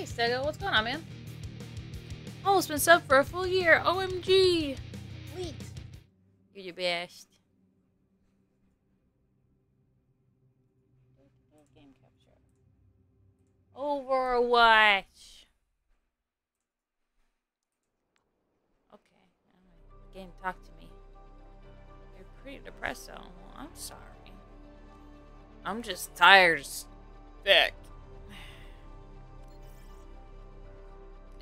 Hey, Stego, what's going on, man? Oh, Almost been sub for a full year. OMG. Sweet. You're your best. Game capture. Overwatch. Okay. Game, talk to me. You're pretty depressed, though. Well, I'm sorry. I'm just tired as.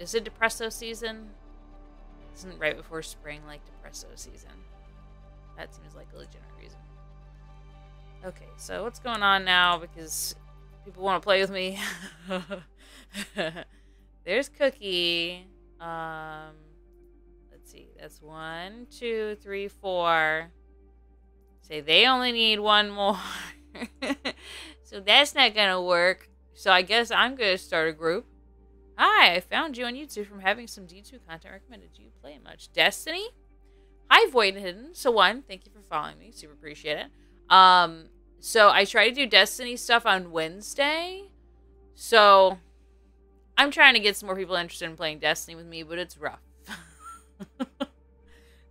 Is it depresso season? Isn't right before spring like depresso season? That seems like a legitimate reason. Okay, so what's going on now? Because people want to play with me. There's Cookie. Um, let's see. That's one, two, three, four. Say they only need one more. So that's not gonna work. So I guess I'm gonna start a group. Hi, I found you on YouTube from having some D2 content recommended. Do you play much? Destiny? Hi, Void Hidden. So one, thank you for following me. Super appreciate it. Um, so I try to do Destiny stuff on Wednesday. So I'm trying to get some more people interested in playing Destiny with me, but it's rough.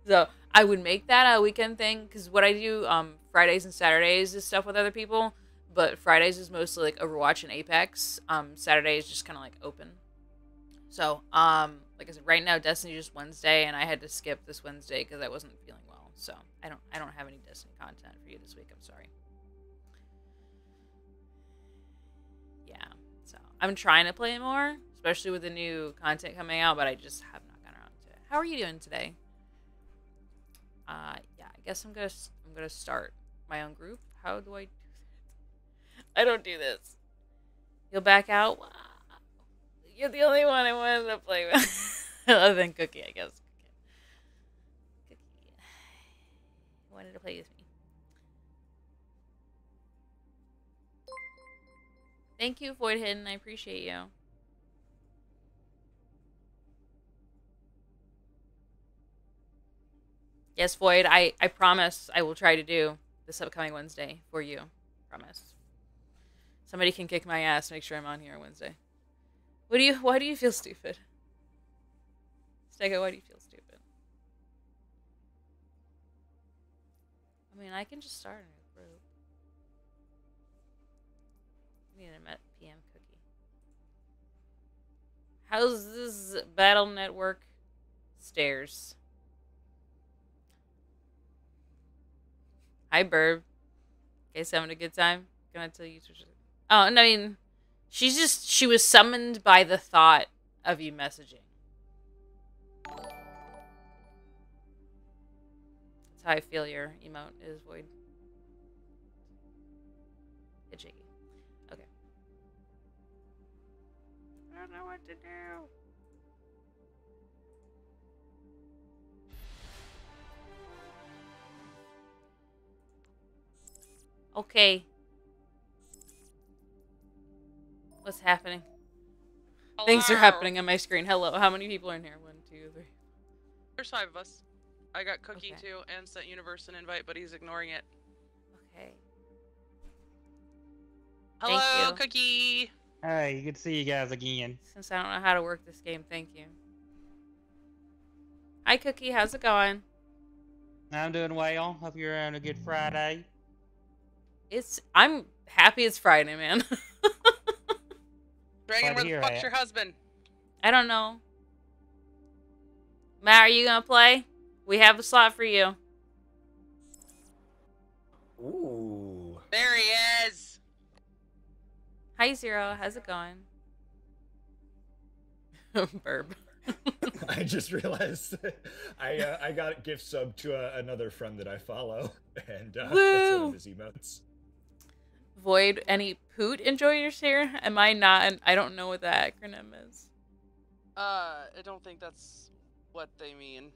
so I would make that a weekend thing because what I do um Fridays and Saturdays is stuff with other people but Fridays is mostly like Overwatch and Apex. Um, Saturday is just kind of like open. So, um, like I said, right now Destiny just Wednesday, and I had to skip this Wednesday because I wasn't feeling well. So I don't, I don't have any Destiny content for you this week. I'm sorry. Yeah. So I'm trying to play more, especially with the new content coming out, but I just have not gotten around to it. How are you doing today? Uh, yeah, I guess I'm gonna, I'm gonna start my own group. How do I I don't do this. You'll back out? You're the only one I wanted to play with. Other than Cookie, I guess. Cookie. Wanted to play with me. Thank you, Void Hidden. I appreciate you. Yes, Void, I, I promise I will try to do this upcoming Wednesday for you. Promise. Somebody can kick my ass. Make sure I'm on here Wednesday. What do you? Why do you feel stupid? Stego, why do you feel stupid? I mean, I can just start a new group. I need a PM cookie. How's this battle network? Stairs. Hi, Burb. Guys having a good time? Gonna tell you Oh, and I mean, she's just she was summoned by the thought of you messaging. That's how I feel your emote is void. It's shaky. Okay. I don't know what to do. Okay. What's happening? Hello. Things are happening on my screen. Hello. How many people are in here? One, two, three. There's five of us. I got Cookie okay. too and sent Universe an invite, but he's ignoring it. Okay. Hello, Cookie. Hey, good to see you guys again. Since I don't know how to work this game, thank you. Hi, Cookie. How's it going? I'm doing well. Hope you're having a good Friday. It's. I'm happy it's Friday, man. Dragon, where the fuck's your husband? I don't know. Matt, are you gonna play? We have a slot for you. Ooh. There he is. Hi, Zero. How's it going? Burb. I just realized I uh, I got gift sub to uh, another friend that I follow, and uh, that's one of his emotes. Void any poot enjoyers here? Am I not? I don't know what that acronym is. Uh, I don't think that's what they mean.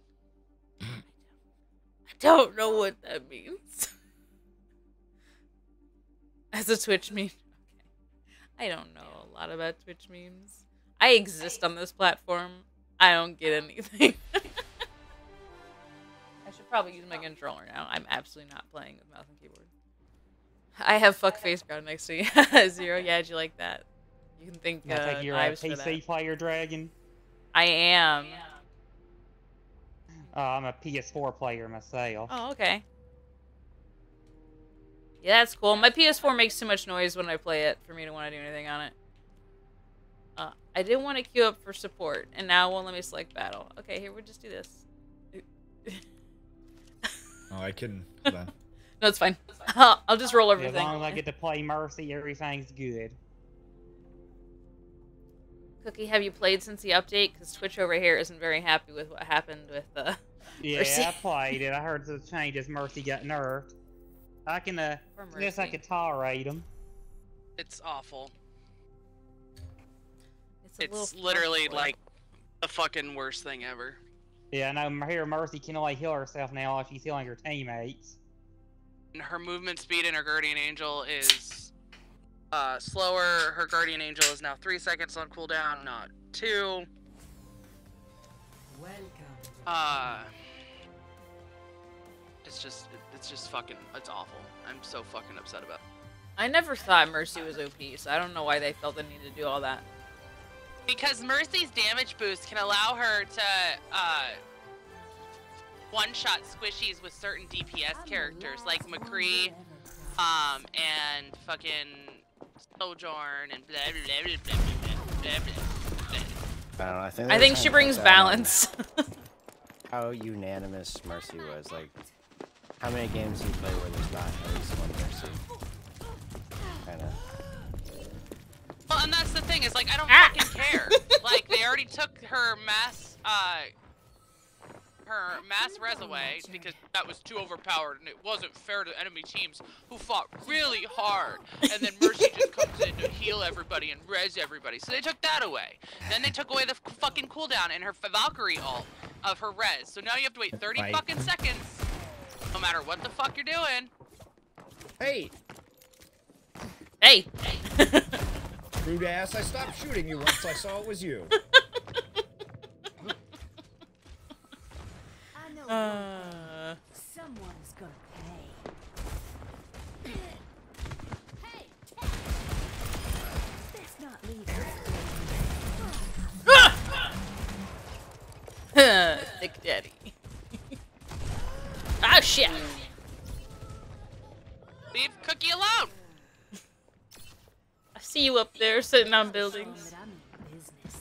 I don't know what that means. As a Twitch meme. I don't know a lot about Twitch memes. I exist on this platform. I don't get anything. I should probably use my controller now. I'm absolutely not playing with mouse and keyboard. I have fuck face ground next to you. Zero, yeah, did you like that? You can thank I uh, think you're a Knives for that. PC player, Dragon. I am. Oh, I'm a PS4 player myself. Oh, okay. Yeah, that's cool. My PS4 makes too much noise when I play it for me to want to do anything on it. Uh, I didn't want to queue up for support, and now it won't let me select battle. Okay, here, we'll just do this. Oh, I can. Hold on. No, it's fine. I'll, I'll just roll everything. As long as I get to play Mercy, everything's good. Cookie, have you played since the update? Because Twitch over here isn't very happy with what happened with uh, Yeah, Mercy. I played it. I heard the changes Mercy got nerfed. I can, uh, for guess I Mercy. could tolerate them. It's awful. It's, a It's literally frustrating. like the fucking worst thing ever. Yeah, I know here Mercy can only heal herself now if she's healing her teammates. And her movement speed and her guardian angel is uh, slower. Her guardian angel is now three seconds on cooldown, not two. Welcome. Uh, it's just, it's just fucking, it's awful. I'm so fucking upset about. it. I never thought Mercy was OP, so I don't know why they felt the need to do all that. Because Mercy's damage boost can allow her to uh, one-shot squishies with certain DPS characters, like McCree, um, and fucking Sojourn, and blah blah blah blah blah blah blah. blah. I don't know. I think, I think she brings balance. How unanimous Mercy was. Like, how many games do you play where there's not at least one Mercy? Kind of. Well, and that's the thing is like I don't Ah! fucking care. like they already took her mass, uh, her mass res away because that was too overpowered and it wasn't fair to enemy teams who fought really hard. And then Mercy just comes in to heal everybody and res everybody. So they took that away. Then they took away the fucking cooldown and her Valkyrie ult of her res. So now you have to wait 30 Right. fucking seconds, no matter what the fuck you're doing. Hey, hey! rude ass! I stopped shooting you once I saw it was you. I know uh, someone's gonna pay. Hey, let's not leave this Thick Daddy. ah, shit! Leave Cookie alone. I see you up there sitting on buildings. that I mean business.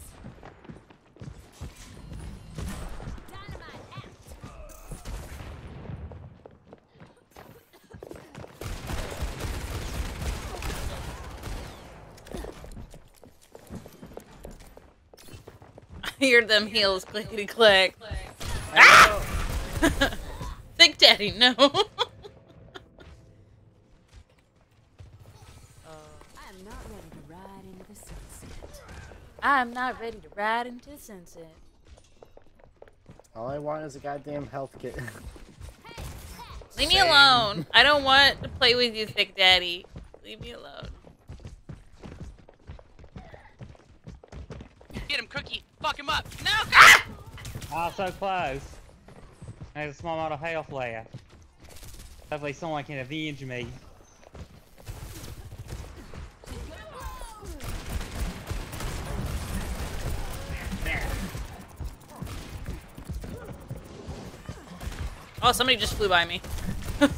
I hear them heels clickety click. Ah! Thick Daddy, no. I'm not ready to ride into the sunset. I'm not ready to ride into the sunset. All I want is a goddamn health kit. Leave me alone. I don't want to play with you, Thick Daddy. Leave me alone. Get him, Cookie. Fuck him up. No. Oh, so close. There's a small amount of health left. Hopefully someone can avenge me. Oh, somebody just flew by me.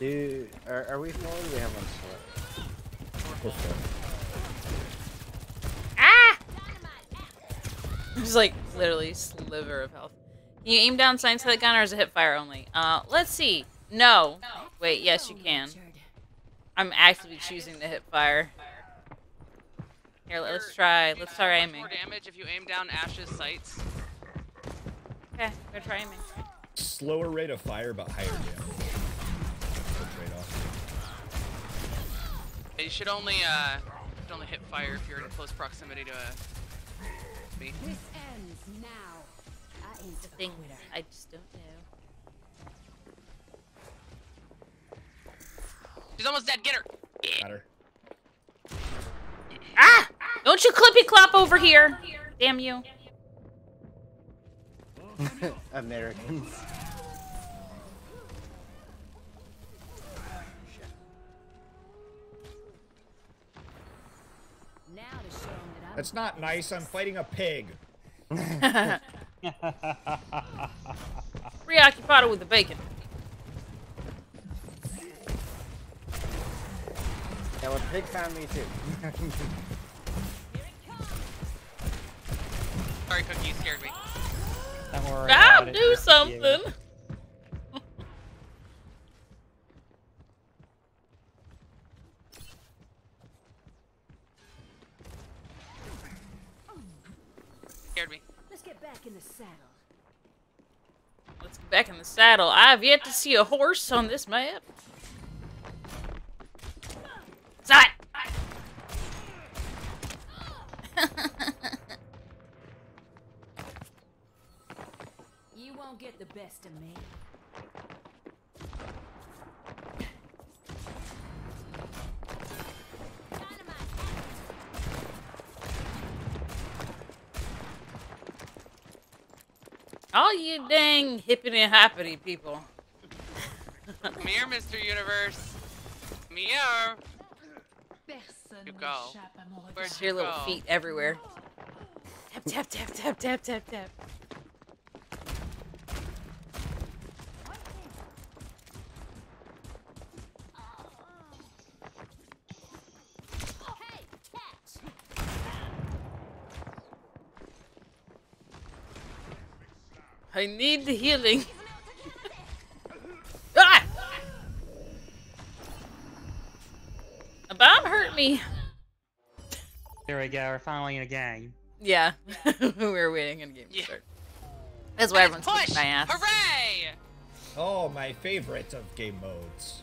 Dude, are, are we full? or Do we have one split? ah! Just like literally sliver of health. Can you aim down sights to the gun or is it hip fire only? Uh, let's see. No. Wait, yes you can. I'm actively choosing to hip fire. Here, let's try. Let's try aiming. More damage if you aim down Ashe's sights. Okay, go try aiming. Slower rate of fire, but higher damage. Good trade-off. You should only uh, you should only hit fire if you're in close proximity to a. Me. This ends now. I ain't The thing, quitter. I just don't know. She's almost dead. Get her. Got her. Ah! Don't you clippy clop over here! Damn you. Americans. Now to show 'em that I'm That's not nice. I'm fighting a pig. Preoccupied with the bacon. Yeah, well, pig found me too. Sorry, Cookie, you scared me. Don't worry I'll about it. do something. Back in the saddle. Let's get back in the saddle. I've yet to see a horse on this map. Side. You won't get the best of me. All you dang hippity and hoppity people. Come here, Mr. Universe. Come here. You go. Where'd Just you your little go? feet everywhere. Tap, tap, tap, tap, tap, tap, tap. I need the healing. ah! A bomb hurt me. There we go. We're finally in a game. Yeah, we were waiting in the game to Yeah. start. That's why everyone's Push! kicking my ass. Hooray! Oh, my favorite of game modes.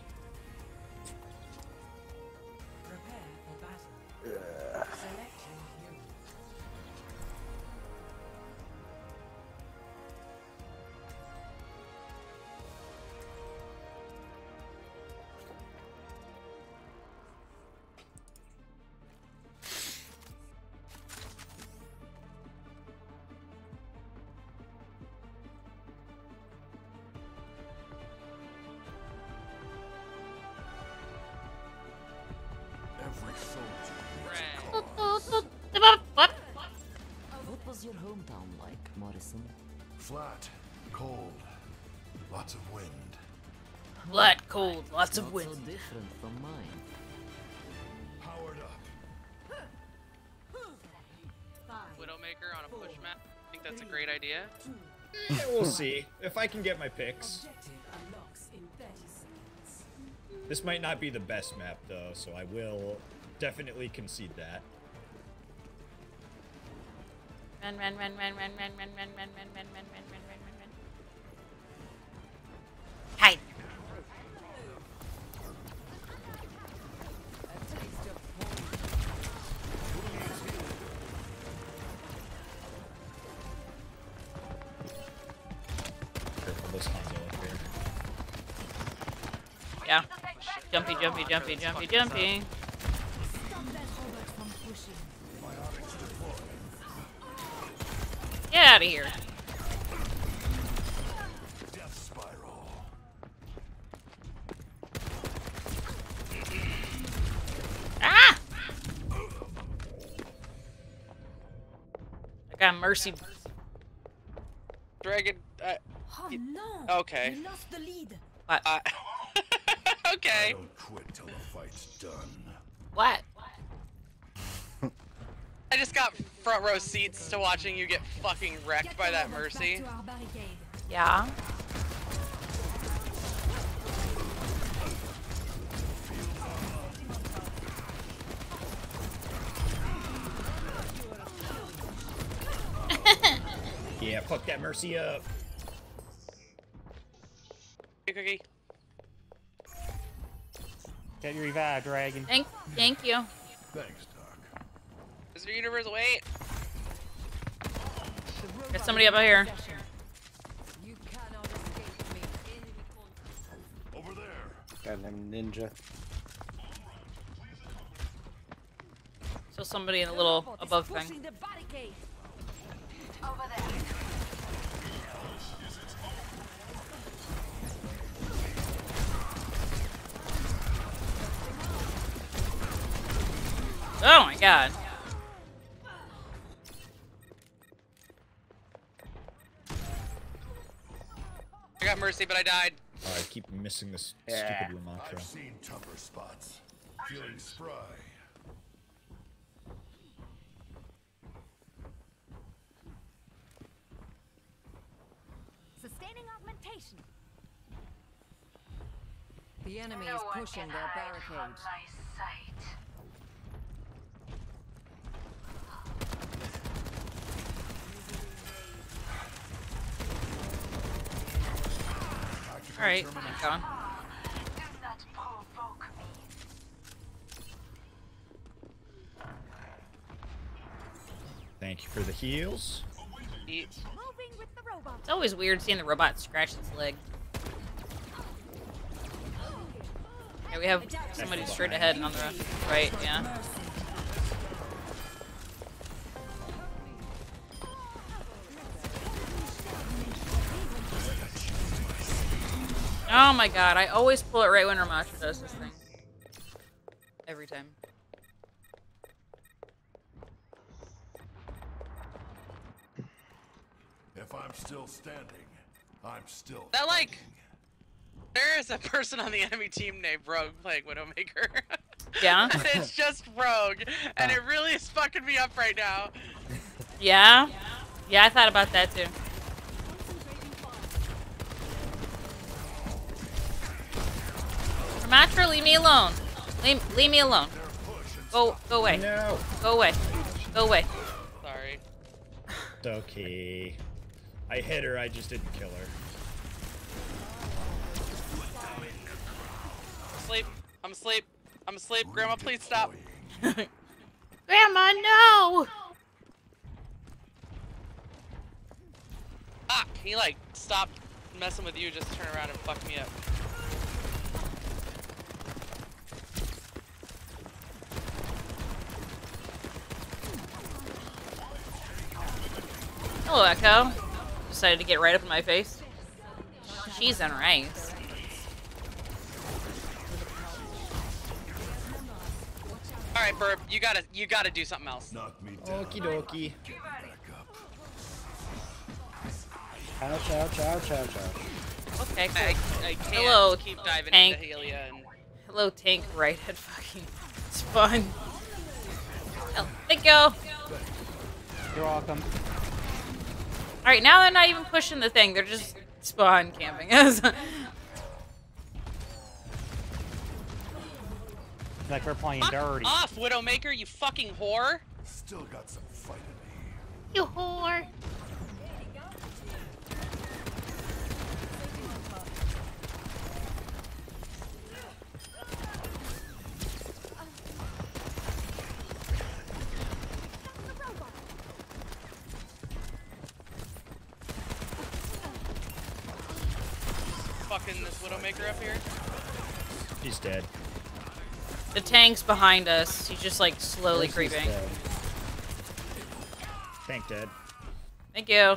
Black, cold, lots of wind. different from mine. Powered up. Widowmaker on a push map. I think that's a great idea. Eh, we'll see if I can get my picks. This might not be the best map though, so I will definitely concede that. Run, run, run, run, run, run, run, run, run, run, run, run, run, run. Careful, this Hanzo up here. Yeah. Jumpy, jumpy, jumpy, jumpy, jumpy. Get out of here. Ah! I got mercy. Dragon. Oh no! okay. You lost the lead. What? uh, I okay. don't quit till the fight's done. What? I just got front row seats to watching you get fucking wrecked Get by that mercy. Back to our barricade. Yeah. Yeah, fuck that mercy up. Hey, Cookie. Get your revive, dragon. Thank, thank you. Thanks, Doc. Is there Universe, wait. There's somebody up here. You cannot escape me. Over there. Goddamn ninja. So somebody in the little above thing. pushing the Oh my god. I got mercy, but I died. Oh, I keep missing this yeah. stupid Lamantra. I've seen tougher spots. Feeling spry. Sustaining augmentation. The enemy no is pushing their barricades. All right, keep going. Thank you for the heals. Eat. Moving with the robot. It's always weird seeing the robot scratch its leg. Okay, we have somebody straight ahead and on the right, yeah. Oh my god, I always pull it right when Ramattra does this thing. Every time. If I'm still standing, I'm still. That, like- fighting. There is a person on the enemy team named Rogue playing Widowmaker. Yeah? It's just Rogue, and ah. it really is fucking me up right now. Yeah? Yeah, I thought about that too. Ramattra, leave me alone. Leave, leave me alone. Go, go away. No. Go away. Go away. Sorry. It's okay. I hit her, I just didn't kill her. Sleep. I'm asleep. I'm asleep. Grandma, please stop. Grandma, no! Ah, he like stopped messing with you just to turn around and fuck me up. Hello, Echo. Decided to get right up in my face. She's on rice. All right, Burb, you gotta you gotta do something else. Knock me down. Okie dokie. Get back up. Ouch, ouch, ouch, ouch, ouch. Okay, cool. I, I can't Hello, keep diving tank. into Helia and Hello, tank right at fucking spawn. Oh, thank you. You're welcome. Alright, now they're not even pushing the thing, they're just spawn camping us. Like we're playing Fuck dirty. off, Widowmaker, you fucking whore! Still got some fight in me. you whore. Fucking this Widowmaker up here. He's dead. The tank's behind us. He's just like slowly Mercy's creeping. dead. Tank dead. Thank you.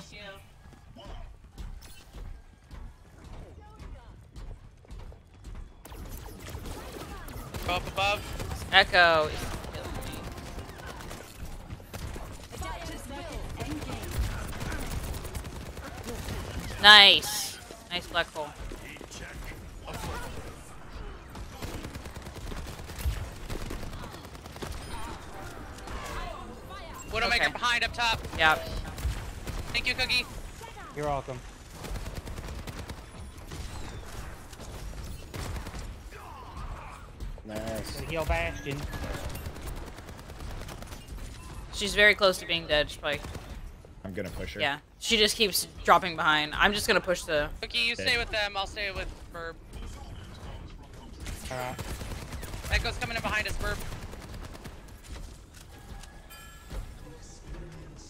Go up above. Echo. Nice. Nice black hole. Widowmaker Okay. behind up top. Yep. Thank you, Cookie. You're welcome. Nice. Heal Bastion. She's very close to being dead. She's probably, I'm gonna push her. yeah. She just keeps dropping behind. I'm just gonna push the. Cookie, you stay with them. I'll stay with Burb. Alright. Echo's coming in behind us, Burb.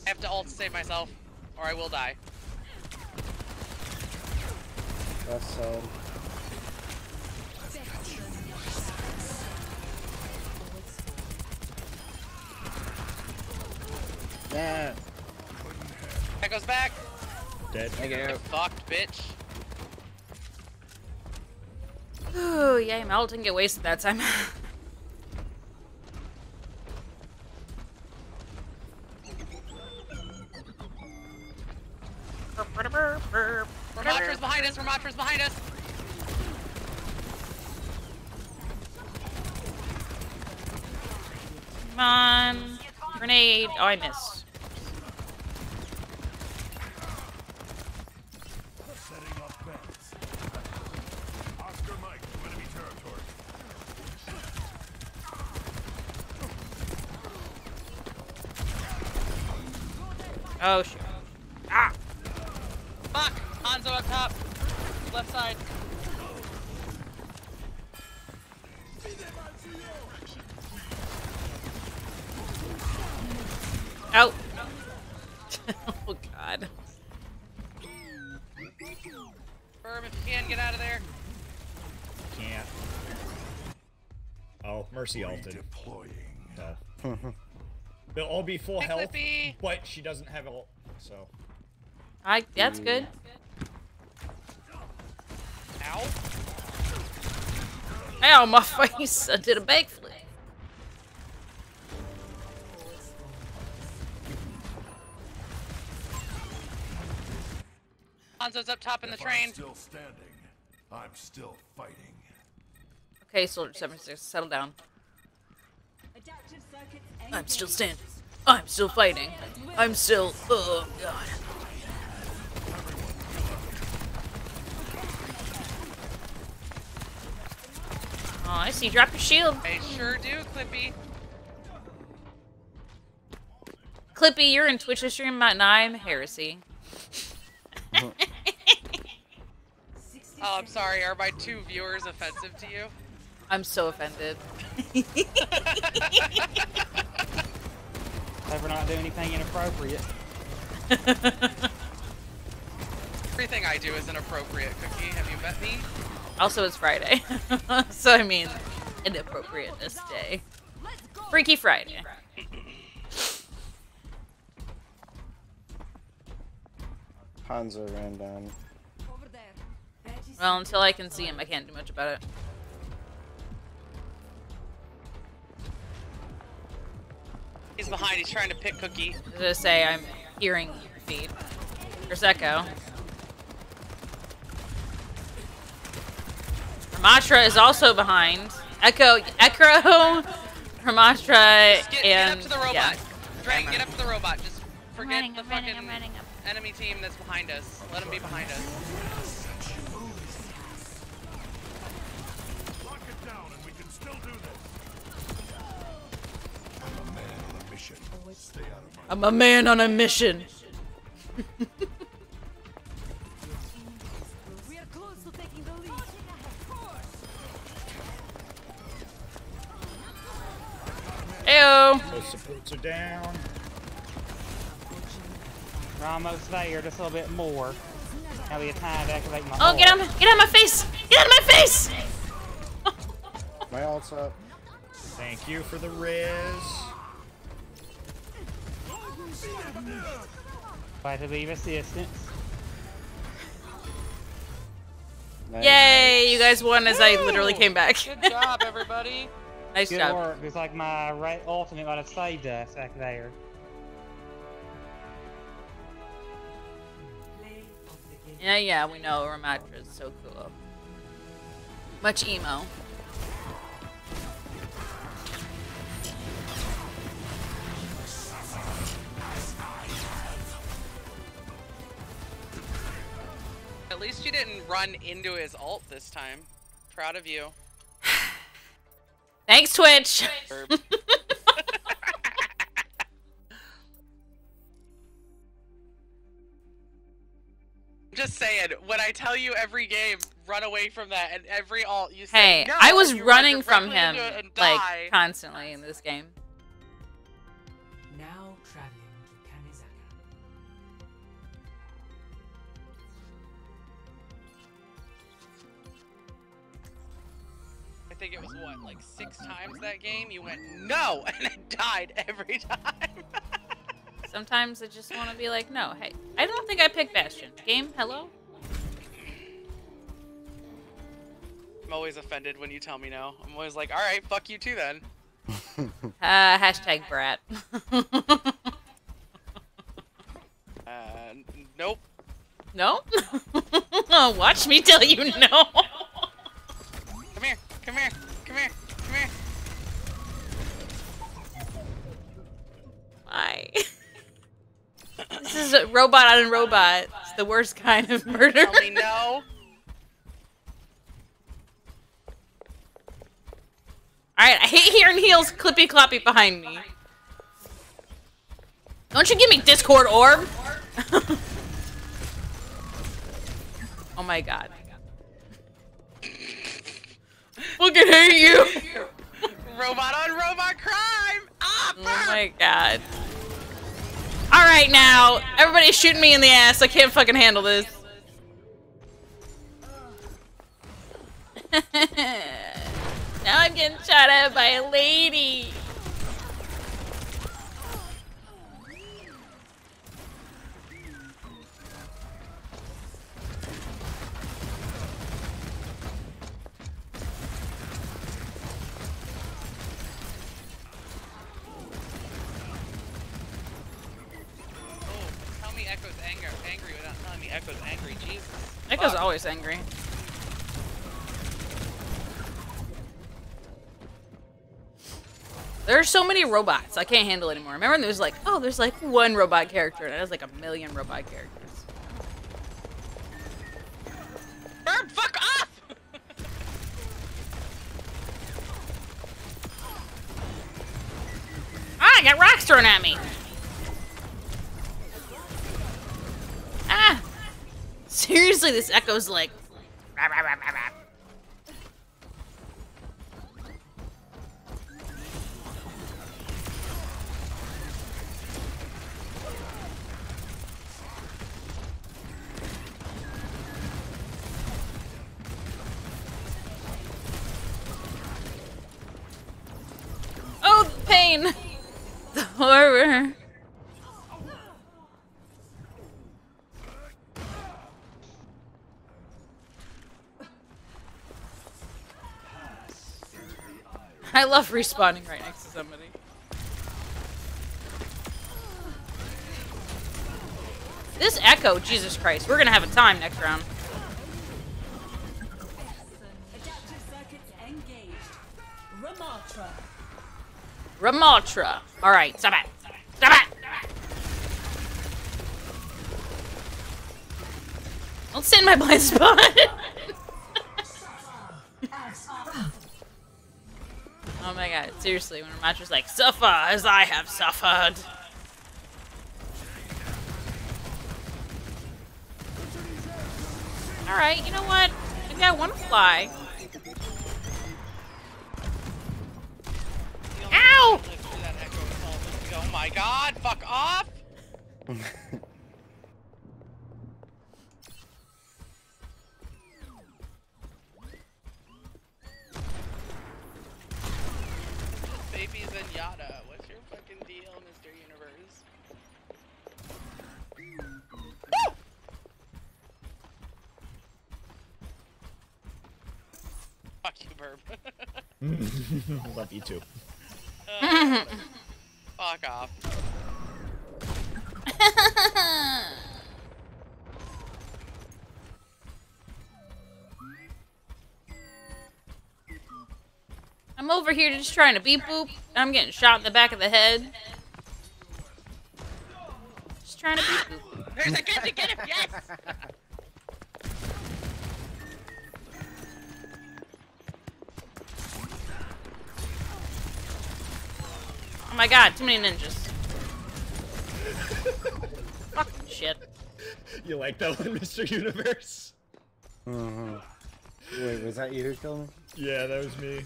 I have to ult to save myself, or I will die. Left side. Yeah. Echo's back. Dead. Get fucked, bitch. Ooh, yay, my ult didn't get wasted that time. Ramattra's behind us. Ramattra's behind us. Come on. Grenade. Oh, I missed. Oh, Setting up beds. Oscar Mike to enemy territory. Oh, shit. Ah! Fuck. Hanzo up top. Left side. Out. oh, God. Firm, if you can, get out of there. Can't. Oh, Mercy ulted. Deploying. Uh, they'll all be full Hey, health, Clippy. but she doesn't have ult, so. I, that's good. Ow. Ow, my face. I did a backflip. Hanzo's up top in the If I'm train. still standing. I'm still fighting. Okay, Soldier 76, settle down. I'm still standing. I'm still fighting. I'm still. Oh, God. Oh, I see. Drop your shield. I sure do, Clippy. Clippy, you're in Twitch stream and I'm Heresy. Oh, I'm sorry. Are my two viewers offensive to you? I'm so offended. Hope we're not doing anything inappropriate. Everything I do is inappropriate, Cookie. Have you met me? Also, it's Friday. so, I mean, inappropriateness day. Freaky Friday. Hanzo ran down. Well, until I can see him, I can't do much about it. He's behind. He's trying to pick Cookie. I was gonna say, I'm hearing your feet. There's Echo. Ramattra is also behind. Echo, Echo, Ramattra, Just get, get up to the robot. yeah. Dragon, get up to the robot. Just forget running, the I'm fucking I'm running enemy team that's behind us. Let them be behind us. Lock it down and we can still do this. I'm a man on a mission. Heyo. Those supports are down. We're almost there, just a little bit more. Now be a time to activate my Oh, get out, of get out of my face! Get out of my face! My ult's up. Thank you for the riz. Glad to be of assistance. Nice. Yay, you guys won as I literally came back. Good job, everybody. nice Good job. work. It's like my right ultimate might have saved us back there. Yeah, yeah, we know Ramattra is so cool. Much emo. At least you didn't run into his ult this time. Proud of you. Thanks, Twitch. Just saying, when I tell you every game, run away from that, and every alt you say Hey, no, I was running from him into it and like constantly in this game. Think it was what, like six times that game. You went no, and it died every time. Sometimes I just want to be like, no, hey, I don't think I picked Bastion. Game, hello? I'm always offended when you tell me no. I'm always like, all right, fuck you too then. Uh, hashtag brat. Uh, n- nope. No? Watch me tell you no. Come here, come here, come here, come. Why? this is a robot on a robot. It's the worst kind of murder. Tell me no. Alright, I hate hearing heels clippy cloppy behind me. Don't you give me Discord orb? oh my god. Fucking hate you! Robot on robot crime. Ah, Oh my god. Alright now, everybody's shooting me in the ass. I can't fucking handle this. now I'm getting shot at by a lady. Echo's anger, angry without telling me Echo's angry. Jesus. Echo's Fuck. always angry. There are so many robots. I can't handle anymore. Remember when there was like, oh, there's like one robot character, and there's like a million robot characters. Burn, fuck off! Ah, I got rocks thrown at me. Ah. Seriously, this echo's like. rah, rah, rah. Oh, the pain! The horror. I love respawning right next to somebody. This echo, Jesus Christ, we're gonna have a time next round. Ramattra. Alright, stop it. Stop it! Don't sit in my blind spot. oh my god, seriously, when Ramattra's like, suffer as I have suffered. Alright, you know what? Maybe I want to fly. Ow! Live through that Echo assault. Oh my god, fuck off! Baby Zenyatta, what's your fucking deal, Mr. Universe? Woo! Fuck you, Birb. Love you too. Uh, fuck off. Over here just trying to beep boop. I'm getting shot in the back of the head. Just trying to beep boop. There's a Genji, get him, yes! Oh my god, too many ninjas. Fucking shit. You like that one, Mr. Universe? Mhm. Wait, was that you who killed me? Yeah, that was me.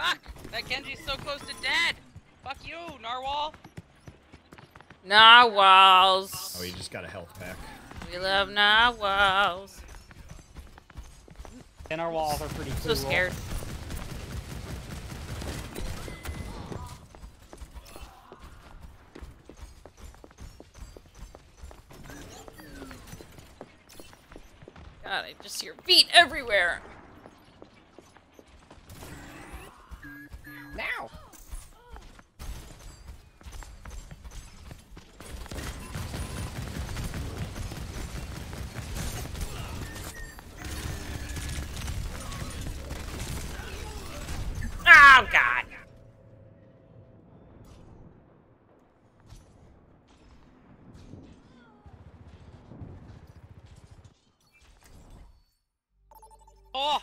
Fuck! That Genji's so close to dead! Fuck you, Narwhal! Narwhals. Oh, you just got a health pack. We love narwhals. And our walls are pretty cool. So scared. God, I just hear feet everywhere. Now! Oh, God!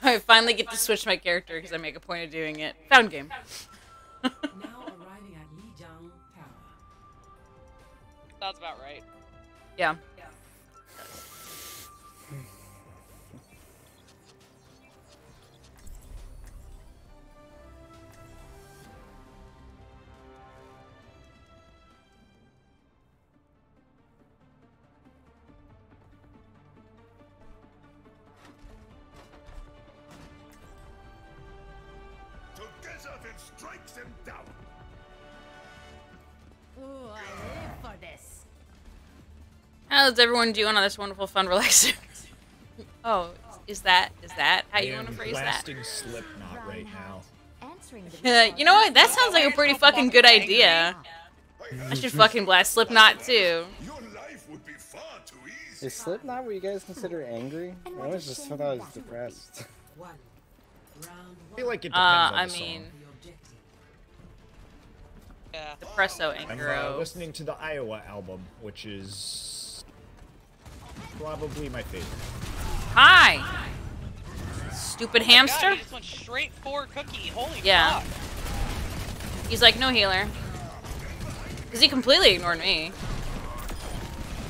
I finally get to switch my character because I make a point of doing it. Found game. Now arriving at Lijiang Tower. That's about right. Yeah. How's everyone doing on this wonderful, fun, relaxing? oh, is that is that how I you want to phrase blasting Slipknot right now. Answering that? Uh, you know what? That sounds like a pretty fucking good idea. I should fucking blast Slipknot too. Your life would be far too easy. Is Slipknot what you guys consider angry? I always just thought I was depressed. I feel like it depends Uh, on the I song. mean, The objective. Yeah. Depresso I'm uh, listening to the Iowa album, which is probably my favorite. Hi. Stupid oh God, hamster. he just went straight for Cookie. Holy Yeah. fuck. He's like, no healer. Because he completely ignored me.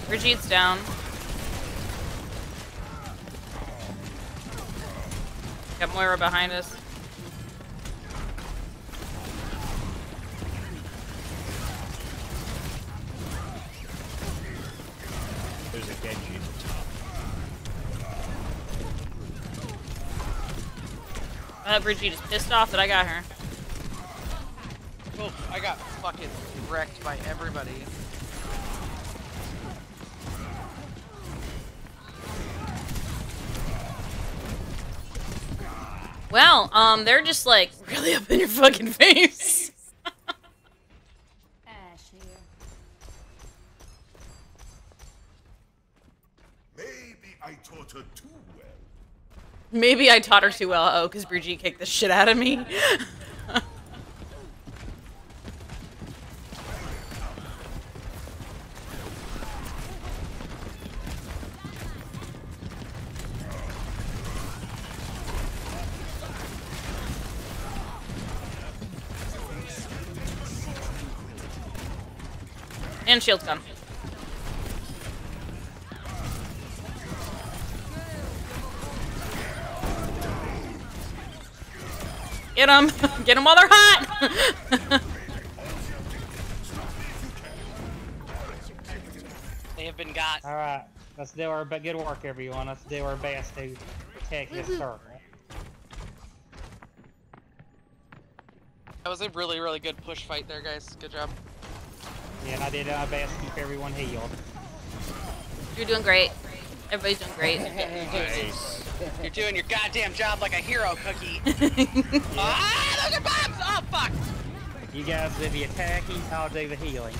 Brigitte's down. Got Moira behind us. There's a Genji at the top. I thought Brigitte's pissed off that I got her. Oh, I got fucking wrecked by everybody. Well, um, they're just like really up in your fucking face. Ashe here. Maybe I taught her too well. Maybe I taught her too well. Oh, because Brigitte kicked the shit out of me. and shield's gone. Get them! Get them while they're hot! They have been got. All right, let's do our but good work, everyone. Let's do our best to protect this circle. That was a really, really good push fight there, guys. Good job. Yeah, and I did my best to keep everyone healed. You're doing great. Everybody's doing great. Nice. You're doing your goddamn job like a hero, Cookie. ah, those are bombs! Oh, fuck! You guys do the attacking, I'll do the healing.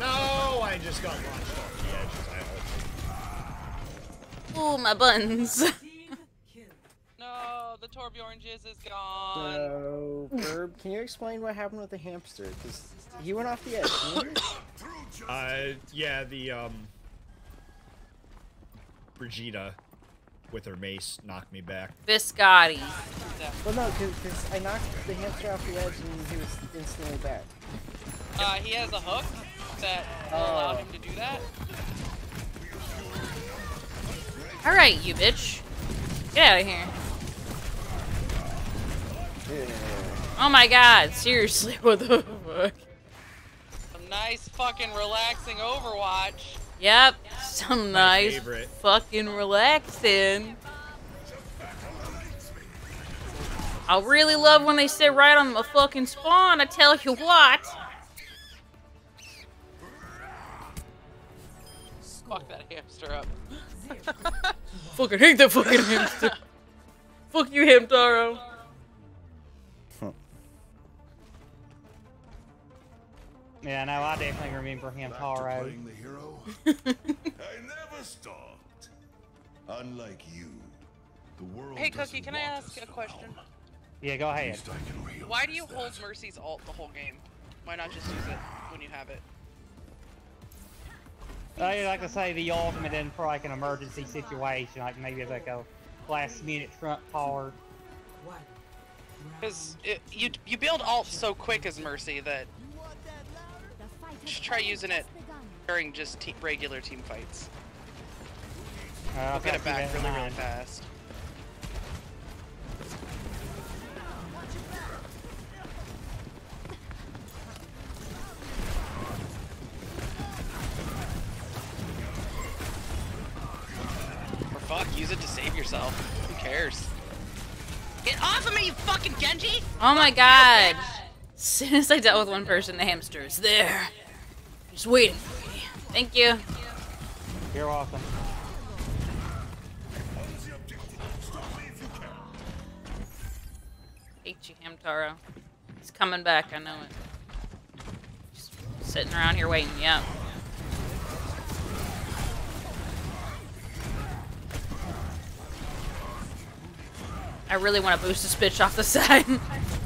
No, I just got launched off the edge. I Ooh, my buns. No, the Torbjorn jizz is gone. So, Herb, can you explain what happened with the hamster? Because he went off the edge. Uh, yeah, the, um... Brigida, with her mace, knocked me back. Biscotti. well, no, because I knocked the hamster off the edge and he was instantly back. Uh, he has a hook that will allow Oh. him to do that. Alright, you bitch. Get out of here. Yeah. Oh my god, seriously, what the fuck? Some nice fucking relaxing Overwatch. Yep, some My nice favorite. fucking relaxing. I really love when they sit right on the fucking spawn, I tell you what. Fuck that hamster up. Fucking hate that fucking hamster. Fuck you, Hamtaro. Yeah, no, I definitely remember him, Back to Taro. playing the hero? I never stopped. Unlike you, the world Hey, Cookie, can I ask a down. question? Yeah, go ahead. least I can realize Why do you that. hold Mercy's alt the whole game? Why not just use it when you have it? I like to say the ultimate in for like an emergency situation, like maybe it's like a last minute trump card. Because you you build alt so quick as Mercy that The fight you should has try using it just begun. During just te regular team fights. Uh, You'll I'll get it back really, really fast. Or fuck, use it to save yourself. Who cares? Get off of me, you fucking Genji! Oh my god. As soon as I dealt with one person, the hamster is there. Just waiting Thank you. You're welcome. Hold the objective. Stop me if you can. Hate you, Hamtaro. He's coming back, I know it. Just sitting around here waiting, yep. I really want to boost this bitch off the side.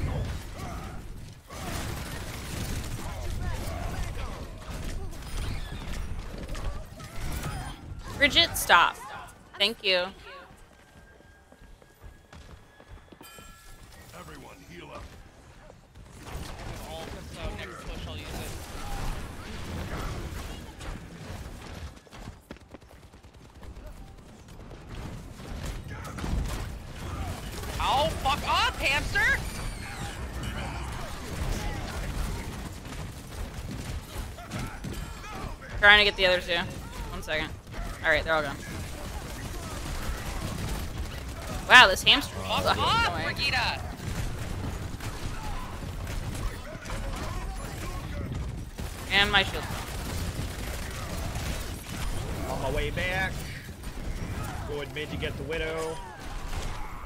stop. Thank you. Everyone, heal up. Alt, so next push I'll use it. Oh, fuck off, hamster! Trying to get the other two. One second. Alright, they're all gone. Wow, this hamster is Fuck fucking off, annoying. And my shield. On my way back. Going mid to get the widow.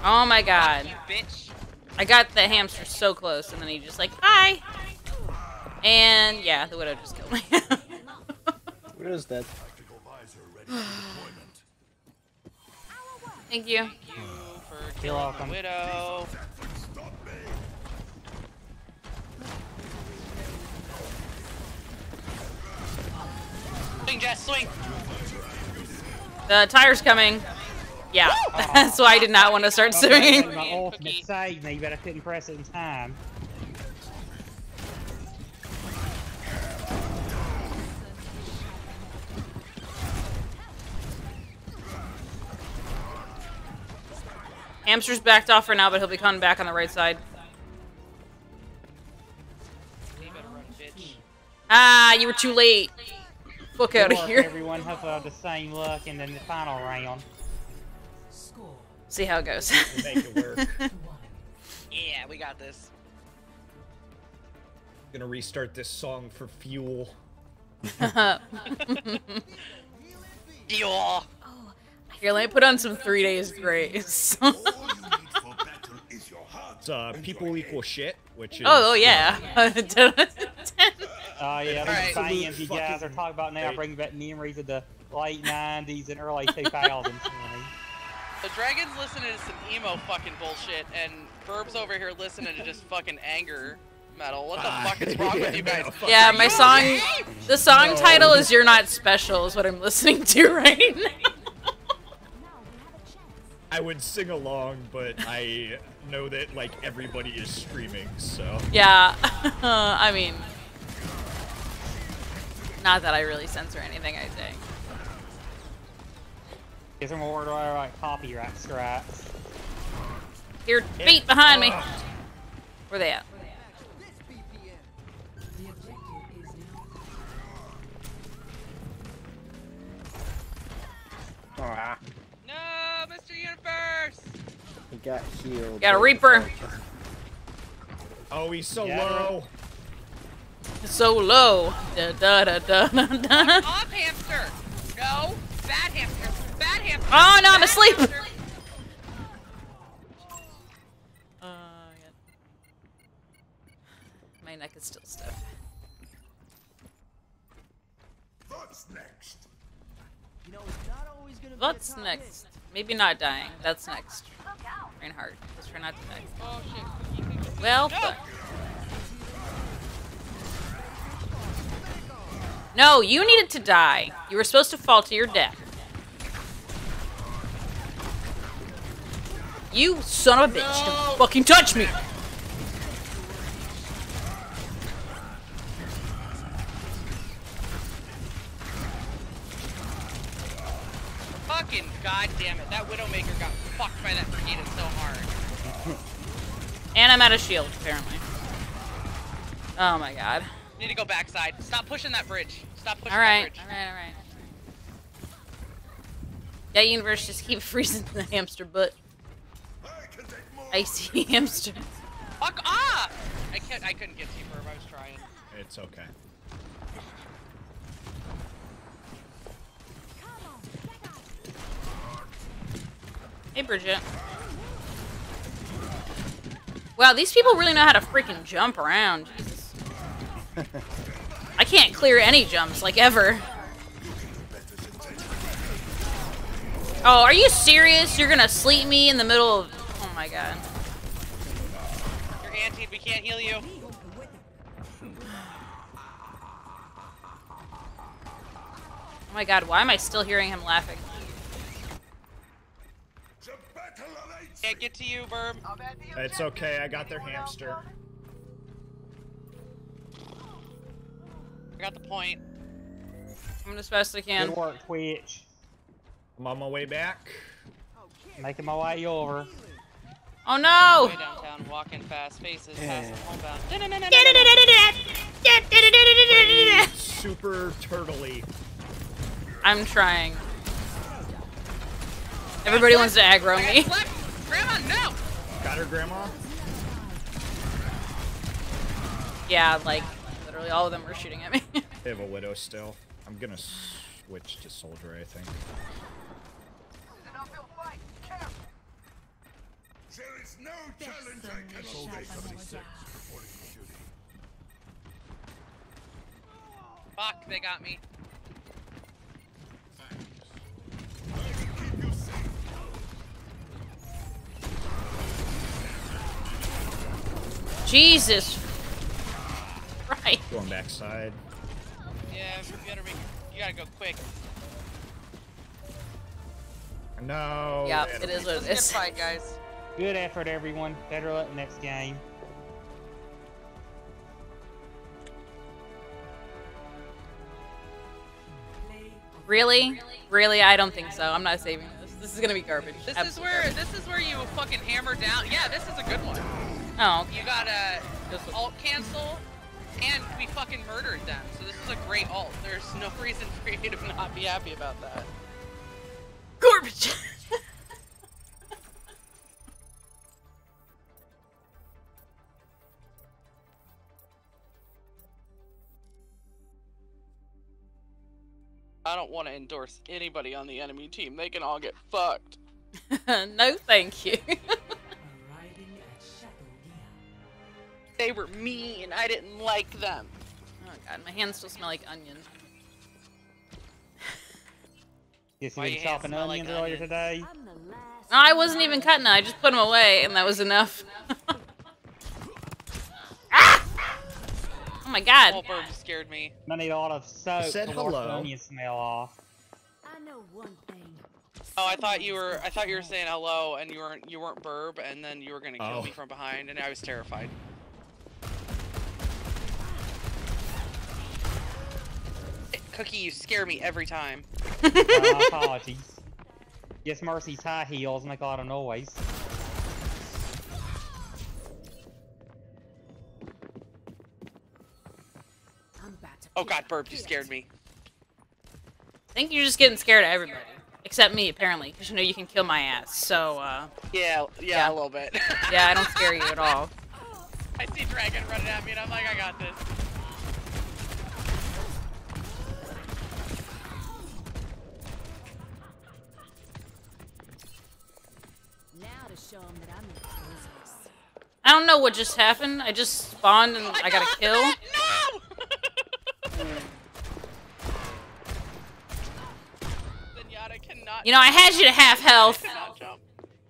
Oh my god. You bitch! I got the hamster so close, and then he just like, hi! And yeah, the widow just killed me. Widow's dead. Tactical visor ready for deployment. Thank you. Thank you for killing welcome. the widow. Swing, Jess, swing! The tire's coming. Yeah, that's why I did not want to start swinging. My ultimate Cookie. saved me, but I couldn't press it in time. Hamster's backed off for now, but he'll be coming back on the right side. You better run, bitch. Ah, you were too late. Fuck out of here. Everyone, hope I have the same luck in the final round. See how it goes. Make it work. Yeah, we got this. Gonna restart this song for fuel. Yo! Here, let me put on some three days grace. All you need for battle is your heart. It's uh, people equal shit, which is oh, oh yeah. know, Oh yeah, these Alright. fans you guys are talking about now great. bringing back memories of the late '90s and early 2000s. The dragon's listening to some emo fucking bullshit, and Birb's over here listening to just fucking anger metal. What the Ah, fuck is wrong with you guys? no, yeah, my song. The song No. title is "You're Not Special" is what I'm listening to right now. I would sing along, but I know that like everybody is streaming, so Yeah, I mean, not that I really censor anything I say. Get some more about like copyright strikes. Your feet behind me. Where they at? Ah, No, Mr. Universe! he got healed. Got a Reaper. Oh, he's so Yeah. low. So low. Da da da da da da. Off hamster! No! Bad hamster! Bad hamster! Oh, no, I'm asleep. hamster. Uh, yeah. My neck is still stiff. What's next? What's next? Maybe not dying. That's next. Reinhardt. Let's try not to die. Oh shit. Well, No. fuck. No, you needed to die. You were supposed to fall to your death. You son of a bitch! Don't fucking touch me! Fucking goddamn it! That Widowmaker got fucked by that Brigida so hard. And I'm out of shield, apparently. Oh my god. Need to go backside. Stop pushing that bridge. Stop pushing Alright, that bridge. alright, alright. That universe just keep freezing the hamster butt. I can. Icy hamster. Fuck ah! I can't. I couldn't get to you, Verb. I was trying. It's okay. Hey, Bridget. Wow, these people really know how to freaking jump around. Jesus. I can't clear any jumps, like, ever. Oh, are you serious? You're gonna sleep me in the middle of... Oh my god. You're anti. We can't heal you. Oh my god, why am I still hearing him laughing? It's a battle of eight. Can't get to you, Verb. It's okay. I got their hamster. I got the point. I'm as best I can. Good work, Twitch. I'm on my way back. Making my way over. Oh no! Way downtown, walking fast, faces, passing homebound. Super turtley. I'm trying. Everybody wants to aggro me. Left. Grandma, no! Got her, Grandma? Yeah, like, literally all of them were shooting at me. They have a widow still. I'm gonna switch to soldier, I think. There is no challenge I cannot take. 76. Reporting for duty. Fuck, they got me. Keep Jesus. Right. Going backside. Yeah, you gotta make. You gotta go quick. No. Yep, and it is what it Good fight, guys. Good effort, everyone. Better luck next game. Really? Really? I don't think so. I'm not saving this. This is gonna be garbage. This is where garbage. this is where you fucking hammer down. Yeah, this is a good one. Oh, okay. You gotta alt cancel, and we fucking murdered them. So this is a great alt. There's no reason for you to not be happy about that. Garbage. I don't want to endorse anybody on the enemy team. They can all get fucked. no, thank you. They were mean. I didn't like them. oh god, my hands still smell like onion. Guess Why you your been hands chopping smell like earlier onions? today. I'm the last. No, I wasn't even cutting it. I just put them away, and that was enough. ah! Oh my god. All bird scared me. I need a lot of soap said to wash the hello. onion smell off. I know one thing. Oh, I thought you were. I thought you were saying hello, and you weren't. You weren't burb, and then you were gonna kill Oh. me from behind, and I was terrified. Cookie, you scare me every time. Uh, apologies. Yes, Mercy's high heels make a lot of noise. I'm about to Oh god, burp, you scared me. I think you're just getting scared of everybody. Except me, apparently, because you know you can kill my ass. So, uh, Yeah, yeah, Yeah. a little bit. yeah, I don't scare you at all. I see Dragon running at me, and I'm like, I got this. I don't know what just happened. I just spawned and I got a kill. No! You know, I had you to half health. cannot.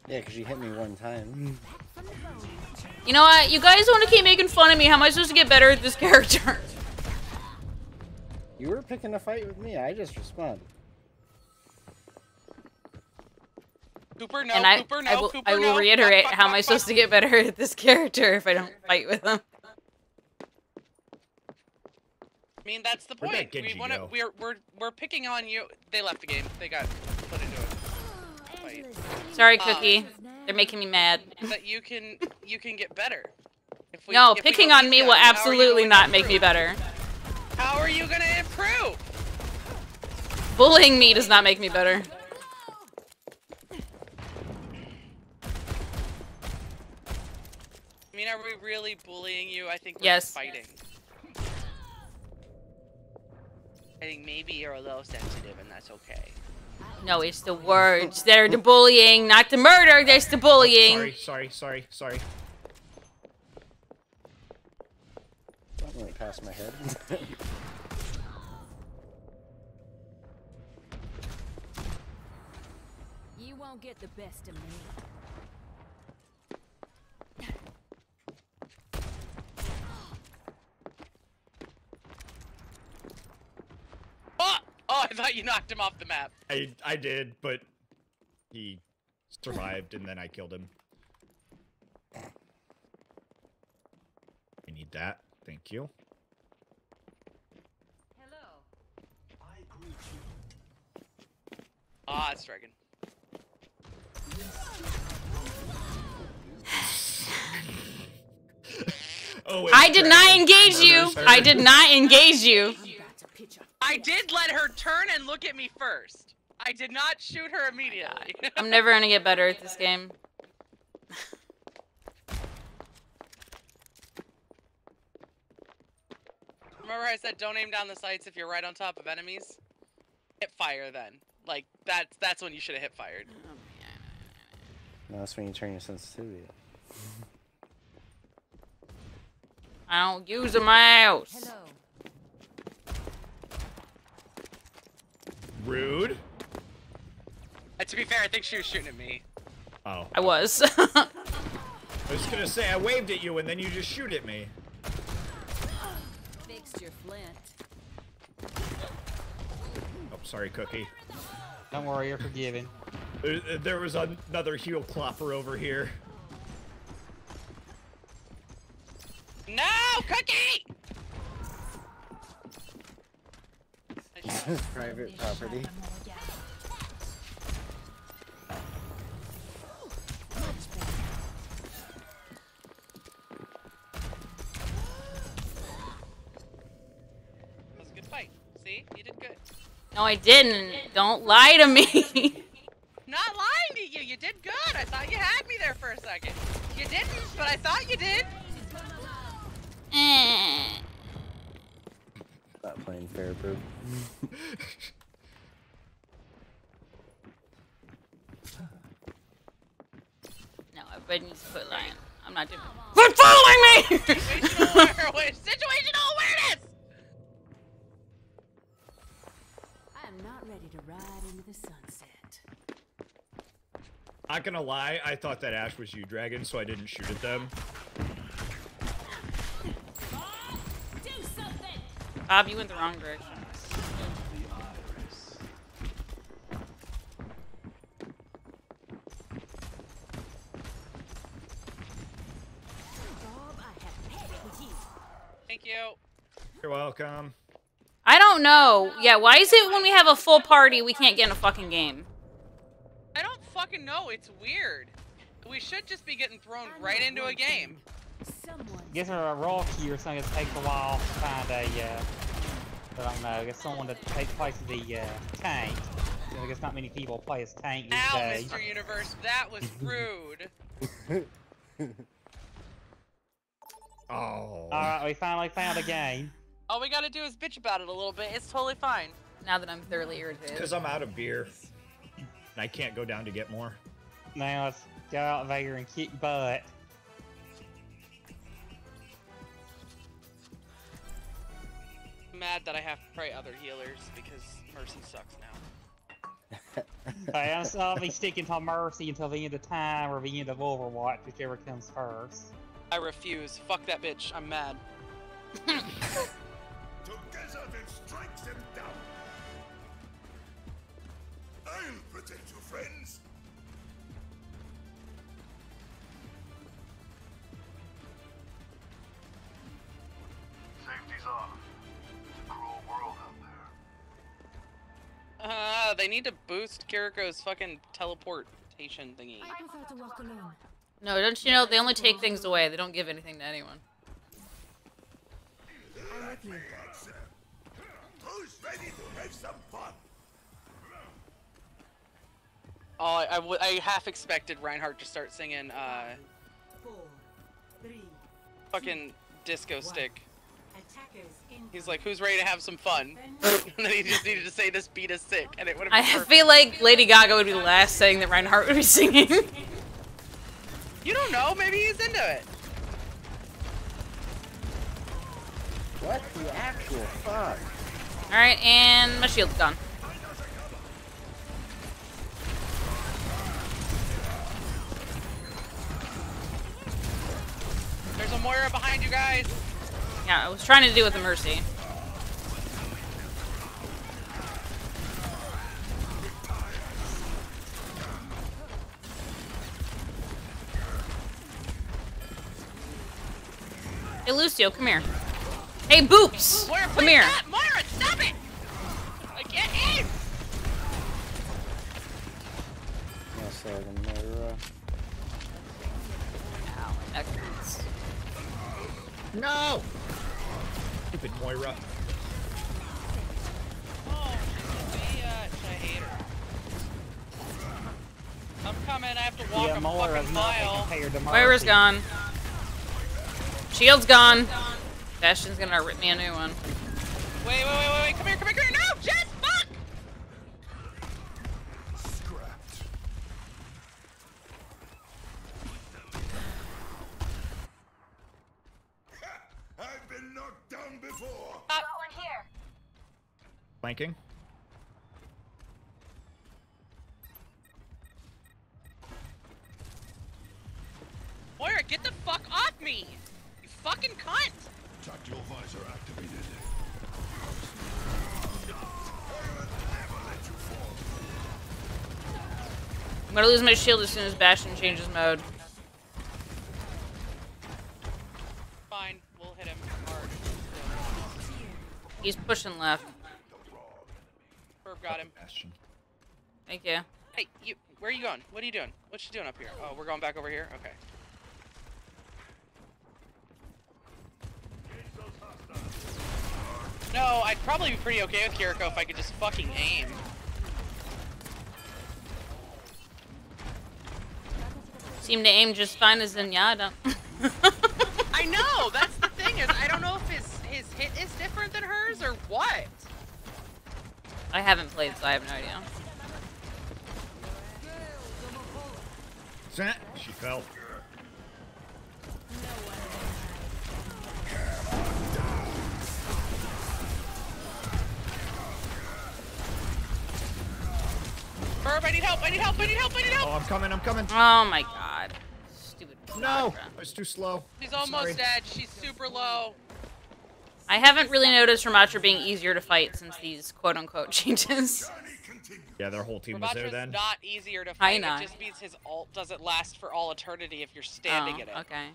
Yeah, because you hit me one time. You know what? You guys want to keep making fun of me. How am I supposed to get better at this character? You were picking a fight with me. I just responded. Cooper, no. and I, Cooper, no. I will, Cooper, I will no. reiterate, Fuck, fuck, how am fuck, I supposed fuck. to get better at this character if I don't fight with him? I mean, that's the Where'd that point. we want to. We're we're we're picking on you. They left the game. They got put into it. Wait. Sorry, Um, Cookie. They're making me mad. That you can you can get better. If we, No, if picking go on me easy will on you, how are you absolutely going to not make me better. How are you gonna improve? Bullying me does not make me better. I mean, are we really bullying you? I think we're Yes. fighting. I think maybe you're a little sensitive, and that's okay. No, it's the words. They're the bullying, not the murder. There's the bullying. Sorry, sorry, sorry, sorry. That went past my head. You won't get the best of me. Oh! I thought you knocked him off the map. I I did, but he survived, and then I killed him. I need that. Thank you. Hello. I greet you. Ah, it's Dragon. Oh, wait, I did not engage you. I did not engage you. I did let her turn and look at me first. I did not shoot her immediately. Oh I'm never gonna get better at this game. Remember I said don't aim down the sights if you're right on top of enemies? Hit fire then. Like that's that's when you should have hit fired. Oh, no, that's when you turn your sensitivity up. I don't use a mouse. Hello. Rude. Uh, to be fair, I think she was shooting at me. Oh, I was. I was gonna say I waved at you, and then you just shoot at me. Fixed your flint. Oh, sorry, Cookie. Don't worry, you're forgiven. There, there was another heel clopper over here. No, Cookie! I shot. Private property. That was a good fight. See, you did good. no, I didn't. Don't lie to me. Not lying to you. You did good. I thought you had me there for a second. You didn't, but I thought you did. Eh. Not playing fair, bro. no, everybody needs to quit lying. I'm not doing. Quit following me. Situational awareness. Situational awareness. I am not ready to ride into the sunset. Not gonna lie, I thought that Ashe was you, Dragon, so I didn't shoot at them. Bob, you went the wrong direction. Bob, I have had it with you. Thank you. You're welcome. I don't know. Yeah, why is it when we have a full party we can't get in a fucking game? I don't fucking know. It's weird. We should just be getting thrown right into a game. Thing. Someone's I guess a raw key or something. It takes a while to find a. Uh, I don't know. I guess someone to take place of the uh, tank. I guess not many people play as tank these Ow, days. Mr. Universe, that was rude. Oh. All right, we finally found a game. All we gotta do is bitch about it a little bit. It's totally fine. Now that I'm thoroughly irritated. Because I'm out of beer. And I can't go down to get more. Now let's go out there and kick butt. Mad that I have to pray other healers because Mercy sucks now. I am I'll be sticking to Mercy until the end of time or the end of Overwatch, whichever comes first. I refuse. Fuck that bitch. I'm mad. Together then strike them down. I'll they need to boost Kiriko's fucking teleportation thingy. I prefer to walk alone. No, don't you know they only take things away. They don't give anything to anyone. I'm with you. Who's ready to have some fun? Oh, I, I w- I half expected Reinhardt to start singing uh Four, three, fucking disco stick. Attackers in. He's like, who's ready to have some fun? and then he just needed to say this beat is sick, and it would have I been perfect. I feel like Lady Gaga would be the last saying that Reinhardt would be singing. You don't know, maybe he's into it. What the actual fuck? Alright, and my shield's gone. There's a Moira behind you guys. Yeah, I was trying to do with the Mercy. Hey, Lucio, come here. Hey, Boops! Moira, Come here. stop! Moira, stop it! I can't aim! Yeah, so the Moira. Ow, my neck hurts. No! Stupid Moira. Oh, bitch, I hate her. I'm coming, I have to walk Yeah, a Moira's fucking mile. compared to Moira's Mercy. gone. Shield's gone. Bastion's gonna rip me a new one. Wait, wait, wait, wait, my shield as soon as Bastion changes mode. Fine, we'll hit him hard. He's pushing left. Herb got him. Bastion. Thank you. Hey, you, where are you going? What are you doing? What you doing up here? Oh, we're going back over here? Okay. No, I'd probably be pretty okay with Kiriko if I could just fucking aim. Seem to aim just fine as Zenyatta. I know, that's the thing is I don't know if his his hit is different than hers or what. I haven't played, so I have no idea. Zat. She fell. Herb, I need help, I need help, I need help, I need help! Oh, I'm coming. I'm coming. Oh my god. Stupid. No, Moira. I was too slow. She's almost Sorry. dead, she's super low. I haven't really noticed Ramattra being easier to fight since these quote unquote changes. Yeah, their whole team was there Ramattra's then. not easier to I fight, it just means his ult doesn't last for all eternity if you're standing oh, in it. okay.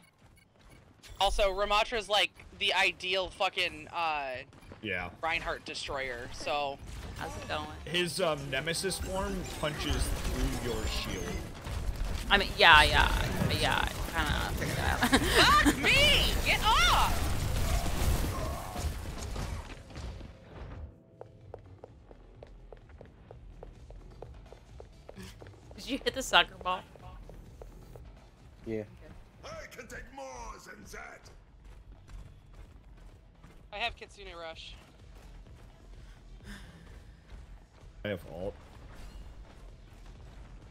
Also, Ramattra's like the ideal fucking uh, Yeah. Reinhardt destroyer, so... How's it going? His um, nemesis form punches through your shield. I mean, yeah, yeah, yeah. I kind of figured that out. Fuck me! Get off! Did you hit the soccer ball? Yeah. I can take more than that. I have Kitsune Rush. I have ult.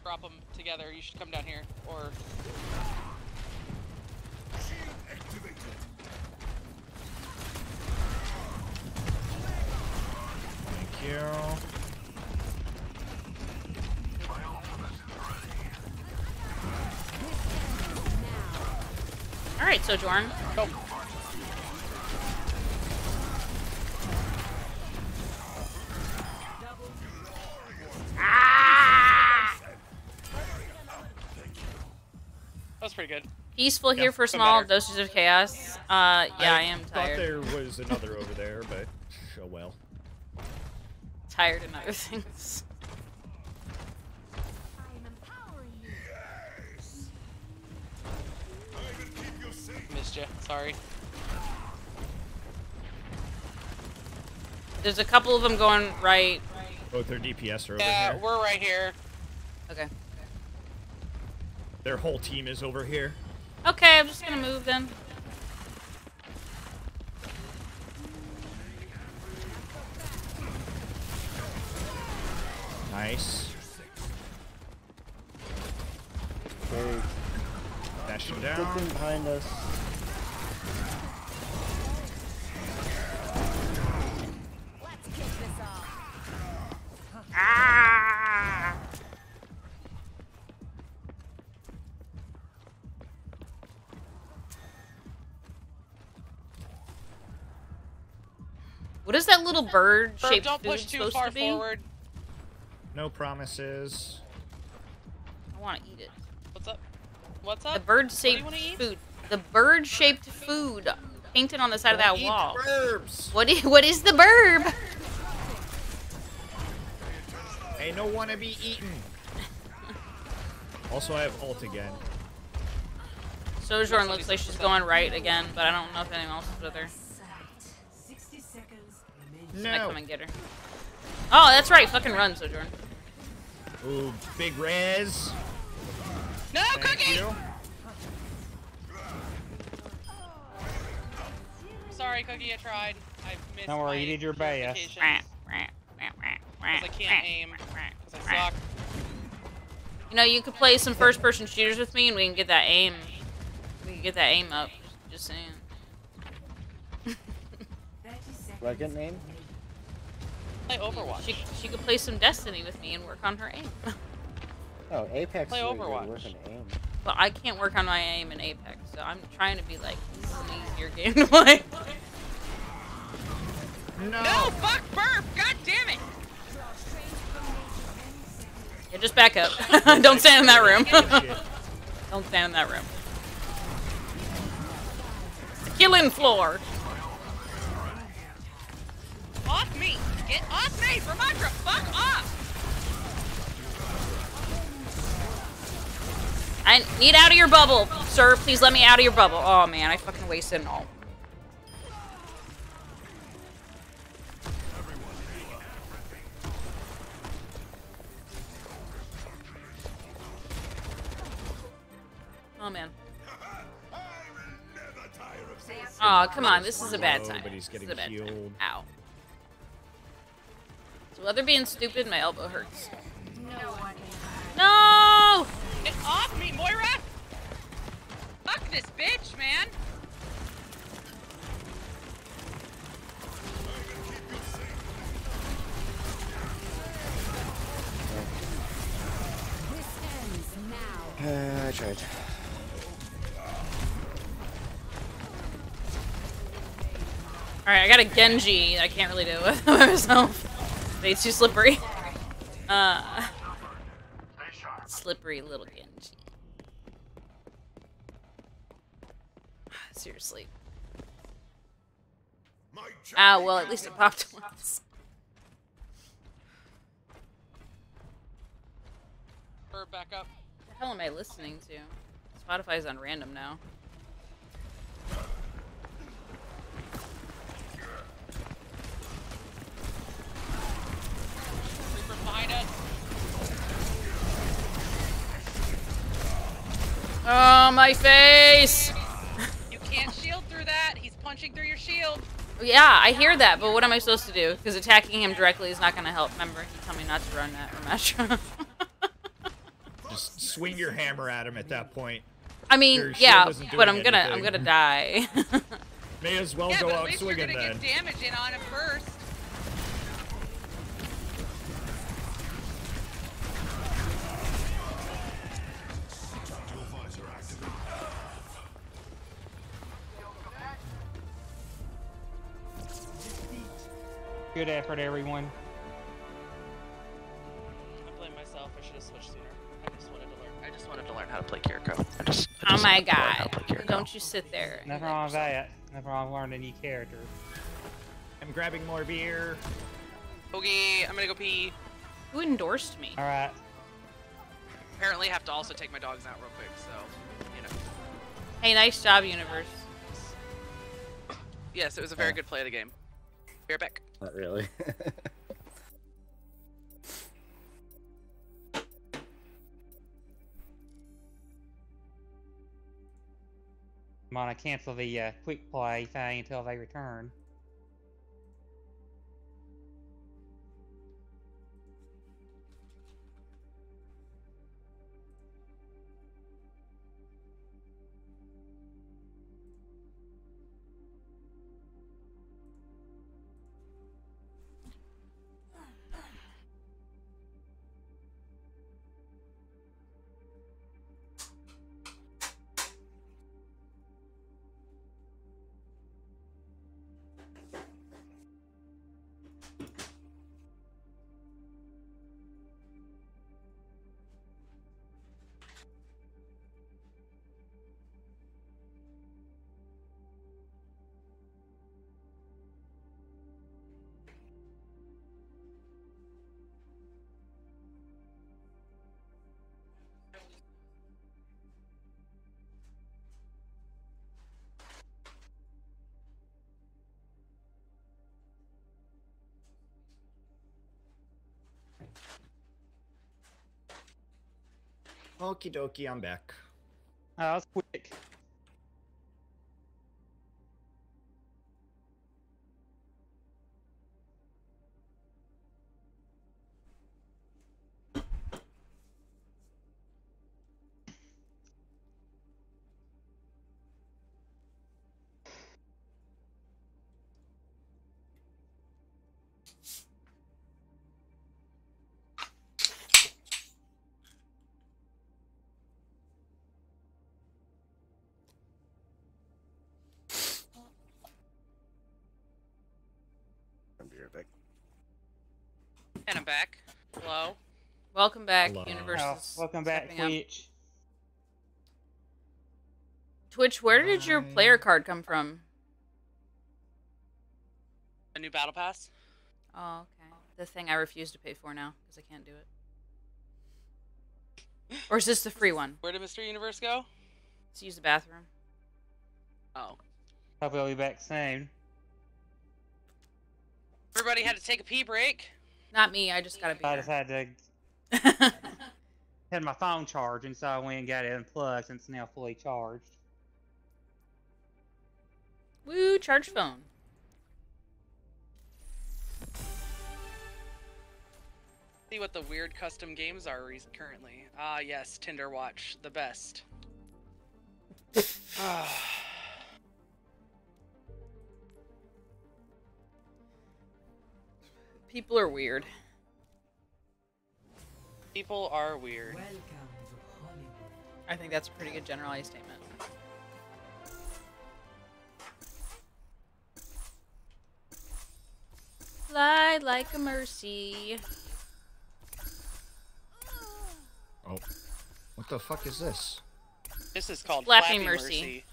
Drop them together, you should come down here. Or... Shield activated. Thank you. All right, Sojourn. Go. Ah! That was pretty good. Peaceful here yeah, for small doses of chaos. Uh, yeah, I, I am tired. thought there was another over there, but oh well. Tired and other things. Missed you. Sorry. There's a couple of them going right. Both their DPS are over yeah, here. Yeah, we're right here. Okay. Their whole team is over here. Okay, I'm just gonna move then. Nice. Very Dashing good down. thing behind us. Ah! What is that little bird Burp, shaped don't food push too supposed far to be? forward. No promises. I want to eat it. What's up? What's up? The up? bird What do you shaped eat? food. The bird shaped food painted on the side of that Eat wall. Burbs. What is, what is the burb? Hey, no wanna be eaten. Also, I have ult again. Sojourn looks like she's going right again, but I don't know if anyone else is with her. 60 seconds remaining. I No. come and get her. Oh, that's right. Fucking run, Sojourn. Ooh, big res. No, Thank Cookie! you. Sorry, Cookie, I tried. I missed Don't worry, my you did your best. Because I can't aim. Because I suck. You know, you could play some first-person shooters with me, and we can get that aim. We can get that aim up. Just saying. 30 seconds. Second name? Play Overwatch. She she could play some Destiny with me and work on her aim. Oh, Apex Play is really Overwatch. good working aim. but I can't work on my aim in Apex, so I'm trying to be like, this is an easier game to play. No. No, fuck burp! God damn it! Yeah, just back up. Don't stand in that room. Don't stand in that room. Killing floor. Off me! Get off me! Fuck off! I need out of your bubble, sir. Please let me out of your bubble. Oh man, I fucking wasted an ult. Oh man. Oh come on, this is a bad time. but he's This is getting a bad time. Ow. So other being stupid, my elbow hurts. No! Get off me, Moira! Fuck this bitch, man! Uh, I tried. Alright, I got a Genji. I can't really do it with myself. He's too slippery. Uh, slippery little Genji. Seriously. Ah, well, at least it popped once. Birb, back up. What the hell am I listening to? Spotify's on random now. Reaper behind us. Oh, my face! You can't shield through that. He's punching through your shield. Yeah, I hear that, but what am I supposed to do? Because attacking him directly is not going to help. Remember, he told me not to run that Ramesh. Just swing your hammer at him at that point. I mean, yeah, but I'm gonna, I'm gonna die. May as well yeah, go but at out least you're swinging gonna then. get damage in on him first. Good effort, everyone. I blame myself. I should have switched sooner. I just wanted to learn. I just wanted to learn how to play Kiriko. I just. I oh my wanted to learn how god! to play Kiriko. Don't you sit there. and Nothing wrong with that. Nothing wrong with learning a new character. I'm grabbing more beer. Okay, I'm gonna go pee. Who endorsed me? Alright. Apparently, have to also take my dogs out real quick. So, you know. Hey, nice job, universe. Yes, it was a very Yeah. good play of the game. Be right back. Not really. I'm gonna cancel the uh, quick play thing until they return. Okie dokie, I'm back. Oh, Welcome back, Hello. Universe. Oh, welcome back, stepping up. Twitch. Twitch, where did your player card come from? A new battle pass. Oh, okay. The thing I refuse to pay for now because I can't do it. Or is this the free one? Where did Mr. Universe go? Let's use the bathroom. Oh. Hope we'll be back soon. Everybody had to take a pee break. Not me. I just gotta be. I just had to here. had my phone charging, so I went and got it unplugged, and it's now fully charged. Woo! Charge phone. See what the weird custom games are currently. Ah, yes, Tinder Watch, the best. People are weird. People are weird. Welcome to Hollywood. I think that's a pretty good generalized statement. Fly like a mercy. Oh. What the fuck is this? This is called Flappy Flappy, Mercy. Mercy.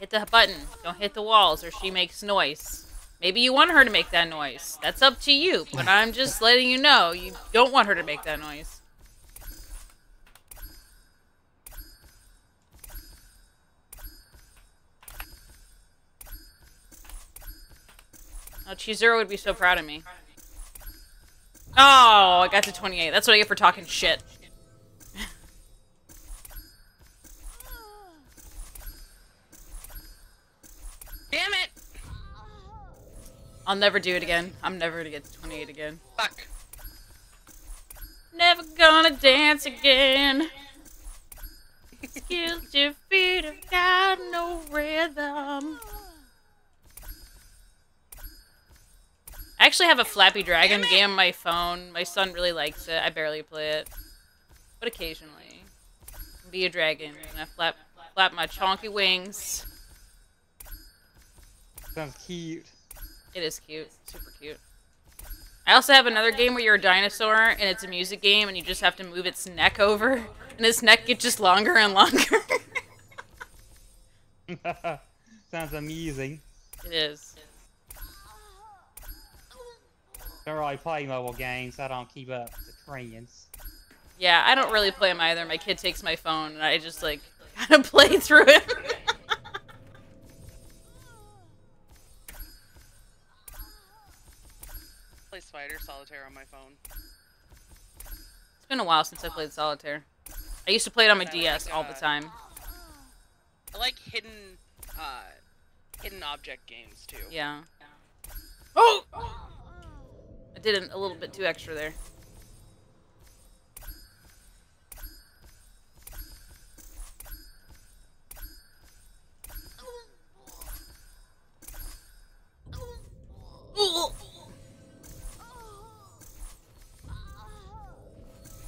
Hit the button. Don't hit the walls or she makes noise. Maybe you want her to make that noise. That's up to you, but I'm just letting you know you don't want her to make that noise. Oh, Chizuru would be so proud of me. Oh, I got to 28. That's what I get for talking shit. Damn it! I'll never do it again. I'm never gonna get to 28 again. Fuck. Never gonna dance again. Skills your feet have got no rhythm. I actually have a Flappy Dragon game on my phone. My son really likes it. I barely play it. But occasionally. Be a dragon. And I flap flap my chonky wings. Sounds cute. It is cute. Super cute. I also have another game where you're a dinosaur and it's a music game and you just have to move its neck over and its neck gets just longer and longer. Sounds amusing. it is. Don't really play mobile games, I don't keep up with the trends. Yeah, I don't really play them either. My kid takes my phone and I just like kind of play through it. Fighter Solitaire on my phone. It's been a while since I played solitaire. I used to play it on my I DS like, all the uh, time. I like hidden, uh, hidden object games too. Yeah. Oh! I did a little bit too extra there.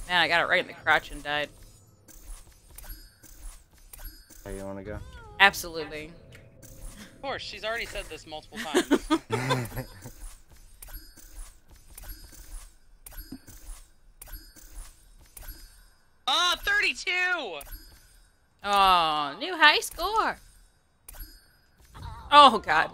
Man, I got it right in the crotch and died. Where you want to go? Absolutely. Of course, she's already said this multiple times. Ah, 32! Oh, new high score. Oh god.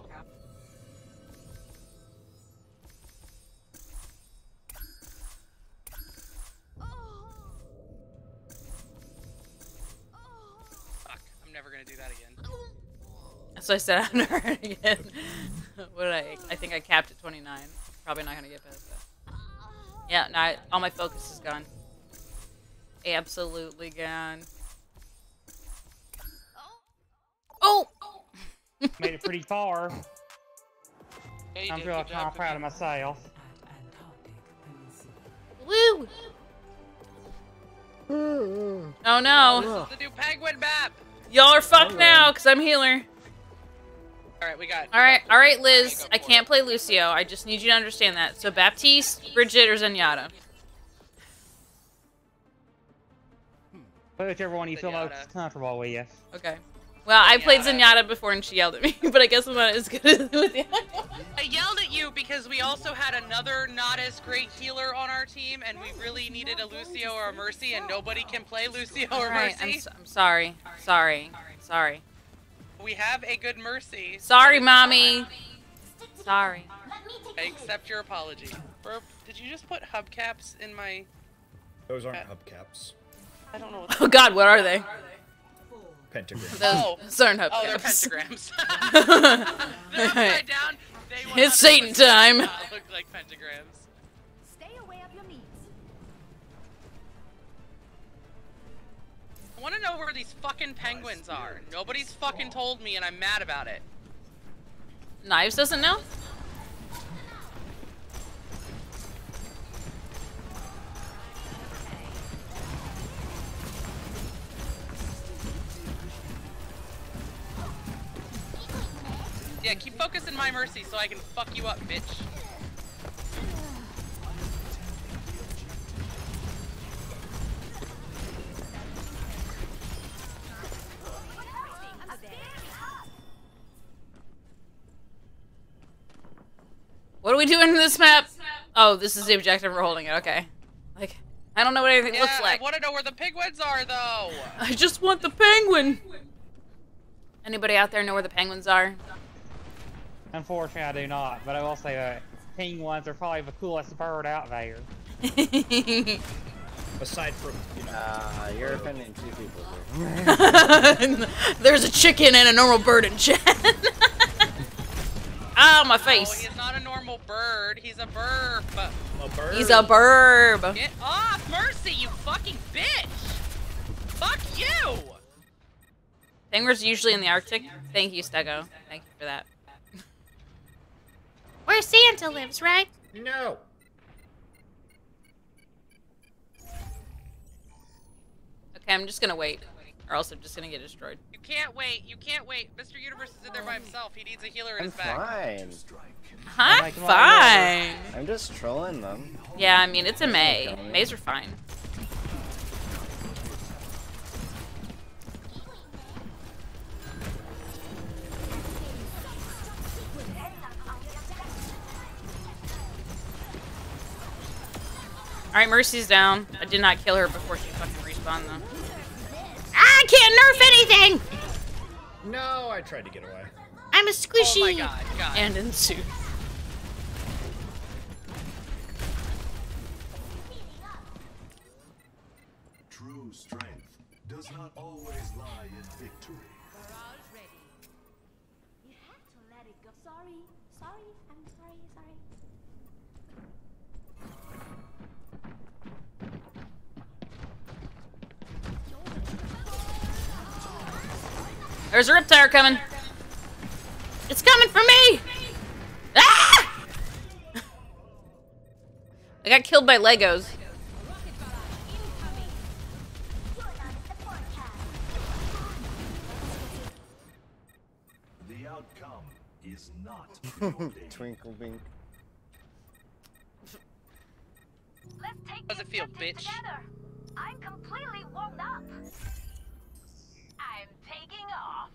So I said I'm never gonna get. what did I? I think I capped at 29. Probably not gonna get past that. Yeah, no, I, all my focus is gone. Absolutely gone. Oh! Made it pretty far. Yeah, you I'm did. feeling Good kind of proud of myself. At Antarctic Peninsula. Woo! Mm-hmm. Oh no! This is the new penguin map! Y'all are fucked now, because I'm healer. Alright, we got. All right, got all right, Liz. for I can't play Lucio. I just need you to understand that. So Baptiste, Brigitte, or Zenyatta. Hmm. Play whichever one you feel most Zenyatta. comfortable with. Yes. Okay. Well, I played Zenyatta. Zenyatta before and she yelled at me, but I guess I'm not as good as Lucio. I yelled at you because we also had another not as great healer on our team, and we really needed a Lucio or a Mercy, and nobody can play Lucio or Alright, I'm, Mercy. so- I'm sorry. Sorry. Sorry. We have a good Mercy. Sorry, mommy. Sorry. I accept your apology. Bro, did you just put hubcaps in my? Those aren't Uh, hubcaps. I don't know. What Oh god, what are they? Pentagram. Those, Oh. those aren't Oh, they're pentagrams. they're upside down. They It's Satan time. Look like pentagrams. Want to know where these fucking penguins are. Nobody's fucking told me, and I'm mad about it. Knives doesn't know? Yeah, keep focusing my mercy so I can fuck you up, bitch. What are we doing in this map? Oh, this is the objective. We're holding it. Okay. Like, I don't know what anything Yeah, looks like. I want to know where the penguins are, though. I just want the penguin. Anybody out there know where the penguins are? Unfortunately, I do not, but I will say that penguins are probably the coolest bird out there. Aside from, you know, Uh, you're offending two people here. There's a chicken and a normal bird in chat. Ah, my face. he's not a normal bird. He's a burp. a bird. He's a Birb. Get off, Mercy, you fucking bitch! Fuck you! Penguins usually in the Arctic. Thank you, Stego. Thank you for that. Where Santa lives, right? No. Okay, I'm just gonna wait, or else I'm just gonna get destroyed. You can't wait. You can't wait. Mr. Universe is in there by himself. He needs a healer in I'm his back. fine. Huh? Like, come on, Fine. I'm just trolling them. Yeah, I mean it's a Mei. Meis are fine. Alright, Mercy's down. I did not kill her before she fucking respawned though. I can't nerf anything! No, I tried to get away. I'm a Oh squishy! my god, god. And ensue. There's a RIP-Tire coming. It's coming for me! Ah! I got killed by Legos. The outcome is not. Twinkle wink. Let's take How's the it feel, bitch? together. I'm completely warmed up. I'm taking off.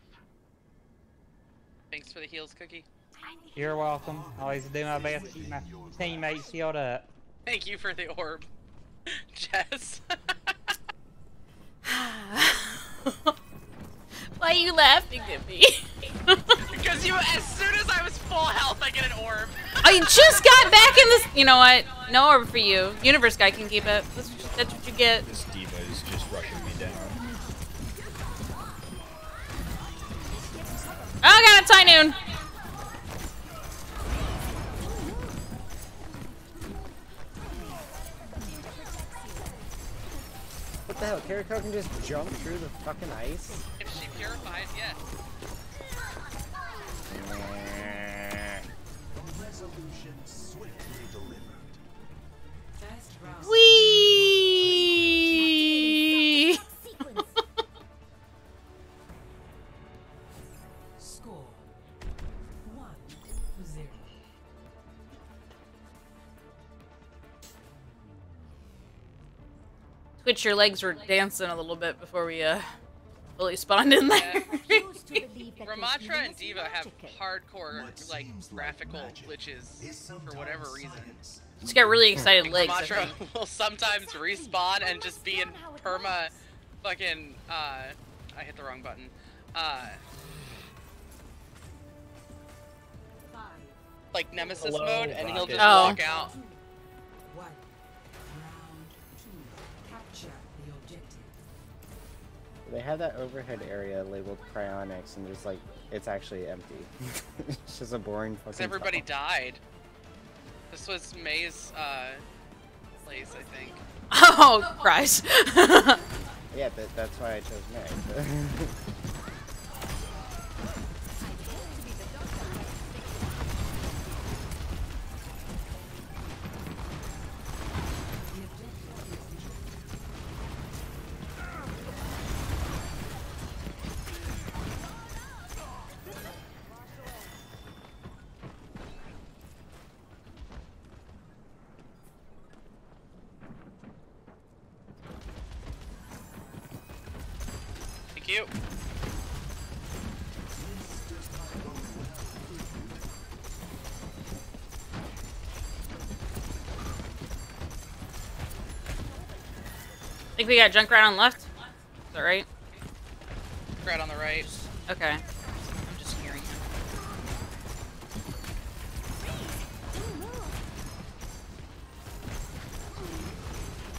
Thanks for the heals, Cookie. You're welcome. Always do my best to keep my teammates healed up. Thank you for the orb, Jess. Why are you laughing at me? because you, as soon as I was full health, I get an orb. I just got back in this. You know what? No orb for you. Universe guy can keep it. That's what you, that's what you get. Oh, god, got a Tynoon. What the hell? Kiriko can just jump through the fucking ice? If she purifies, yes. Resolution swiftly delivered. Wee. Twitch, your legs were dancing a little bit before we uh fully spawned in there. Ramattra and D.Va have hardcore, like, graphical glitches for whatever reason. Just got really excited legs. Ramattra will sometimes respawn and just be in perma fucking, uh, I hit the wrong button. Uh, like Nemesis Hello, mode, and he'll just Oh. walk out. They have that overhead area labeled cryonics and just like it's actually empty. it's just a boring fucking. Everybody tunnel. died. This was Mei's, uh, place, I think. Oh, Christ. Yeah, but that's why I chose Meg. Think we got Junkrat on left. Is that right? Right on the right. Okay. I'm just hearing him.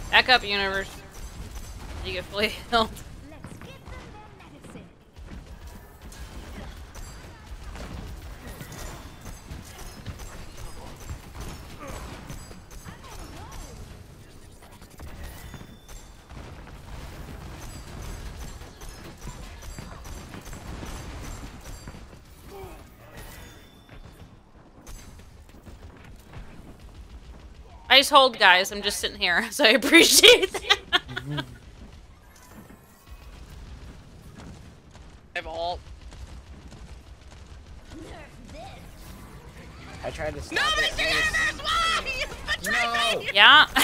Back up, universe. You get fully healed. Ice hold, guys. I'm just sitting here, so I appreciate that. I have all. I tried to stop No, it. Mr. and Universe, why? You betrayed me! yeah.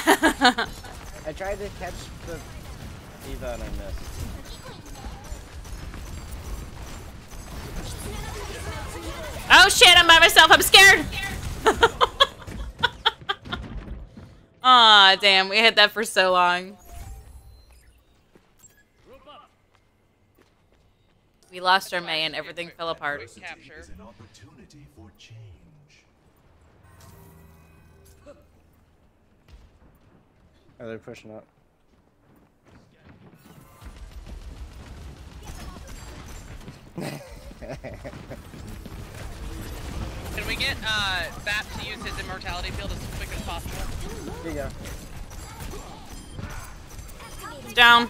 I tried to catch the D.Va and I missed. oh shit! I'm by myself. I'm scared. Aw, damn. We had that for so long. We lost our Mei and everything fell apart. Capture. Is an opportunity for change. Oh, they're pushing up. Can we get uh, Bap to use his immortality field as quick as possible? Here you go. It's down.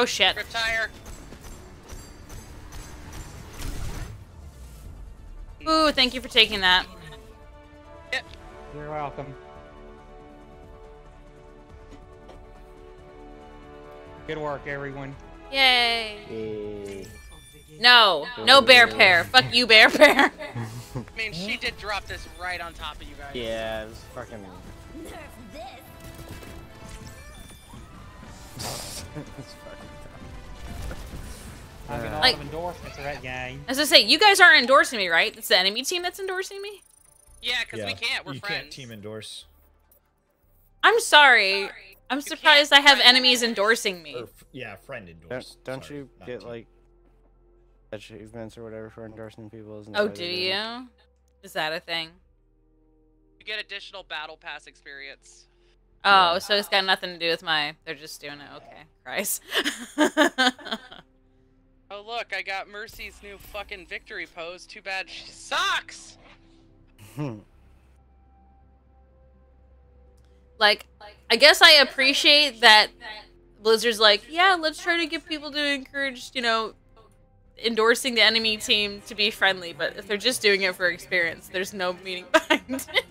Oh shit. Retire. Ooh, thank you for taking that. You're welcome. Good work, everyone. Yay. Yay. No, no bear pair. Fuck you, bear pair. I mean, she did drop this right on top of you guys. Yeah, it was fucking. Nerf this. it's fucking I get a lot Like- of endorsements for that game. As I say, you guys aren't endorsing me, right? It's the enemy team that's endorsing me. Yeah, because we Yeah, can't. We're you friends. can't team endorse. I'm sorry. I'm You surprised I have enemies endorsing me. Or, yeah, friend Don't, endorse. don't sorry, you not get team. like achievements or whatever for endorsing people? Isn't oh, that Oh, do they it? you? Is that a thing? You get additional battle pass experience. Oh, so it's got nothing to do with my. They're just doing it. Okay, Christ. Oh look, I got Mercy's new fucking victory pose. Too bad she sucks. Hmm. like, I guess I appreciate that Blizzard's like, yeah, let's try to get people to encourage, you know, endorsing the enemy team to be friendly. But if they're just doing it for experience, there's no meaning behind it.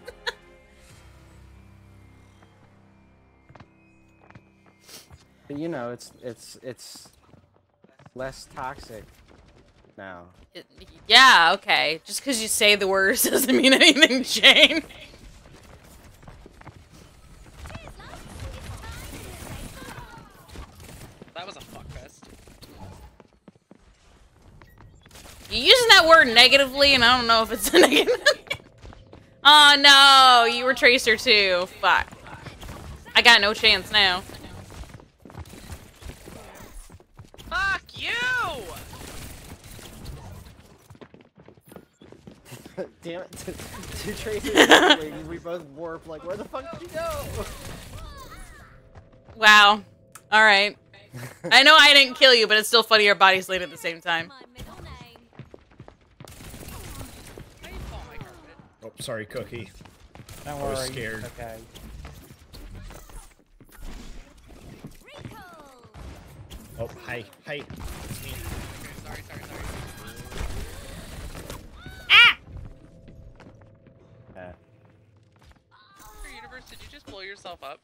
But you know, it's it's it's less toxic now. Yeah, okay. Just because you say the words doesn't mean anything, Jane. That was a fuckfest. You're using that word negatively, and I don't know if it's a negative. oh no, you were Tracer too. Fuck. I got no chance now. Fuck you! Damn it! Two traces. waiting, we both warp. Like, where the fuck did you go? Wow. All right. I know I didn't kill you, but it's still funny your body's laid at the same time. My middle name. Why you fall my carpet? Oh, sorry, Cookie. Don't worry. I was scared. Okay. Oh, hi, hi. It's me. Sorry, sorry, sorry. Uh, Your universe, did you just blow yourself up?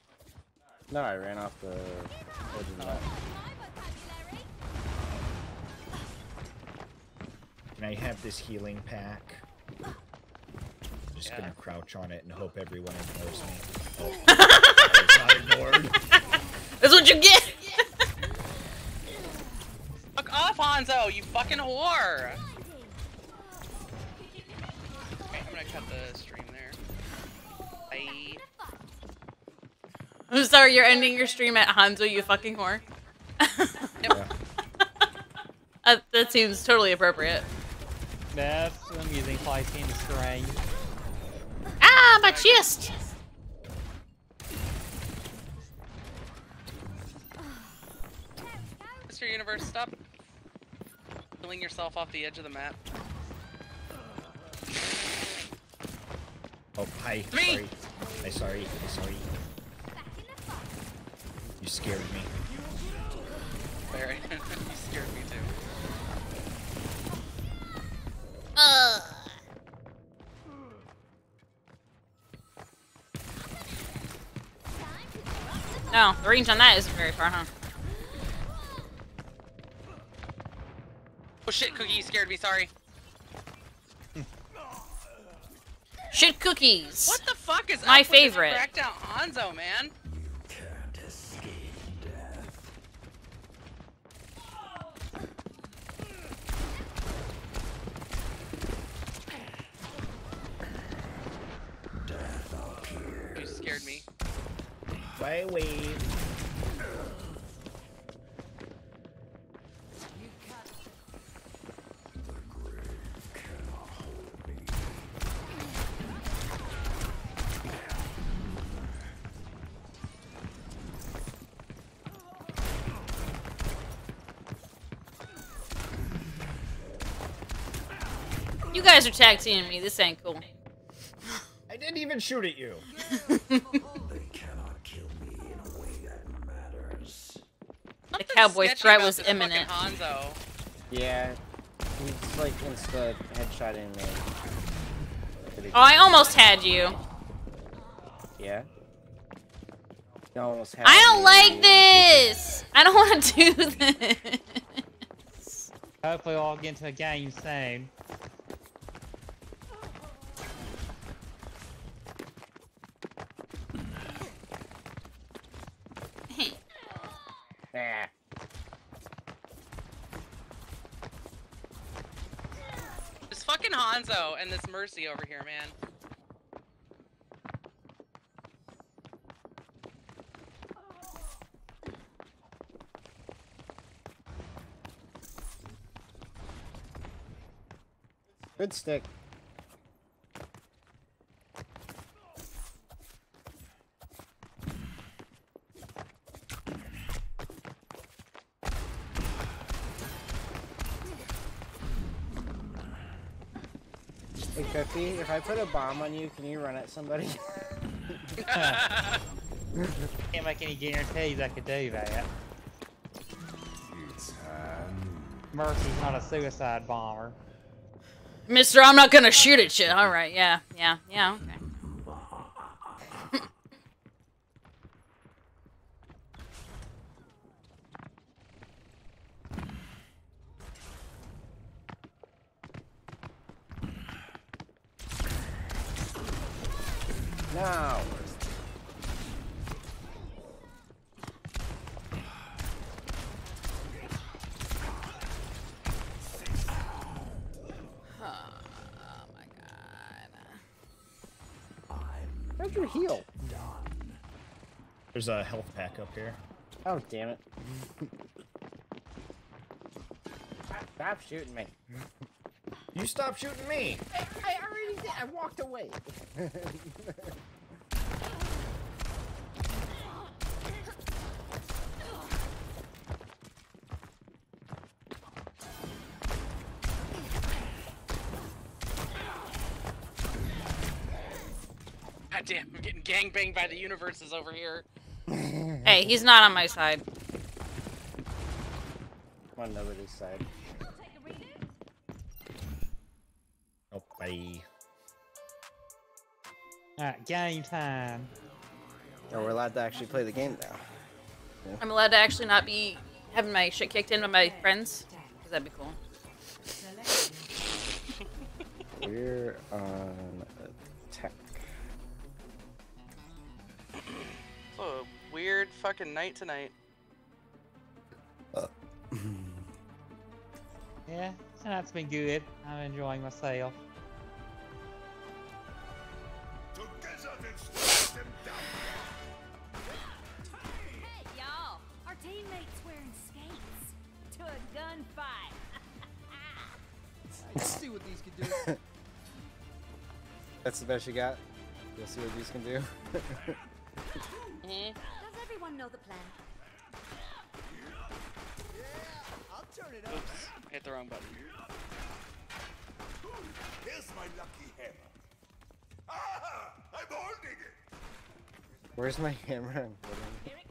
no, I ran off the edge of the map. My vocabulary. Can I have this healing pack? I'm Just Yeah. gonna crouch on it and hope everyone ignores me. Oh, I not ignored. That's what you get. Fuck off, Hanzo, you fucking whore! Okay, I'm gonna cut the stream there. Bye. I'm sorry, you're ending your stream at Hanzo, you fucking whore. Yeah. Uh, that seems totally appropriate. That's amusing place in the screen. Ah, my chest! Mr. Universe, stop pulling yourself off the edge of the map. Oh, hi. Me! Sorry. Hi, sorry. Hi, sorry. You scared me. Barry, you scared me too. Ugh. No, the range on that isn't very far, huh? Oh shit, Cookie, you scared me, sorry. Shit cookies! What the fuck is My up with this favorite. cracked out Hanzo, man? Death. Death you scared me. Why wait? Guys are tag teaming me. This ain't cool. I didn't even shoot at you. They cannot kill me in a way that matters. Not the cowboy threat was imminent. Hanzo. Yeah. He's like insta headshotting me. Oh, I almost had you. Yeah. You almost had I don't me. like this. I don't want to do this. Hopefully, we'll all get into the game soon. This fucking Hanzo and this Mercy over here, man. Good stick. Hey Cookie, if I put a bomb on you, can you run at somebody? Can't make any guarantees I could do that. Mercy's not a suicide bomber. Mister, I'm not gonna shoot at you. All right, yeah, yeah, yeah, okay. No. Oh my god. Where's your heal? There's a health pack up here. Oh damn it. Stop shooting me. You stop shooting me. I, I already did. I walked away. God damn, I'm getting gangbanged by the universes over here. Hey, he's not on my side. I'm on nobody's side. Alright, game time. Oh, we're allowed to actually play the game now. I'm allowed to actually not be having my shit kicked in by my friends. Cause that'd be cool. We're on attack. It's a weird fucking night tonight. Uh. Yeah, tonight's been good. I'm enjoying myself. See what these can do. That's the best you got? You'll see what these can do. hmm Does everyone know the plan? I'll turn it up. Oops, hit the wrong button. Here's my lucky hammer. Ah! I'm holding it. Where's my hammer? I'm putting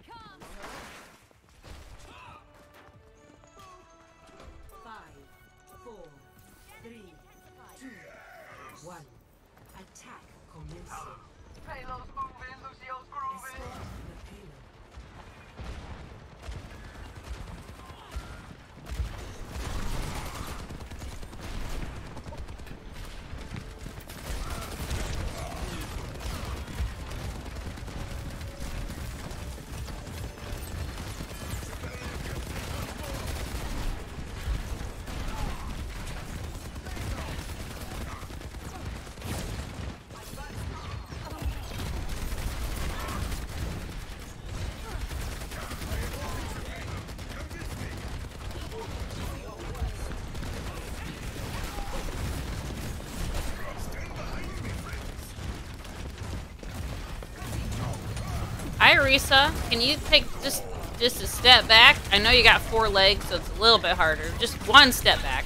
Hi, Risa. Can you take just just a step back? I know you got four legs, so it's a little bit harder. Just one step back.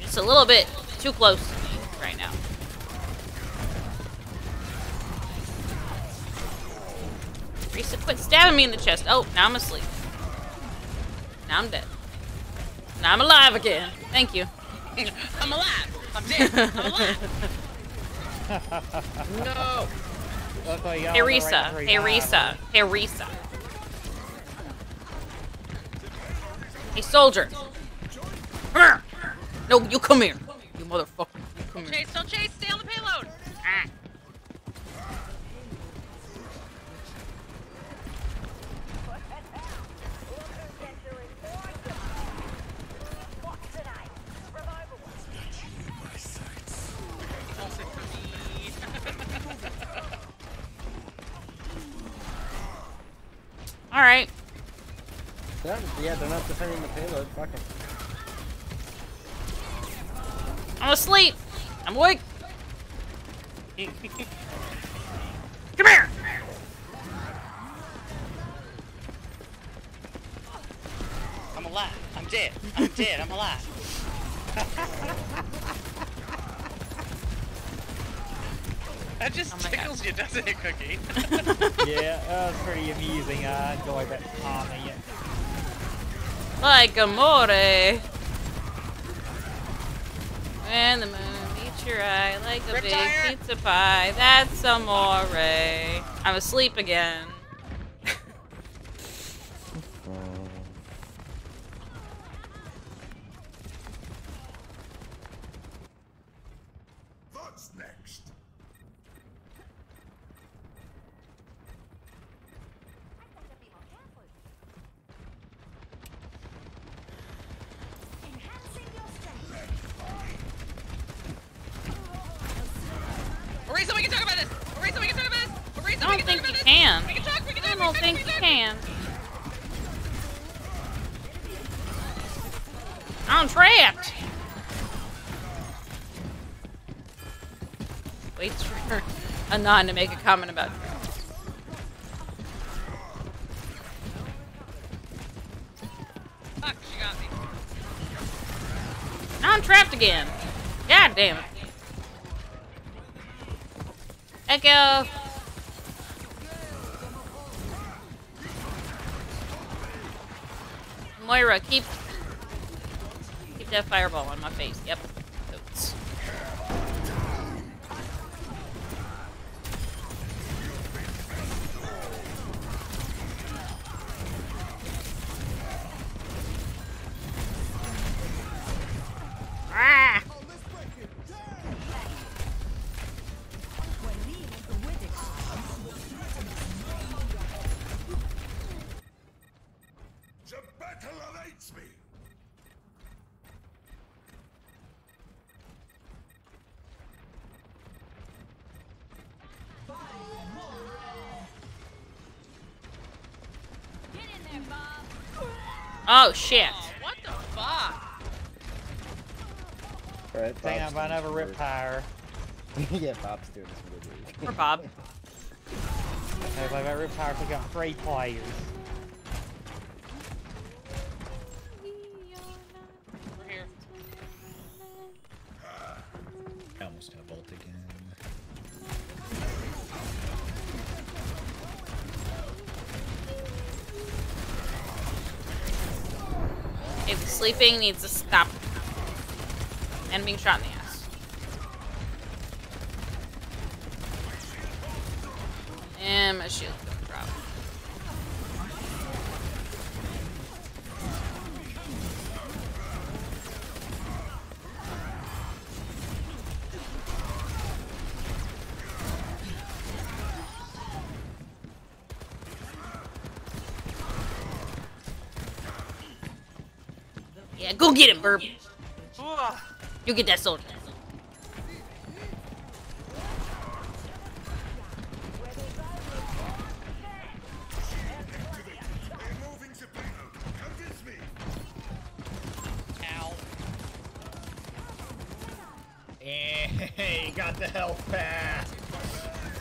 Just a little bit too close to me right now. Risa, quit stabbing me in the chest. Oh, now I'm asleep. Now I'm dead. Now I'm alive again. Thank you. I'm alive. I'm dead. I'm alive. No. Orisa, like y'all Hey are the Risa. right Hey three Hey soldier. Come here. No, you come here. You motherfucker. You come here. Chase, don't chase. Stay on Yeah, yeah, they're not defending the payload. Fuck it. I'm asleep. I'm awake. Come here. I'm alive. I'm dead. I'm dead. I'm alive. that just Oh my God. tickles you, doesn't it, Cookie? yeah, that was pretty amusing. I enjoyed that comment. Like amore. When the moon meets your eye like a big pizza pie. That's amore. I'm asleep again. Anon to make a comment about traps. Fuck, she got me. Now I'm trapped again. God damn it. Echo. Moira, keep keep that fireball on my face. Yep. Right, Hang Bob's on, by another doing rip this tire. yeah, Bob's doing this really weird. Or Bob. Looks like that RIP-Tire took out three players. We're here. I almost have ult again. If sleeping needs to stop. And being shot in the ass. And my shield's gonna drop. Yeah, go get him, Birb. You get that soldier. Removing the payload. Come with me. Ow. Hey, got the health pass.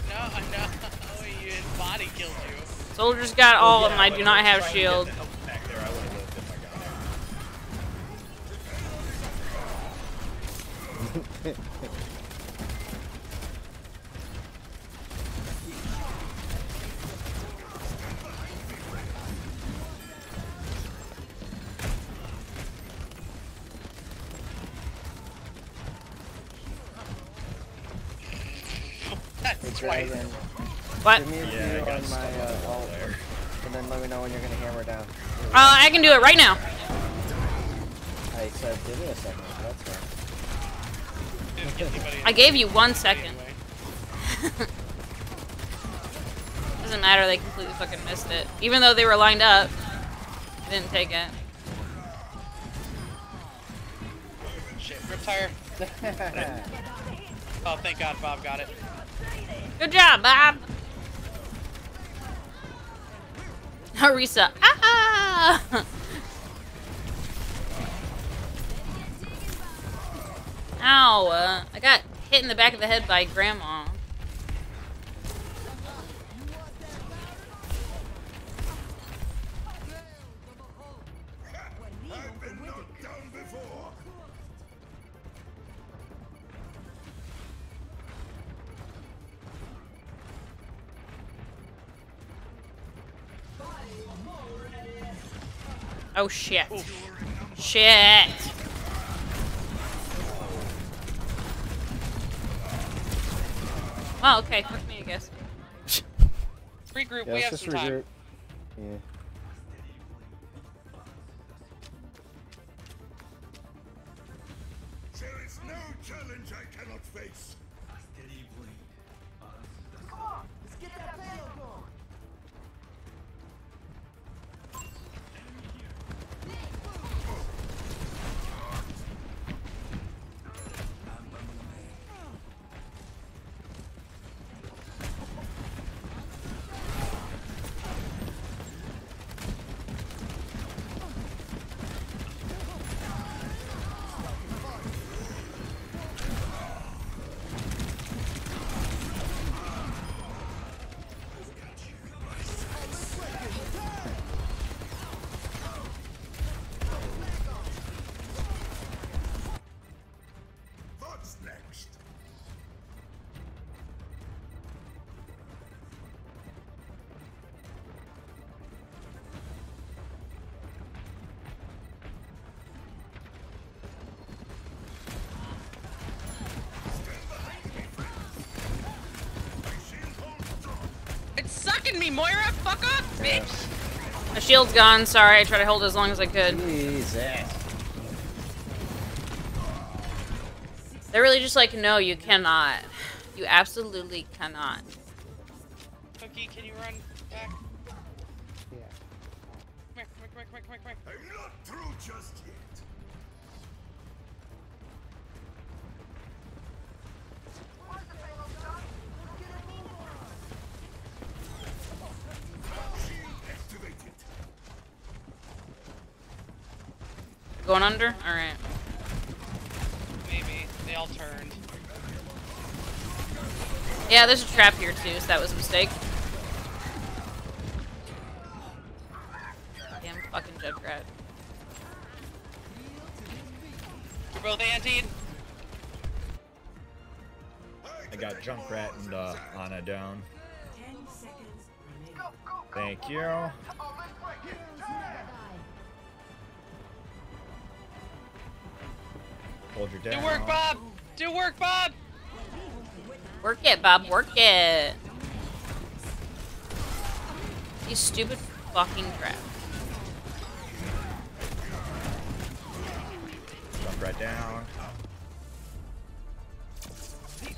No, no. Oh, his body killed you. Soldiers got all of Yeah, them. I do not have trying to get shield. the health back there. I would've lived if I got it. twice. Dragon. What? Give me a Yeah, I view got on stuck my on the uh, wall alt, there. and then let me know when you're gonna hammer down. Uh, I can do it right now. I said give me a second. That's fine. Didn't get anybody I gave you one second. Doesn't matter, they completely fucking missed it. Even though they were lined up, they didn't take it. Shit, RIP-Tire. Oh, thank God Bob got it. Good job, Bob. Orisa. Hit in the back of the head by Grandma. I've been knocked down before. Oh shit. Shit. Well, okay, fuck me, I guess. Regroup, Yeah, we have some time. regroup. Yeah. Shield's gone. Sorry, I tried to hold it as long as I could. Jesus. They're really just like, no, you cannot. You absolutely cannot. Cookie, can you run Going under? Alright. Maybe. They all turned. Yeah, there's a trap here too, so that was a mistake. Damn fucking Junkrat. We're both antied. I got Junkrat and uh, Ana down. Hold your down. Do work, Bob! Do work, Bob! Work it, Bob, work it. You stupid fucking trap. Junkrat down.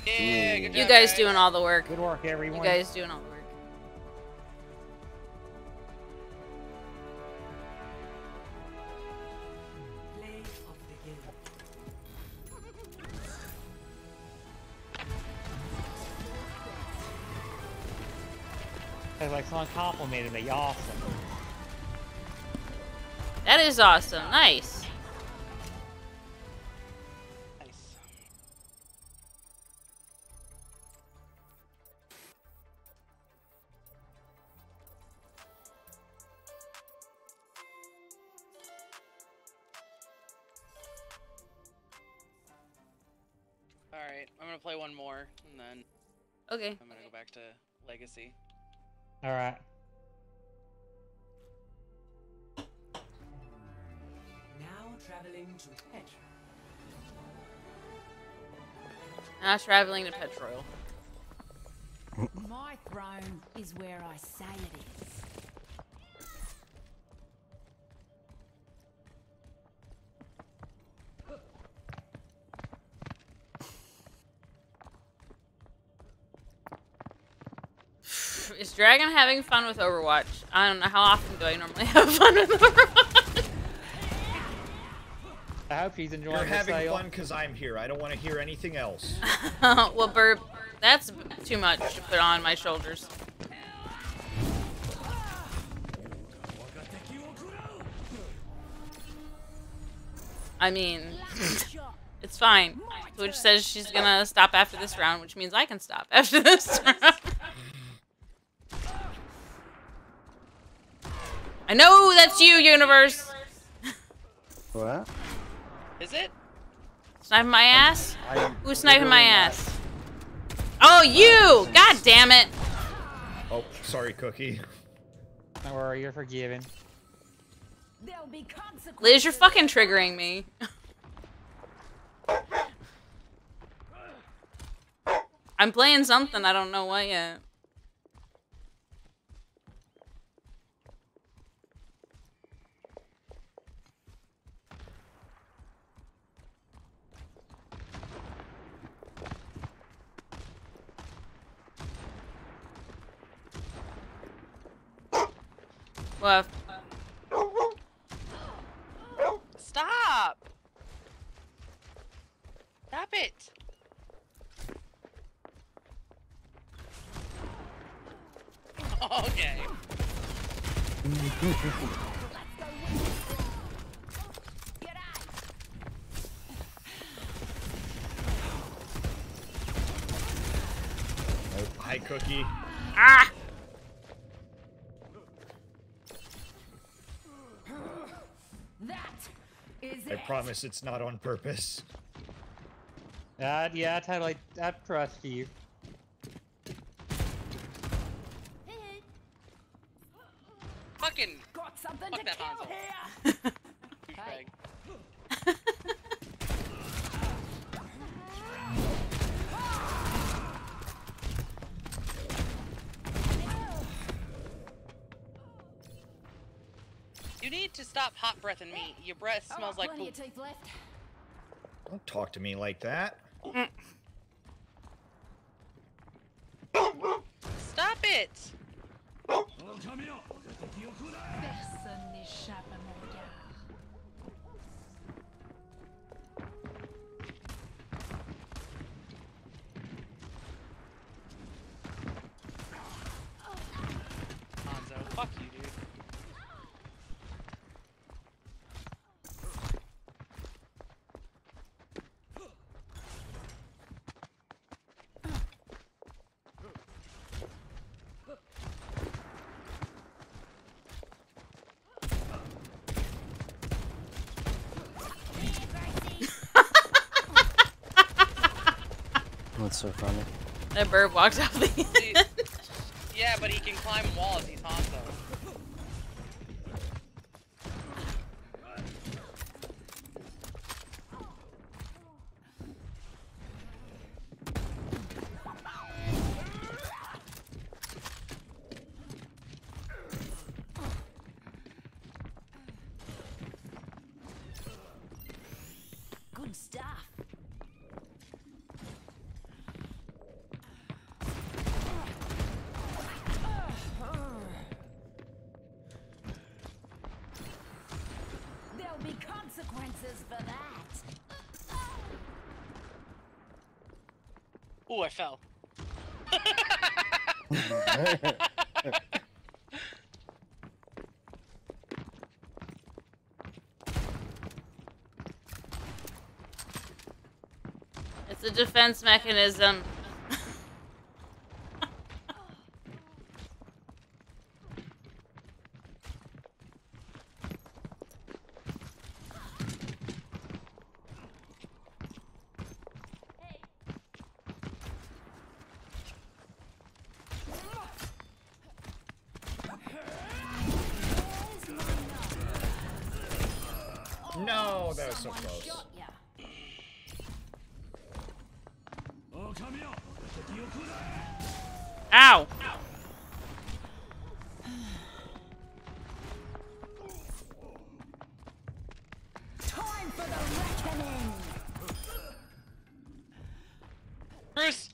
Yeah, good You job, guys doing all the work. Good work, everyone. You guys doing all the work. Like someone complimented me. Awesome. That is awesome. Nice. Nice. Alright, I'm gonna play one more, and then Okay. I'm gonna go back to Legacy. All right. Now traveling to Petra. Now traveling to Petroil. My throne is where I say it is. Dragon having fun with Overwatch? I don't know. How often do I normally have fun with Overwatch? I hope he's enjoying You're the having sale. fun because I'm here. I don't want to hear anything else. well, Birb, that's too much to put on my shoulders. I mean, it's fine. Twitch says she's gonna stop after this round, which means I can stop after this round. I know that's you, universe. What? Is it? Sniping my ass? I Who's sniping my literally not- ass? Oh, you! God damn it! Oh, sorry, Cookie. Don't worry, you're forgiven. There'll be. Liz, you're fucking triggering me. I'm playing something, I don't know what yet. Well, Stop! Stop it! Okay. Hi, Cookie. ah! Promise it's not on purpose. Uh, yeah, I totally, I trust you. Your breath Oh, smells like poop. of teeth left. Don't talk to me like that. Stop it! Personne n'échappe à mon regard. Hanzo, fuck you, dude. What's so funny? That bird walked off the See, yeah, but he can climb walls. He's Hanzo. Good stuff. There'll be consequences for that. Ooh, I fell. It's a defense mechanism. No, that was so Someone close. shot ya. Ow! Time for the reckoning. Bruce!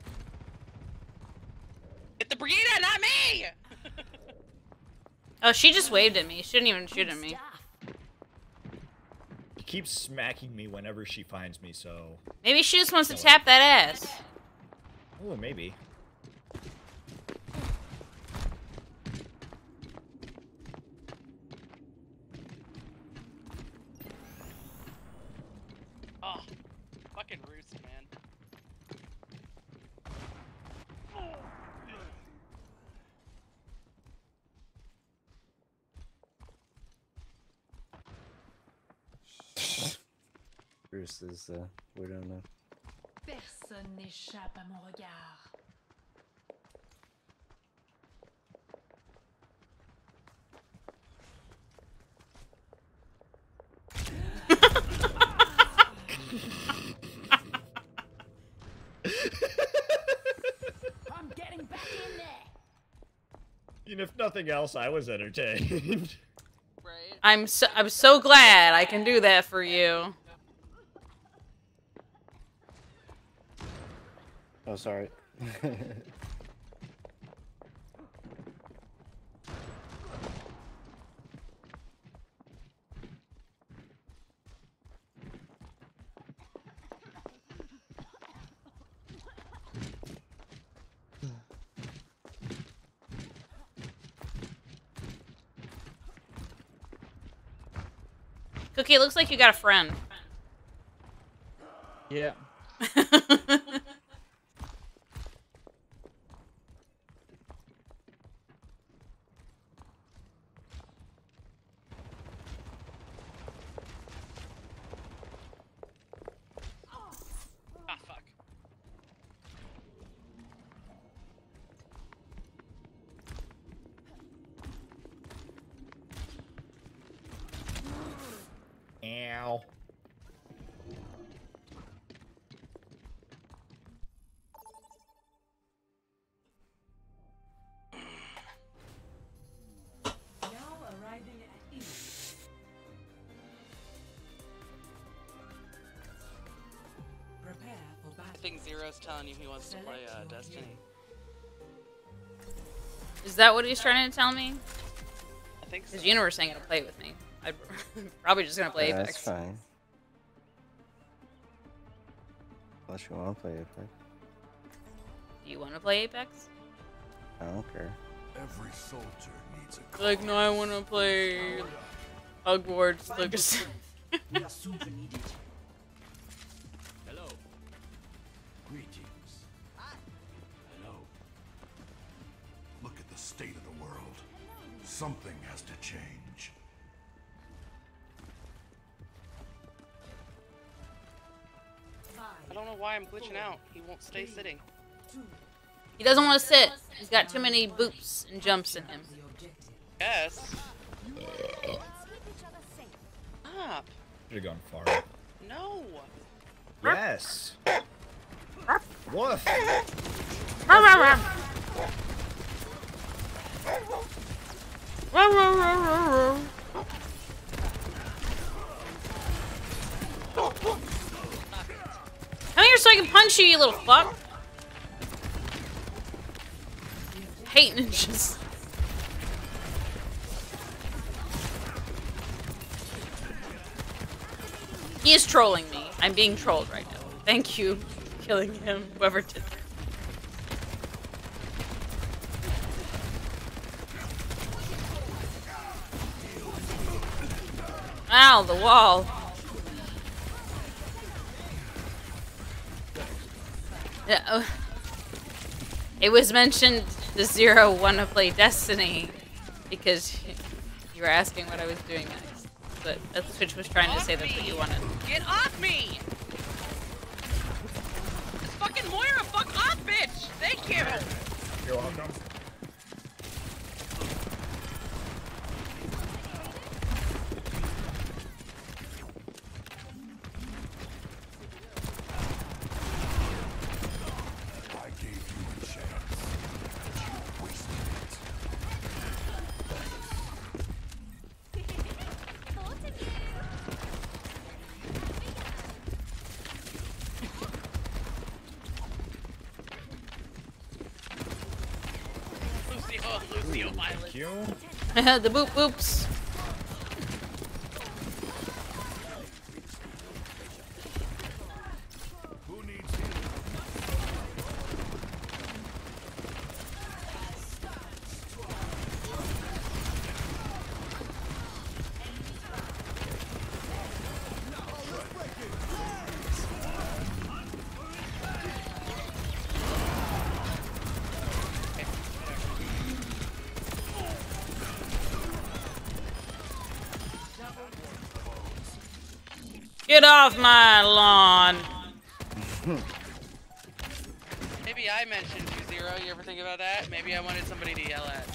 Hit the Brigitte, not me! Oh, she just waved at me. She didn't even shoot at me. She keeps smacking me whenever she finds me, so. Maybe she just wants to tap that ass. Oh, maybe. Oh, fucking Roost, man. Bruce is, uh, we don't know. Personne n'échappe à mon regard. I'm getting back in there. And if nothing else, I was entertained. Right? I'm so I'm so glad I can do that for you. Oh, sorry. Cookie, it looks like you got a friend. Yeah. battle. telling you he wants to play uh, Destiny. Is that what he's trying to tell me? I think so. Because Universe ain't gonna play with me. I'm probably just gonna play Yeah, Apex. That's fine. Unless you want to play Apex. Do you want to play Apex? I don't care. Every soldier needs a Like, no, I want to play Hogwarts Legacy. glitching out. He won't stay sitting. he doesn't want to sit. He's got too many boops and jumps in him. Yes. Let's keep each. Stop. Should have gone far. No. Yes. Woof. Come I can punch you, you little fuck. Hate ninjas. He is trolling me. I'm being trolled right now. Thank you for killing him, whoever did that. Ow, the wall. Yeah, uh, it was mentioned the zero want to play Destiny because you were asking what I was doing next. But uh, Twitch was trying to say that's what you wanted. Get off me! It's fucking Moira, fuck off, bitch! Thank you! You're welcome. I gave you a chance. Lucio Violet. Thank you. the boop boops. Get off my lawn. Maybe I mentioned you, Zero. You ever think about that? Maybe I wanted somebody to yell at.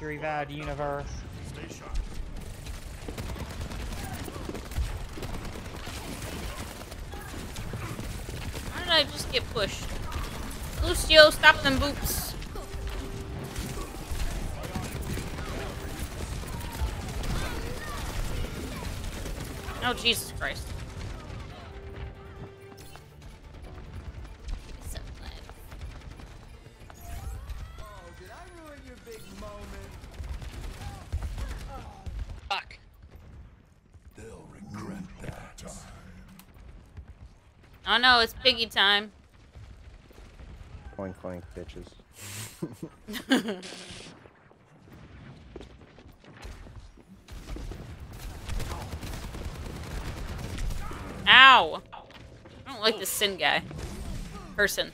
Got to universe. Stay sharp. Why did I just get pushed? Lucio, stop them boops. Oh, Jesus piggy time. Coink coink, bitches. Ow! I don't like this sin guy. Person.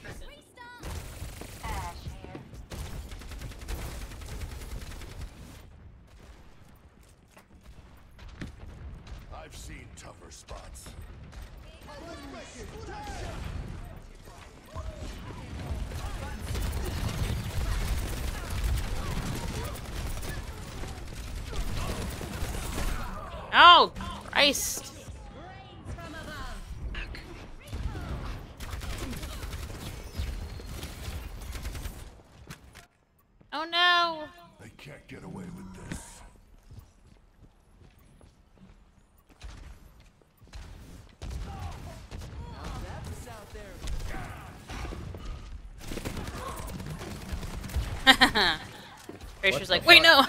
Tracer's like, wait, no!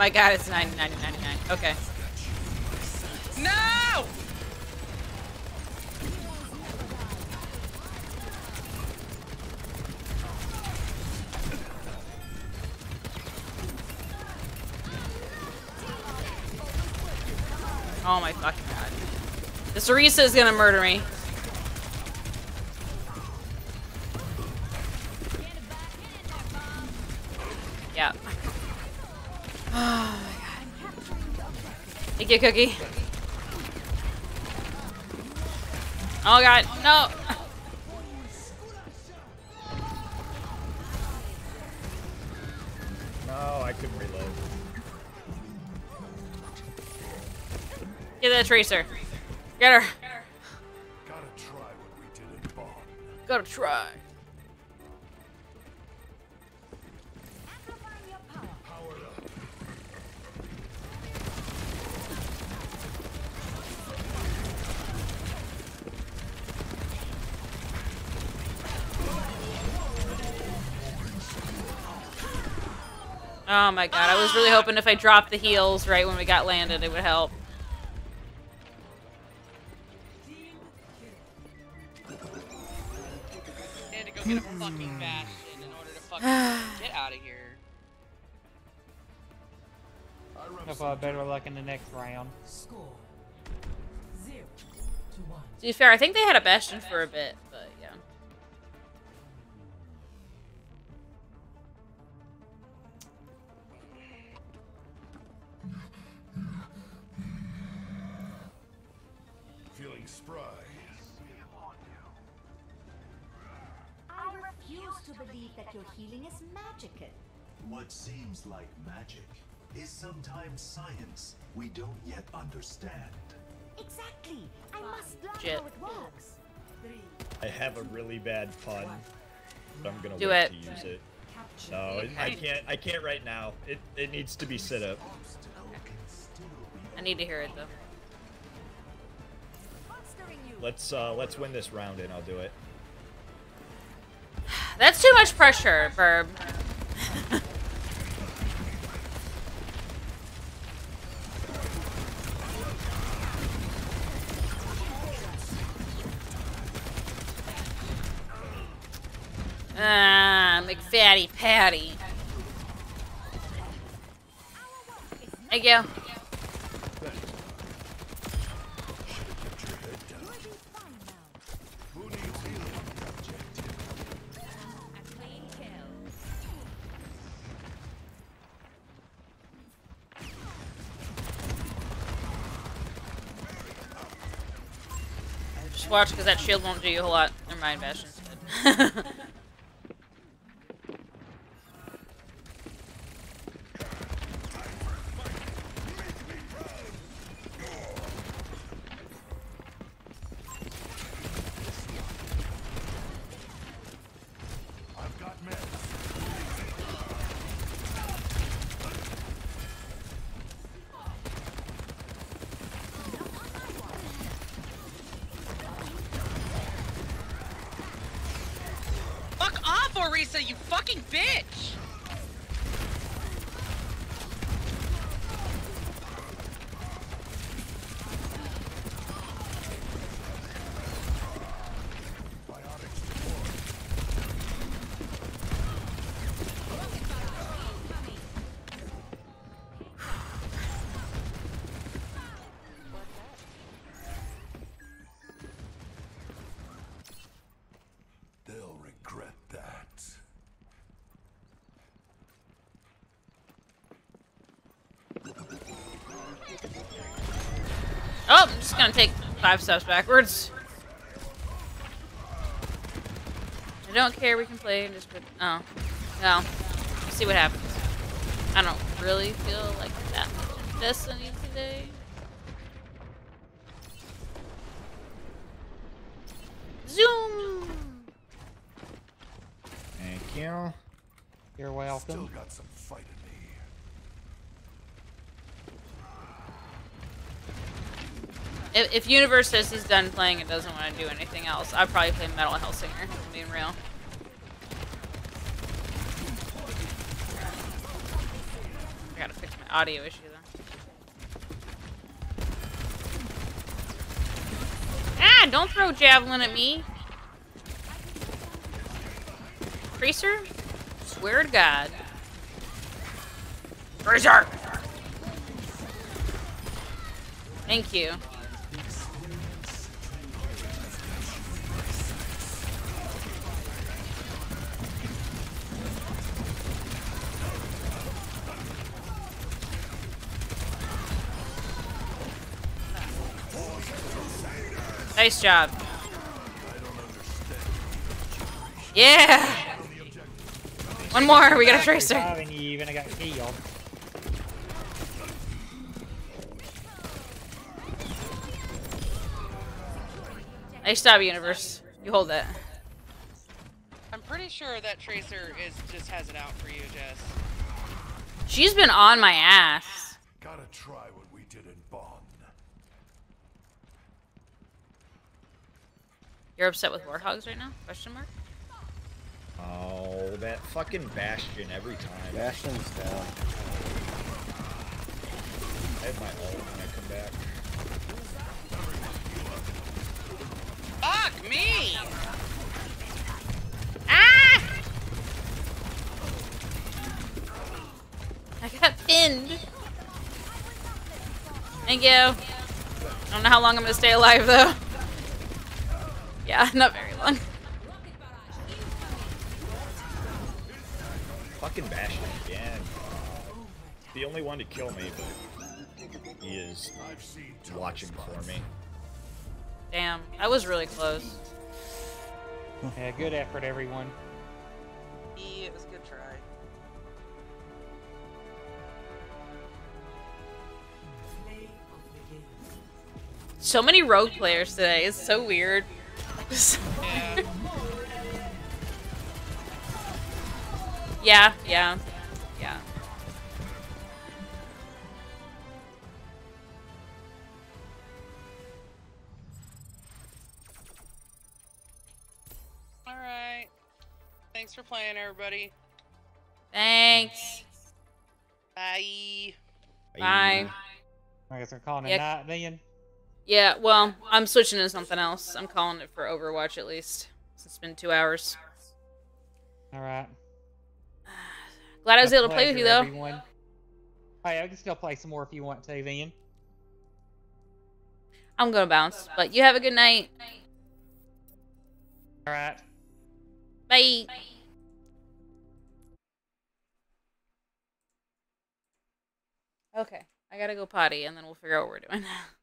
My god, it's 99.99. Okay. No! Oh my fucking god. This Orisa is gonna murder me. Thank you, Cookie. Oh god, no! No, I couldn't reload. Get that Tracer. Get her. Gotta try what we did in Bond. Gotta try. Was really hoping if I dropped the heels right when we got landed, it would help. And to go get a fucking bastion in order to fucking get out of here. Hope I have better luck in the next round. Score zero to one. To be fair, I think they had a bastion for a bit, seems like magic is sometimes science we don't yet understand. Exactly. I must learn Shit. how it works. I have a really bad pun, but I'm gonna Do wait it. to use it. No, it, I can't. I can't right now. It it needs to be set up. I need to hear it though. Let's uh let's win this round and I'll do it. That's too much pressure, Birb. ah, McFatty Patty. Thank you. Just watch, because that shield won't do you a whole lot. Never mind, Bastion's dead. Five steps backwards. I don't care, we can play and just put. Oh. Well, we'll see what happens. I don't really feel like that much in Destiny today. Zoom! Thank you. You're Still welcome. got some fight in If, if Universe says he's done playing and doesn't want to do anything else, I'd probably play Metal Hellsinger, being real. I gotta fix my audio issue though. Ah, don't throw javelin at me. Tracer? Swear to God. Tracer! Thank you. Nice job. Yeah! One more, we got a tracer. Reviving you when I got killed. Nice job, Universe. You hold that. I'm pretty sure that Tracer is just has it out for you, Jess. She's been on my ass. Gotta try what we did in Bond. You're upset with Warthogs right now? Question mark? Oh, that fucking Bastion every time. Bastion's down. I have my ult when I come back. Fuck me! Ah! I got pinned. Thank you. I don't know how long I'm gonna stay alive though. Yeah, not very long. Fucking Bastion again. The only one to kill me, but he is watching for me. Damn, I was really close. Yeah, good effort, everyone. Yeah, it was a good try. So many rogue players today. It's so weird. yeah, yeah, yeah. Alright. Thanks for playing, everybody. Thanks. Bye. Bye. I guess we're calling it Yeah. night then. Yeah, well, I'm switching to something else. I'm calling it for Overwatch at least. It's been two hours. Alright. Glad I was able to play with you though. Everyone. Hey, I can still play some more if you want to, then. I'm gonna bounce, but you have a good night. Alright. Bye. Okay, I gotta go potty, and then we'll figure out what we're doing.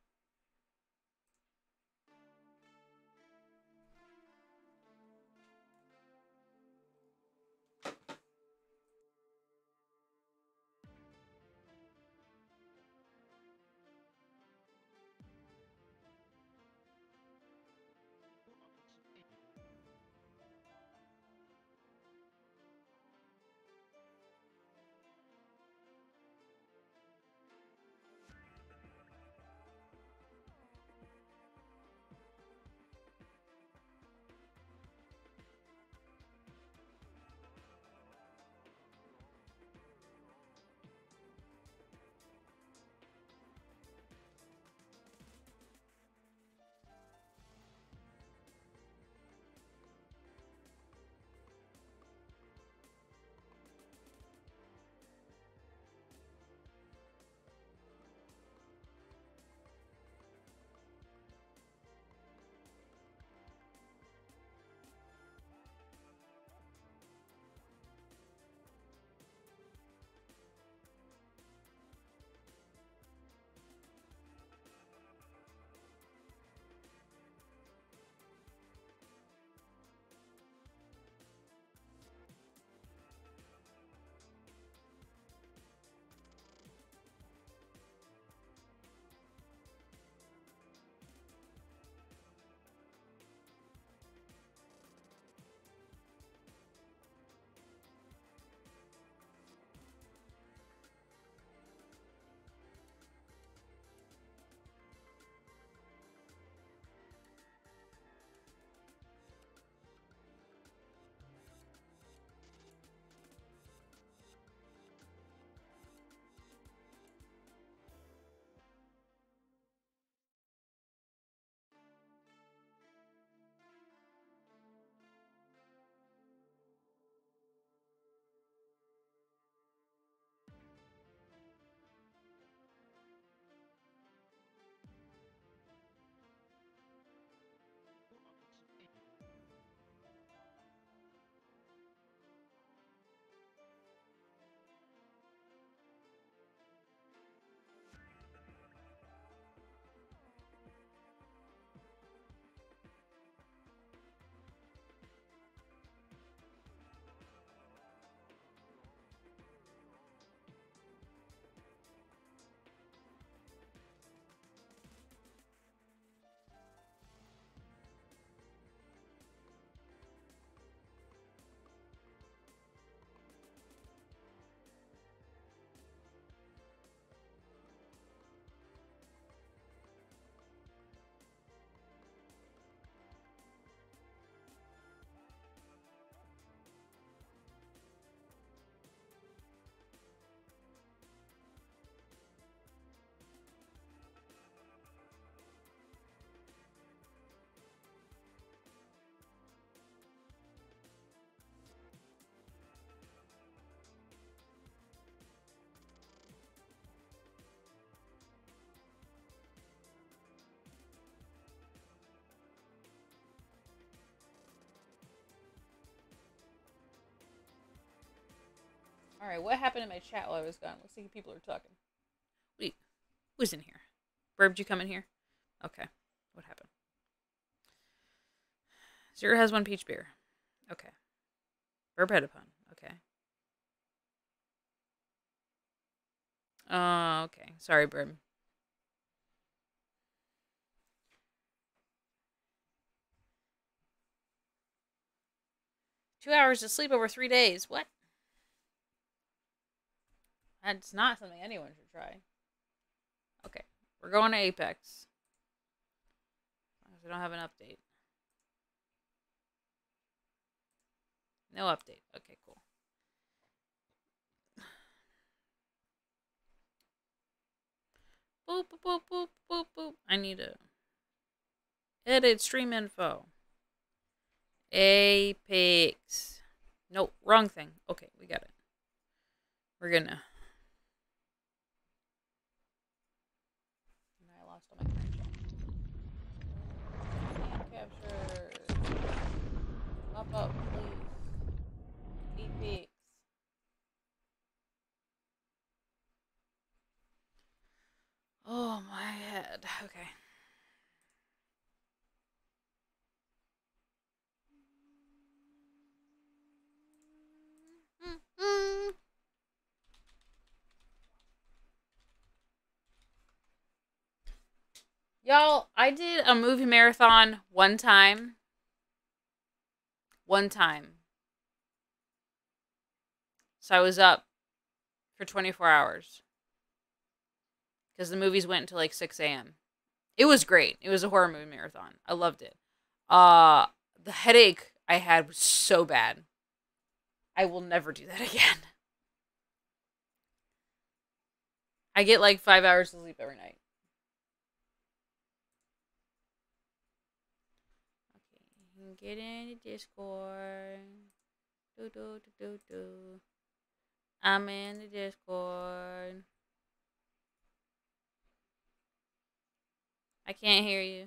All right, what happened in my chat while I was gone? Looks like people are talking. Wait, who's in here? Birb, did you come in here? Okay, what happened? Zero has one peach beer. Okay. Birb had a pun. Okay. Oh, okay. Sorry, Birb. Two hours of sleep over three days. What? That's not something anyone should try. Okay, we're going to Apex. We don't have an update. No update. Okay, cool. Boop, boop, boop, boop, boop. I need to edit stream info. Apex. Nope, wrong thing. Okay, we got it. We're gonna. I lost all my Hand capture. Pop up, please. Apex. Oh, my head. Okay. Y'all, I did a movie marathon one time. One time. So I was up for 24 hours. Because the movies went until like 6 a.m. It was great. It was a horror movie marathon. I loved it. Uh the headache I had was so bad. I will never do that again. I get like five hours of sleep every night. Okay, get in the Discord. Do do do do do. I'm in the Discord. I can't hear you.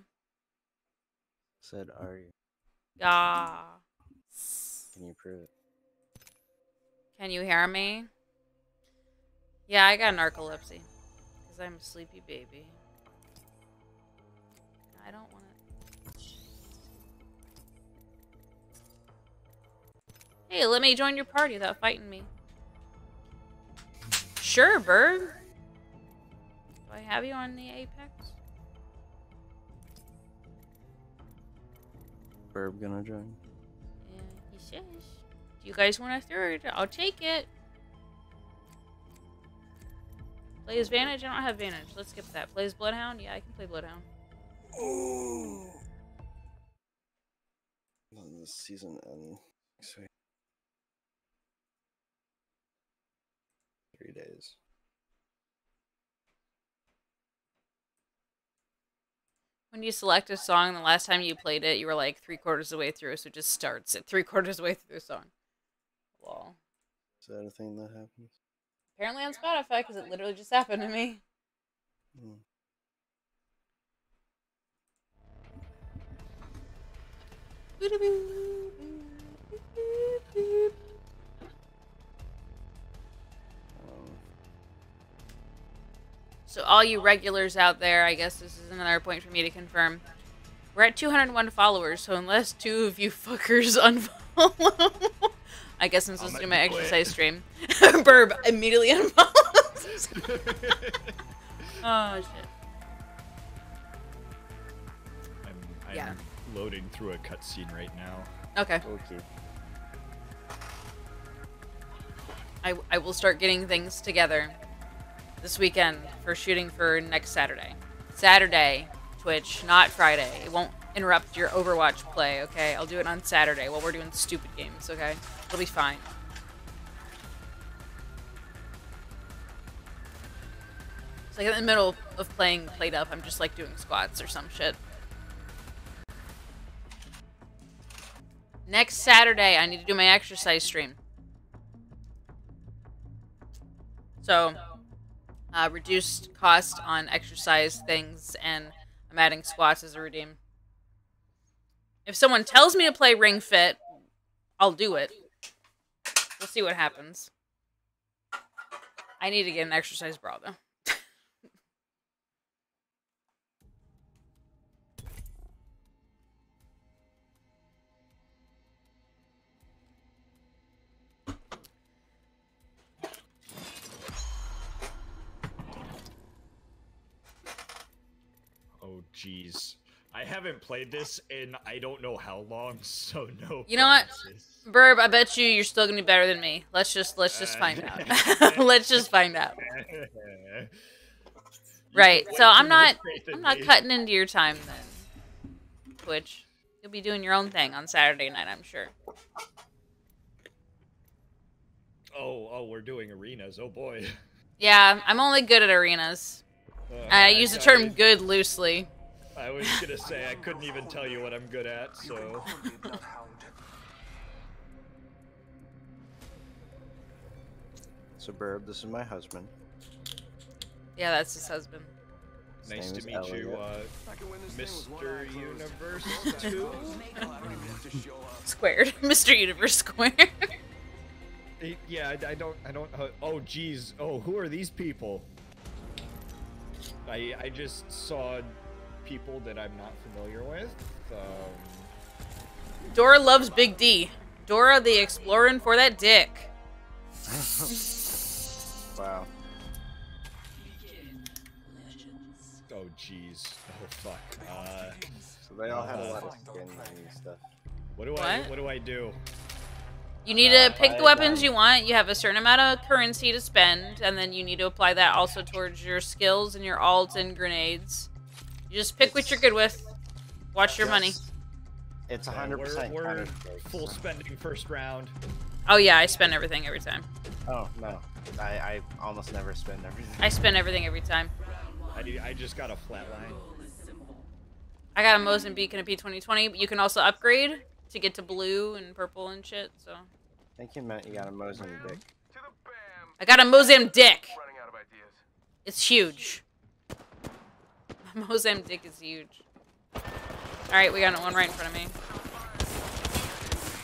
Said, are you? Ah. Can you prove it? Can you hear me? Yeah, I got narcolepsy. Because I'm a sleepy baby. I don't want Hey, let me join your party without fighting me. Sure, Birb. Do I have you on the Apex? Birb gonna join? Yeah, he says. Do you guys want a third? I'll take it. Play as Vantage? I don't have Vantage. Let's skip that. Play as Bloodhound? Yeah, I can play Bloodhound. Oh. When the season end next week. Three days. When you select a song, the last time you played it, you were like three quarters of the way through, so it just starts at three quarters of the way through the song. Lol. Is that a thing that happens? Apparently on Spotify, because it literally just happened to me. Hmm. So all you regulars out there, I guess this is another point for me to confirm. We're at 201 followers, so unless two of you fuckers unfollow, I guess I'm supposed to do my quit. exercise stream. Birb immediately unfollows. oh shit. I'm, I'm Yeah. loading through a cutscene right now. Okay. Oh, okay. I, I will start getting things together this weekend for shooting for next Saturday. Saturday, Twitch, not Friday. It won't interrupt your Overwatch play, okay? I'll do it on Saturday while we're doing stupid games, okay? It'll be fine. It's like in the middle of playing Played Up, I'm just like doing squats or some shit. Next Saturday, I need to do my exercise stream. So, uh, reduced cost on exercise things, and I'm adding squats as a redeem. If someone tells me to play Ring Fit, I'll do it. We'll see what happens. I need to get an exercise bra though. Jeez. I haven't played this in I don't know how long, so no. You know what? Birb, I bet you you're still gonna be better than me. Let's just let's just find out. let's just find out. Right. So I'm not much faith in I'm not cutting into your time then. Which You'll be doing your own thing on Saturday night, I'm sure. Oh, oh, we're doing arenas. Oh boy. Yeah, I'm only good at arenas. Uh, I use the term good loosely. I was gonna say I couldn't even tell you what I'm good at, so. So, Birb, this is my husband. Yeah, that's his husband. His Nice to meet Elliot. you, uh, Mr. Universe 2. Squared. Mr. Universe squared. Yeah, I, I don't, I don't. Uh, oh, geez. Oh, who are these people? I, I just saw people that I'm not familiar with. Um, Dora loves Big D. Dora the exploring for that dick. Wow. oh, jeez. Oh, fuck. Uh, So they all have a uh, lot of skin and stuff. What do I, What? what do I do? You need to Uh, pick the weapons you want. You have a certain amount of currency to spend, and then you need to apply that also towards your skills and your alt and grenades. You just pick what you're good with. Watch your money. It's Yeah, 100% we're, we're full spending first round. Oh yeah, I spend everything every time. Oh, no. I, I almost never spend everything. I spend everything every time. I, do- I just got a flatline. I got a Mozambique and a P2020, but you can also upgrade to get to blue and purple and shit. So I think you meant you got a Mozambique. I got a Mozambique. It's huge. Mozambique is huge. All right, we got one right in front of me.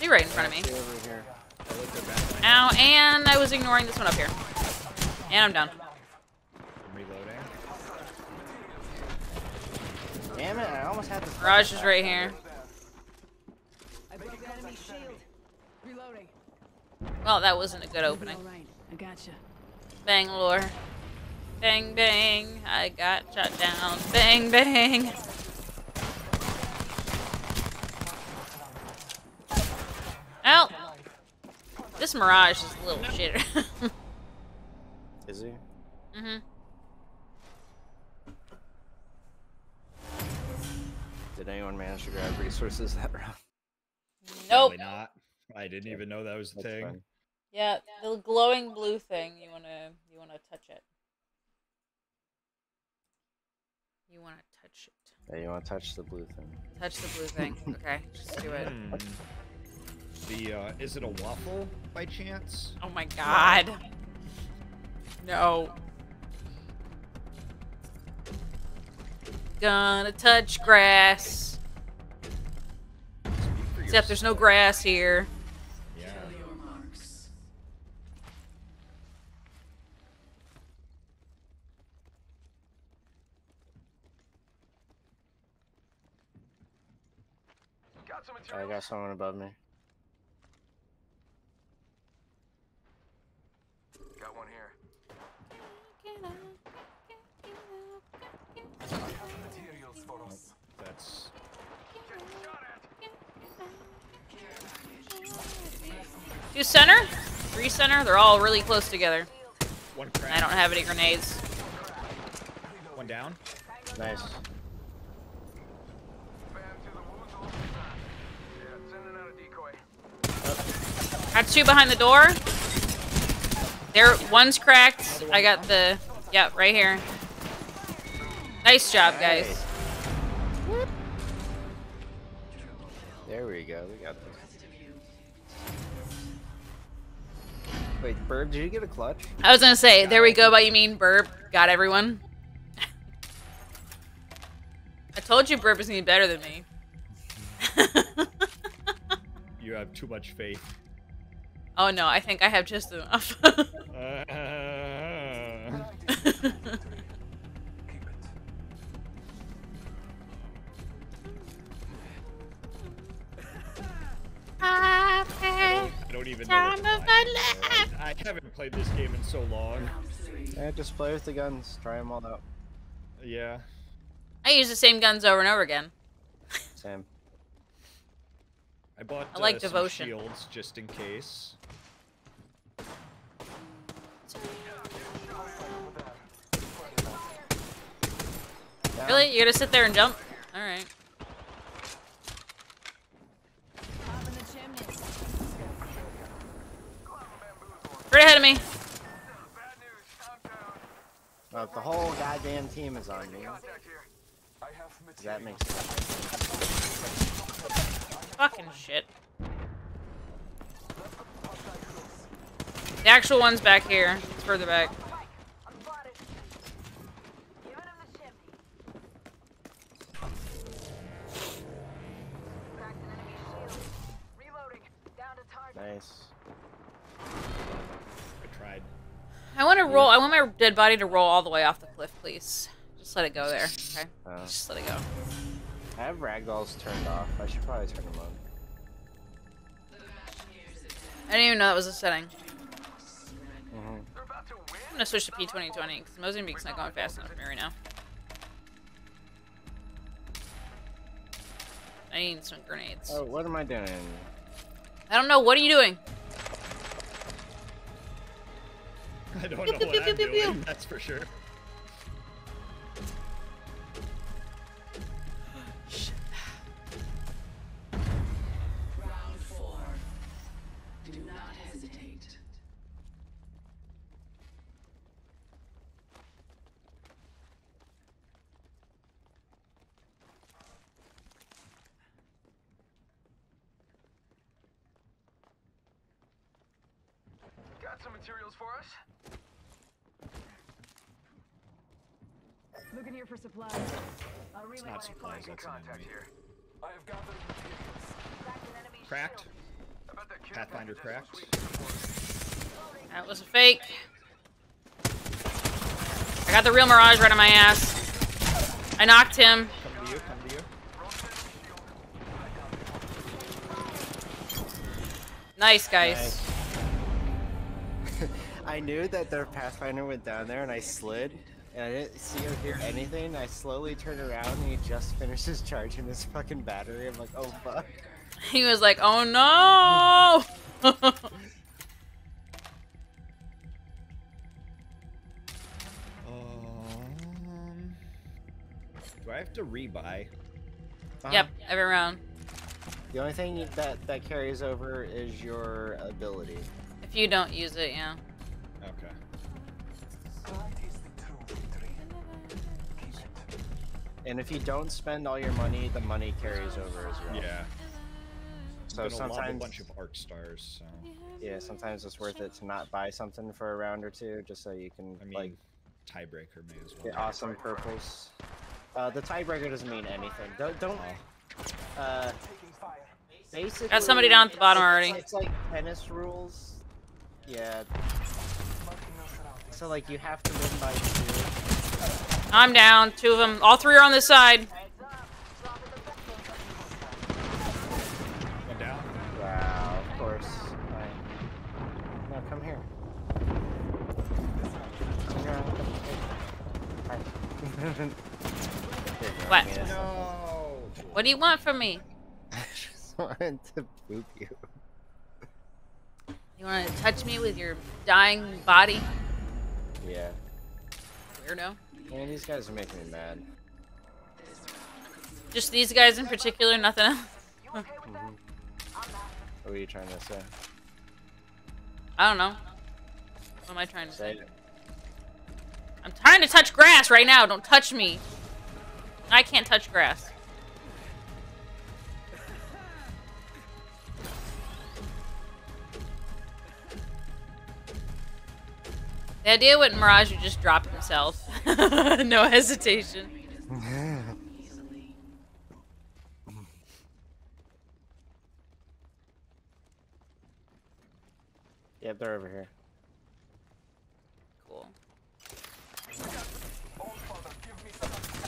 You're right in front of me. See over here. I looked at that line. Ow, and I was ignoring this one up here. And I'm done. I'm reloading. Damn it, I almost had this. Mirage is right here. I broke the enemy shield. Reloading. Well, that wasn't a good opening. All right, I gotcha. Bangalore. Bang, bang. I got shot down. Bang, bang. Ow. This Mirage is a little shitter. Is he? hmm Did anyone manage to grab resources that round? Nope. Probably not. I didn't even know that was the thing. fine. Yeah, the glowing blue thing. You wanna, you wanna touch it. You wanna touch it. Yeah, you want to touch the blue thing? Touch the blue thing. Okay, just do it. Hmm. The uh, is it a waffle by chance? Oh my god. No. Gonna touch grass. Except there's no grass here. I got someone above me. Got one here. Materials for us. That's Do center? Three center? They're all really close together. one crack. I don't have any grenades. One down. Nice. Spam to the wounds a little fast. Yeah, sending out a decoy. Got two behind the door. There, one's cracked. I got the, yeah, right here. Nice job, guys. There we go. We got this. Wait, Birb, did you get a clutch? I was gonna say, there we go, but you mean Birb Got everyone. I told you Birb is gonna be better than me. You have too much faith. Oh no, I think I have just enough. Uh, I don't even know. time what to my buy. life. I haven't played this game in so long. Yeah, just play with the guns. Try them all out. Yeah. I use the same guns over and over again. Same. I bought I like uh, some devotion. shields just in case. Really? You gotta sit there and jump? Alright. Top in the chimney. Right ahead of me. Well, if the whole goddamn team is on me, does that make sense? Fucking shit. The actual one's back here. It's further back. Nice. I tried. I want to roll. I want my dead body to roll all the way off the cliff, please. Just let it go there. Okay. Uh, Just let it go. I have ragdolls turned off. I should probably turn them on. I didn't even know that was a setting. hmm I'm gonna switch to P2020 because Mozambique's not going fast enough for me right now. I need some grenades. Oh, what am I doing? I don't know. What are you doing? I don't know what pew, I'm pew, pew, doing, that's for sure. I'll not supplies, finding. that's an Contact enemy. here. I have gathered materials. Cracked. I bet that Pathfinder cracked. That was a fake. I got the real Mirage right on my ass. I knocked him. Come to you, come to you. Nice, guys. Nice. I knew that their Pathfinder went down there and I slid. And I didn't see or hear anything. I slowly turned around and he just finishes charging his fucking battery. I'm like, oh fuck. He was like, "Oh no!" Um, do I have to rebuy? Yep, every round. The only thing that that carries over is your ability. If you don't use it, yeah. Okay. And if you don't spend all your money, the money carries over as well. Yeah. So I'm gonna lob a bunch of arc stars. So yeah, sometimes it's worth it to not buy something for a round or two, just so you can I mean, like tiebreaker may as well. get awesome purples. Uh, the tiebreaker doesn't mean anything. Don't don't. Uh, basically, Got somebody down at the bottom already. It's like tennis rules. Yeah. So like you have to win by two. I'm down. Two of them. All three are on this side. One down. Wow, of course. Right. No, come here. Come here. Hi. What? No. What do you want from me? I just wanted to poop you. You want to touch me with your dying body, Yeah. weirdo? Man, these guys are making me mad. Just these guys in particular, nothing else. What were you trying to say? I don't know. What am I trying to Say say? I'm trying to touch grass right now. Don't touch me. I can't touch grass. The idea with Mirage would just drop himself. no hesitation. Yeah, they're over here. Cool.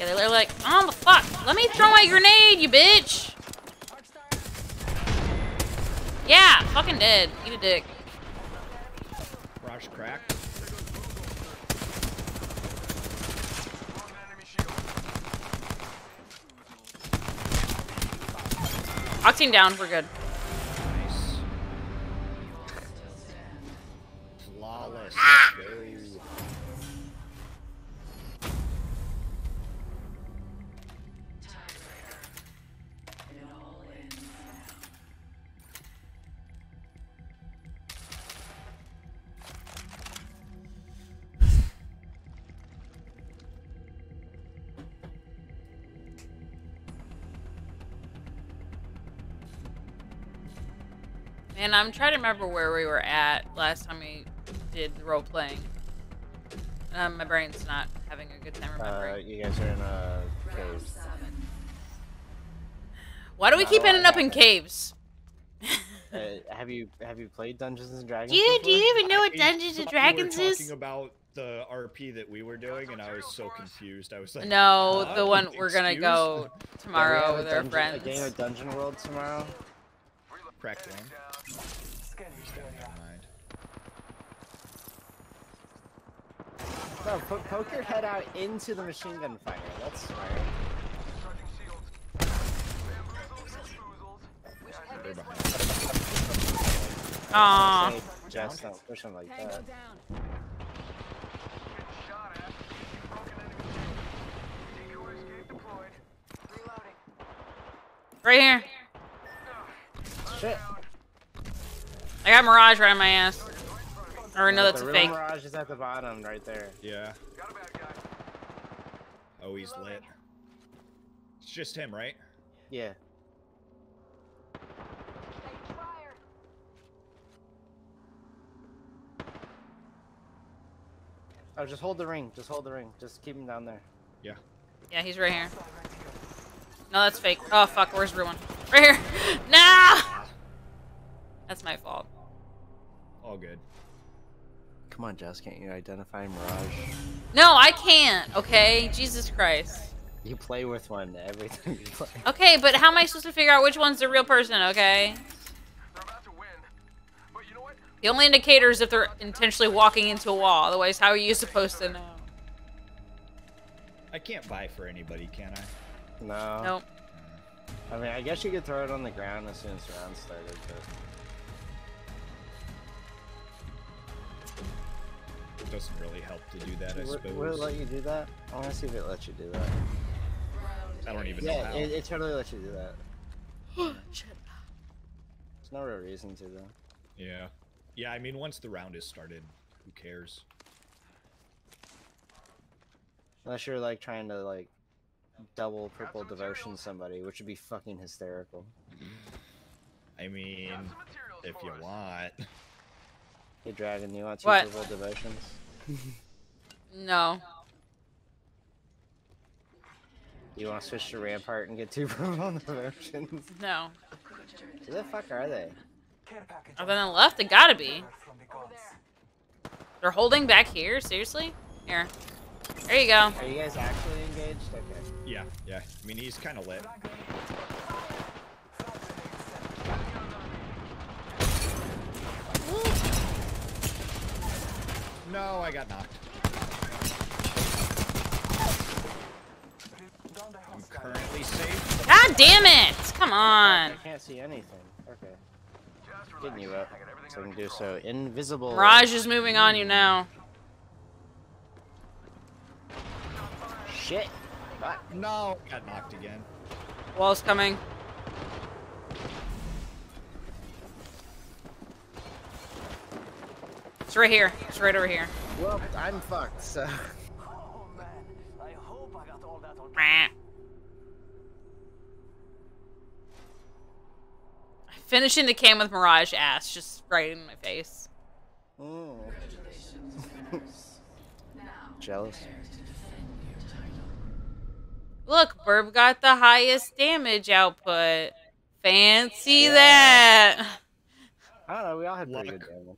Yeah, they're like, oh the fuck, let me throw my grenade, you bitch. Yeah, fucking dead. Eat a dick. Rush crack. Octane down, we're good. Nice. Flawless. Ah! Let's I'm trying to remember where we were at last time we did the role playing. Um, my brain's not having a good time Uh, remembering. you guys are in a cave. Why do we not keep a lot ending up in caves? Uh, have you have you played Dungeons and Dragons? Do you, do you even know what Dungeons and thought Dragons we were is? talking about the RP that we were doing, and I was so confused. I was like, No, "Huh? the one we're gonna go tomorrow have a with our dungeon- friends. A game of Dungeon World tomorrow. Cracked one. Never mind. No, po- poke your head out into the machine gun fighter. That's smart. They're behind. Aw. Say, Just don't push him like that. Right here. Shit. I got Mirage right on my ass. Or no, that's a fake. Mirage is at the bottom, right there. Yeah. Oh, he's lit. It's just him, right? Yeah. Oh, just hold the ring. Just hold the ring. Just keep him down there. Yeah. Yeah, he's right here. No, that's fake. Oh fuck, where's everyone? Right here. No. That's my fault. All good. Come on, Jess. Can't you identify Mirage? No, I can't. Okay, Jesus Christ. You play with one every time you play. Okay, but how am I supposed to figure out which one's the real person? Okay. The only indicator is if they're intentionally walking into a wall. Otherwise, how are you supposed to know? I can't buy for anybody, can I? No. Nope. I mean, I guess you could throw it on the ground as soon as the round started, but It doesn't really help to do that, I suppose. Would it let you do that? I want to see if it lets you do that. I don't even know Yeah, how. it, it totally lets you do that. Shit. There's no real reason to though. Yeah. Yeah, I mean, once the round is started, who cares? Unless you're like trying to like double purple devotion somebody, which would be fucking hysterical. I mean, if you want. Hey Dragon, you want two What? purple devotions? No. You want to switch to Rampart and get two purple devotions? No. Who the fuck are they? Oh, Other than the left, it gotta be. They're holding back here? Seriously? Here. There you go. Are you guys actually engaged? Okay. Yeah, yeah. I mean, he's kind of lit. No, I got knocked. I'm currently safe. God damn it! Come on. I can't see anything. Okay. Getting you up so I can do so. Invisible. Mirage is moving on you now. Shit. What? No, got knocked again. Wall's coming. It's right here. It's right over here. Well, I'm fucked, so. Meh. Finishing the game with Mirage ass just right in my face. Mm. Jealous. Look, Birb got the highest damage output. Fancy that. I don't know, we all had pretty good damage.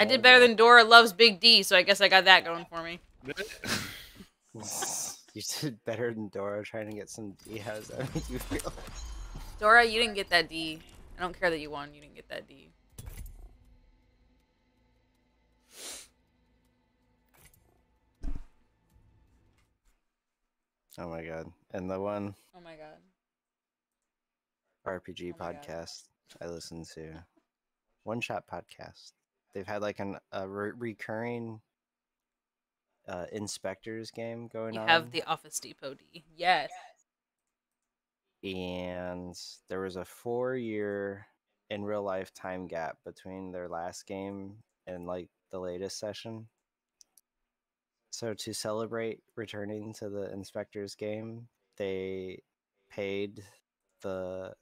I did better than Dora loves Big D, so I guess I got that going for me. You did better than Dora trying to get some D. How does that make you feel? Dora, you didn't get that D. I don't care that you won. You didn't get that D. Oh my god. And the one Oh my god. RPG Oh my God. podcast I listen to, One Shot Podcast. They've had like an a re- recurring uh, inspectors game going You on. have the Office Depot D. Yes. and there was a four year in real life time gap between their last game and like the latest session. So to celebrate returning to the inspectors game, they paid the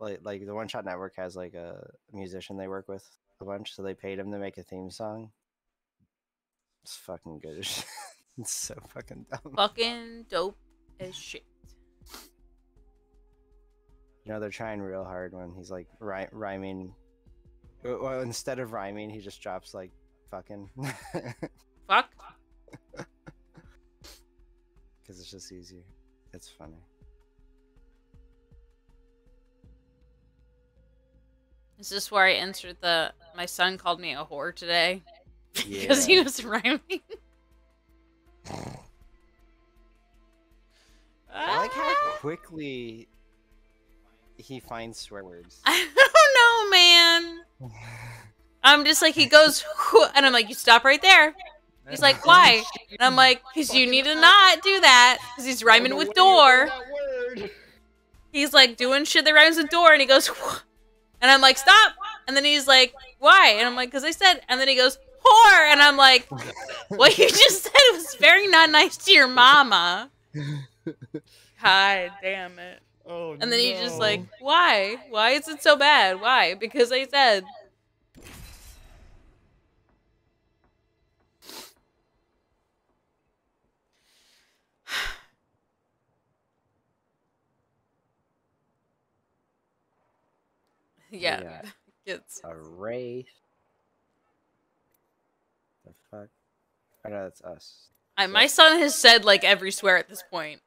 like like the One Shot Network has like a musician they work with a bunch, so they paid him to make a theme song. It's fucking good. as shit. it's so fucking dumb. Fucking dope as shit. You know, they're trying real hard when he's like ry- rhyming. uh, Well, instead of rhyming, he just drops like fucking. Fuck. Because it's just easier. It's funny. Is this where I answered the my son called me a whore today? because he was rhyming. I like how ah! quickly he finds swear words. I don't know, man. I'm just like he goes, and I'm like, you stop right there. He's like, why? And I'm like, because you need to not do that. Because he's rhyming with door. He's like doing shit that rhymes with door, and he goes. And I'm like, stop. And then he's like, why? And I'm like, because I said. And then he goes, whore, and I'm like, what you just said was very not nice to your mama. God damn it. Oh, And then he's just like, why? Why is it so bad? Why? Because I said. Yeah. Yeah. It's A wraith. The fuck? I know that's us. I, my son has said like every swear at this point,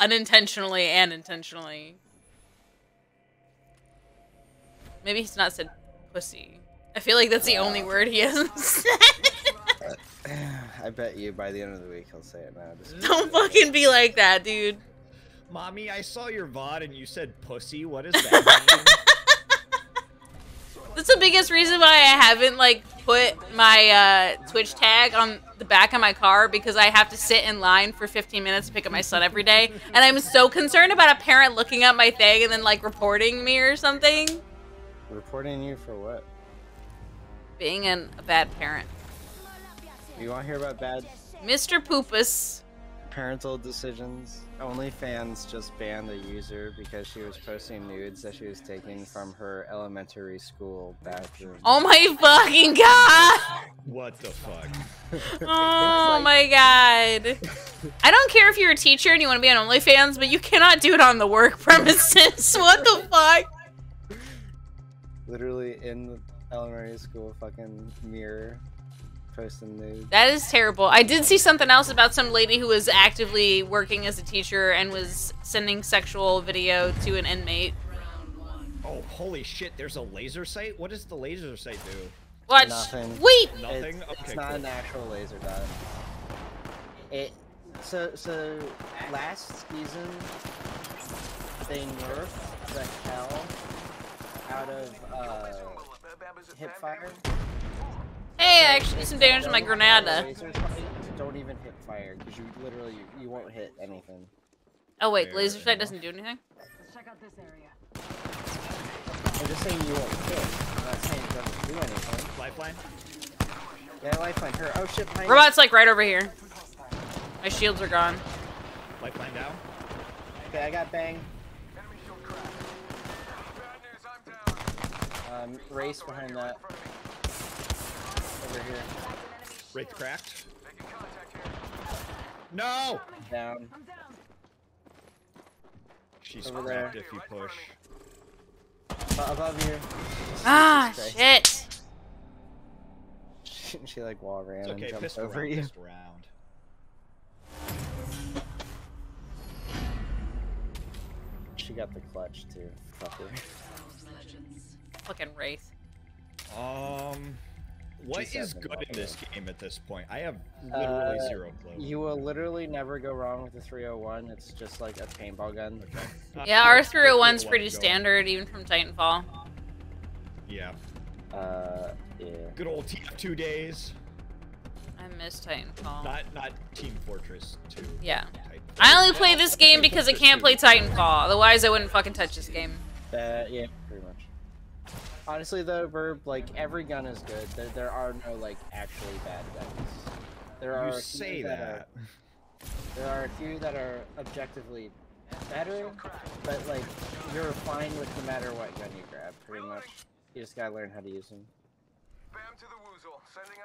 unintentionally and intentionally. Maybe he's not said pussy. I feel like that's the only word he hasn't said. I bet you by the end of the week he'll say it now. Don't fucking be like that, dude. Mommy, I saw your VOD and you said pussy. What is that mean? That's the biggest reason why I haven't like put my uh, Twitch tag on the back of my car because I have to sit in line for 15 minutes to pick up my son every day, and I'm so concerned about a parent looking at my thing and then like reporting me or something. Reporting you for what? Being an, a bad parent. You want to hear about bad Mr. Poopus. Parental decisions? OnlyFans just banned a user because she was posting nudes that she was taking from her elementary school bathroom. Oh my fucking god! what the fuck? Oh my god. I don't care if you're a teacher and you want to be on OnlyFans, but you cannot do it on the work premises. what the fuck? Literally in the elementary school fucking mirror posting nudes. That is terrible. I did see something else about some lady who was actively working as a teacher and was sending sexual video to an inmate. Oh, holy shit! There's a laser sight. What does the laser sight do? Watch. Nothing. Wait. Nothing. It's, okay, it's not cool. an actual laser dot. It so so last season they nerfed the hell out of uh, hip fire. Hey, I actually did some damage to my Don't- Granada. Don't even hip fire because you literally you, you won't hit anything. Oh wait, laser sight doesn't do anything. Let's check out this area. I'm just saying you won't hit. I'm not saying it doesn't do anything. Lifeline. Yeah, lifeline. Her. Oh shit. behind. Robot's like right over here. My shields are gone. Lifeline down. Okay, I got bang. Um, race behind that. Over here. Wraith cracked. No. Down. She's Over cracked there. if you push. Abo- Above you. Ah, Jesus shit. She, she like wall ran okay. and jumped Pistol over round. you. Pistol round. she got the clutch too. Fucker. Fucking Wraith. Um, what G7 is good in this game at this point? I have Uh, literally zero clue. You will literally never go wrong with the 301. It's just like a paintball gun. Uh, Yeah, our let's put 301's pretty one going. standard, even from Titanfall. Yeah. Uh, yeah. Good old TF2 days. I miss Titanfall. Not not Team Fortress 2. Yeah. type. I only play this game because I can't play Titanfall. Otherwise, I wouldn't fucking touch this game. Uh, yeah, pretty much. Honestly, though, Birb, like every gun is good. There, there are no like actually bad guns. There are You say that. that. Are, there are a few that are objectively better, but like you're fine with no matter what gun you grab. Pretty much, you just gotta learn how to use them. Bam to the woozle.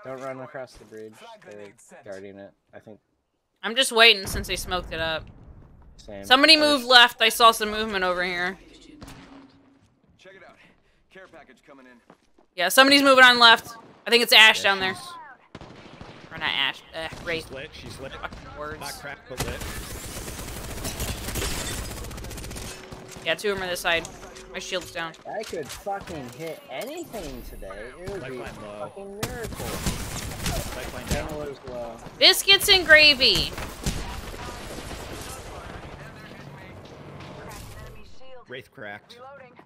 Don't run across the bridge. They're guarding it. I think. I'm just waiting since they smoked it up. Same. Somebody I was- moved left. I saw some movement over here. Check it out. Care package coming in. Yeah, somebody's moving on left. I think it's Ash down there. Or not Ash. Uh, Wraith. She's lit. She's lit. Fucking words. Not cracked, but lit. Yeah, two of them are this side. My shield's down. I could fucking hit anything today. It would be a low. fucking miracle. Lifeline down. Dangler's low. Biscuits and gravy. Wraith cracked.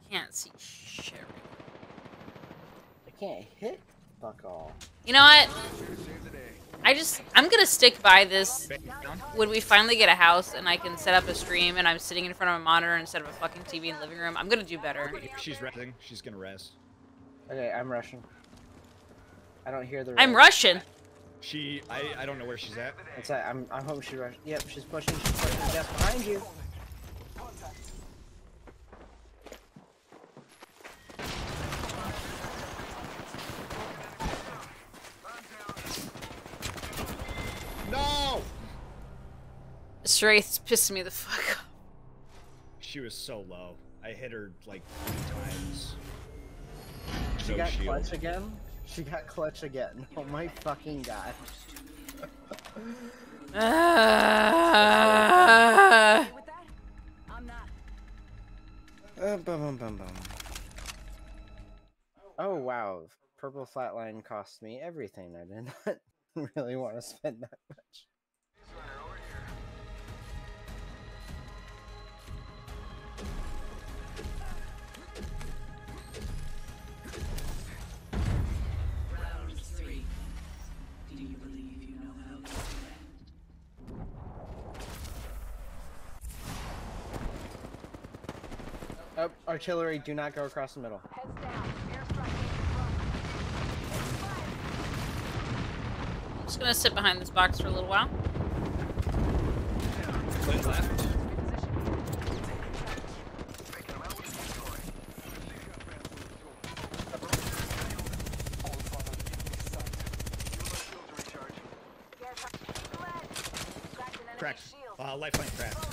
Can't see shit. I can't hit fuck all. You know what? I just, I'm gonna stick by this. When we finally get a house and I can set up a stream and I'm sitting in front of a monitor instead of a fucking TV in the living room, I'm gonna do better. She's resting. She's gonna rest. Okay, I'm rushing. I don't hear the. I'm rush. Russian. She, I, I don't know where she's at. It's like, I'm, I'm hoping she rushed. Yep, she's pushing. She's pushing. Just behind you. This Wraith's pissing me the fuck off. She was so low. I hit her like three times. She No got shield. clutch again. She got clutch again. Oh my fucking god. Ah. Uh, bum, bum, bum, bum. Oh wow, purple flatline cost me everything. I did not really want to spend that much. Oh, artillery, do not go across the middle. I'm just gonna sit behind this box for a little while. Lit left. Cracked. Uh, lifeline cracked.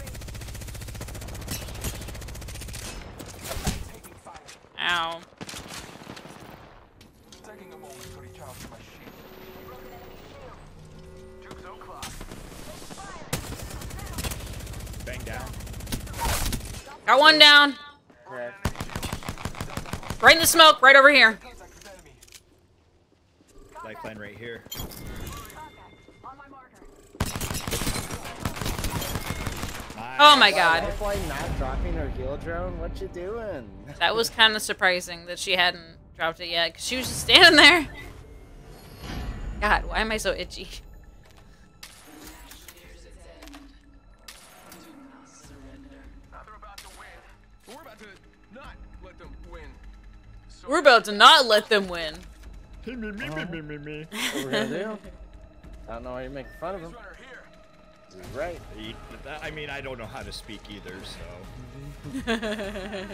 Right in the smoke, right over here. Lifeline right here. Oh my god. Not dropping her heal drone? What you doing? That was kind of surprising that she hadn't dropped it yet, because she was just standing there. God, why am I so itchy? We're about to not let them win. me, me, me, me, me, me. What we're gonna? I don't know why you're making fun of him. runner here. He's right. I mean, I don't know how to speak either, so.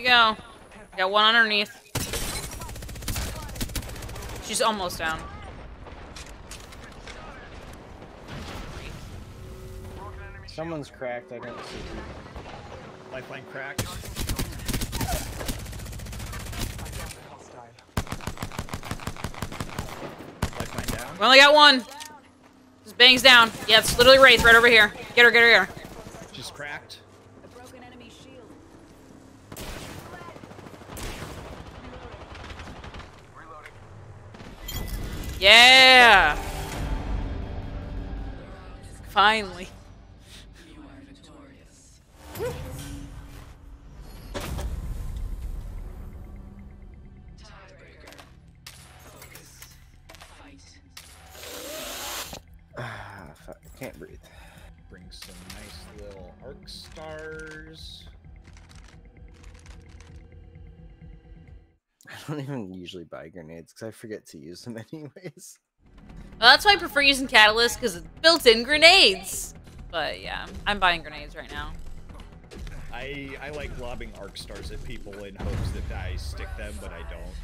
you go. Got one underneath. She's almost down. someone's cracked. I don't see. who. Lifeline cracked. Lifeline down. We only got one. Just bangs down. Yeah, it's literally Wraith right over here. Get her, get her, get her. She's cracked. A broken enemy shield. Yeah! Finally. You are victorious. Tiebreaker. Focus. Fight. Ah, fuck, I can't breathe. Bring some nice little arc stars. Don't even usually buy grenades because I forget to use them anyways. Well, that's why I prefer using Catalyst, because it's built-in grenades. But yeah, I'm buying grenades right now. I I like lobbing arc stars at people in hopes that I stick them, but I don't.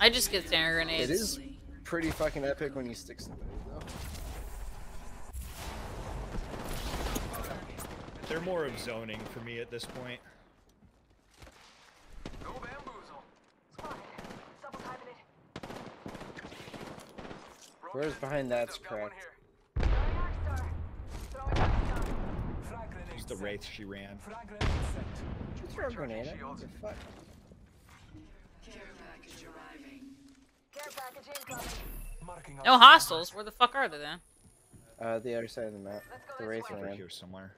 I just get standard grenades. It is pretty fucking epic when you stick somebody though. They're more of zoning for me at this point. Where's behind that's cracked. Use the wraith she ran. Did you throw a grenade at me? What the fuck? Care package arriving. No hostiles. Where the fuck are they then? Uh, the other side of the map. The wraith Over ran. here somewhere.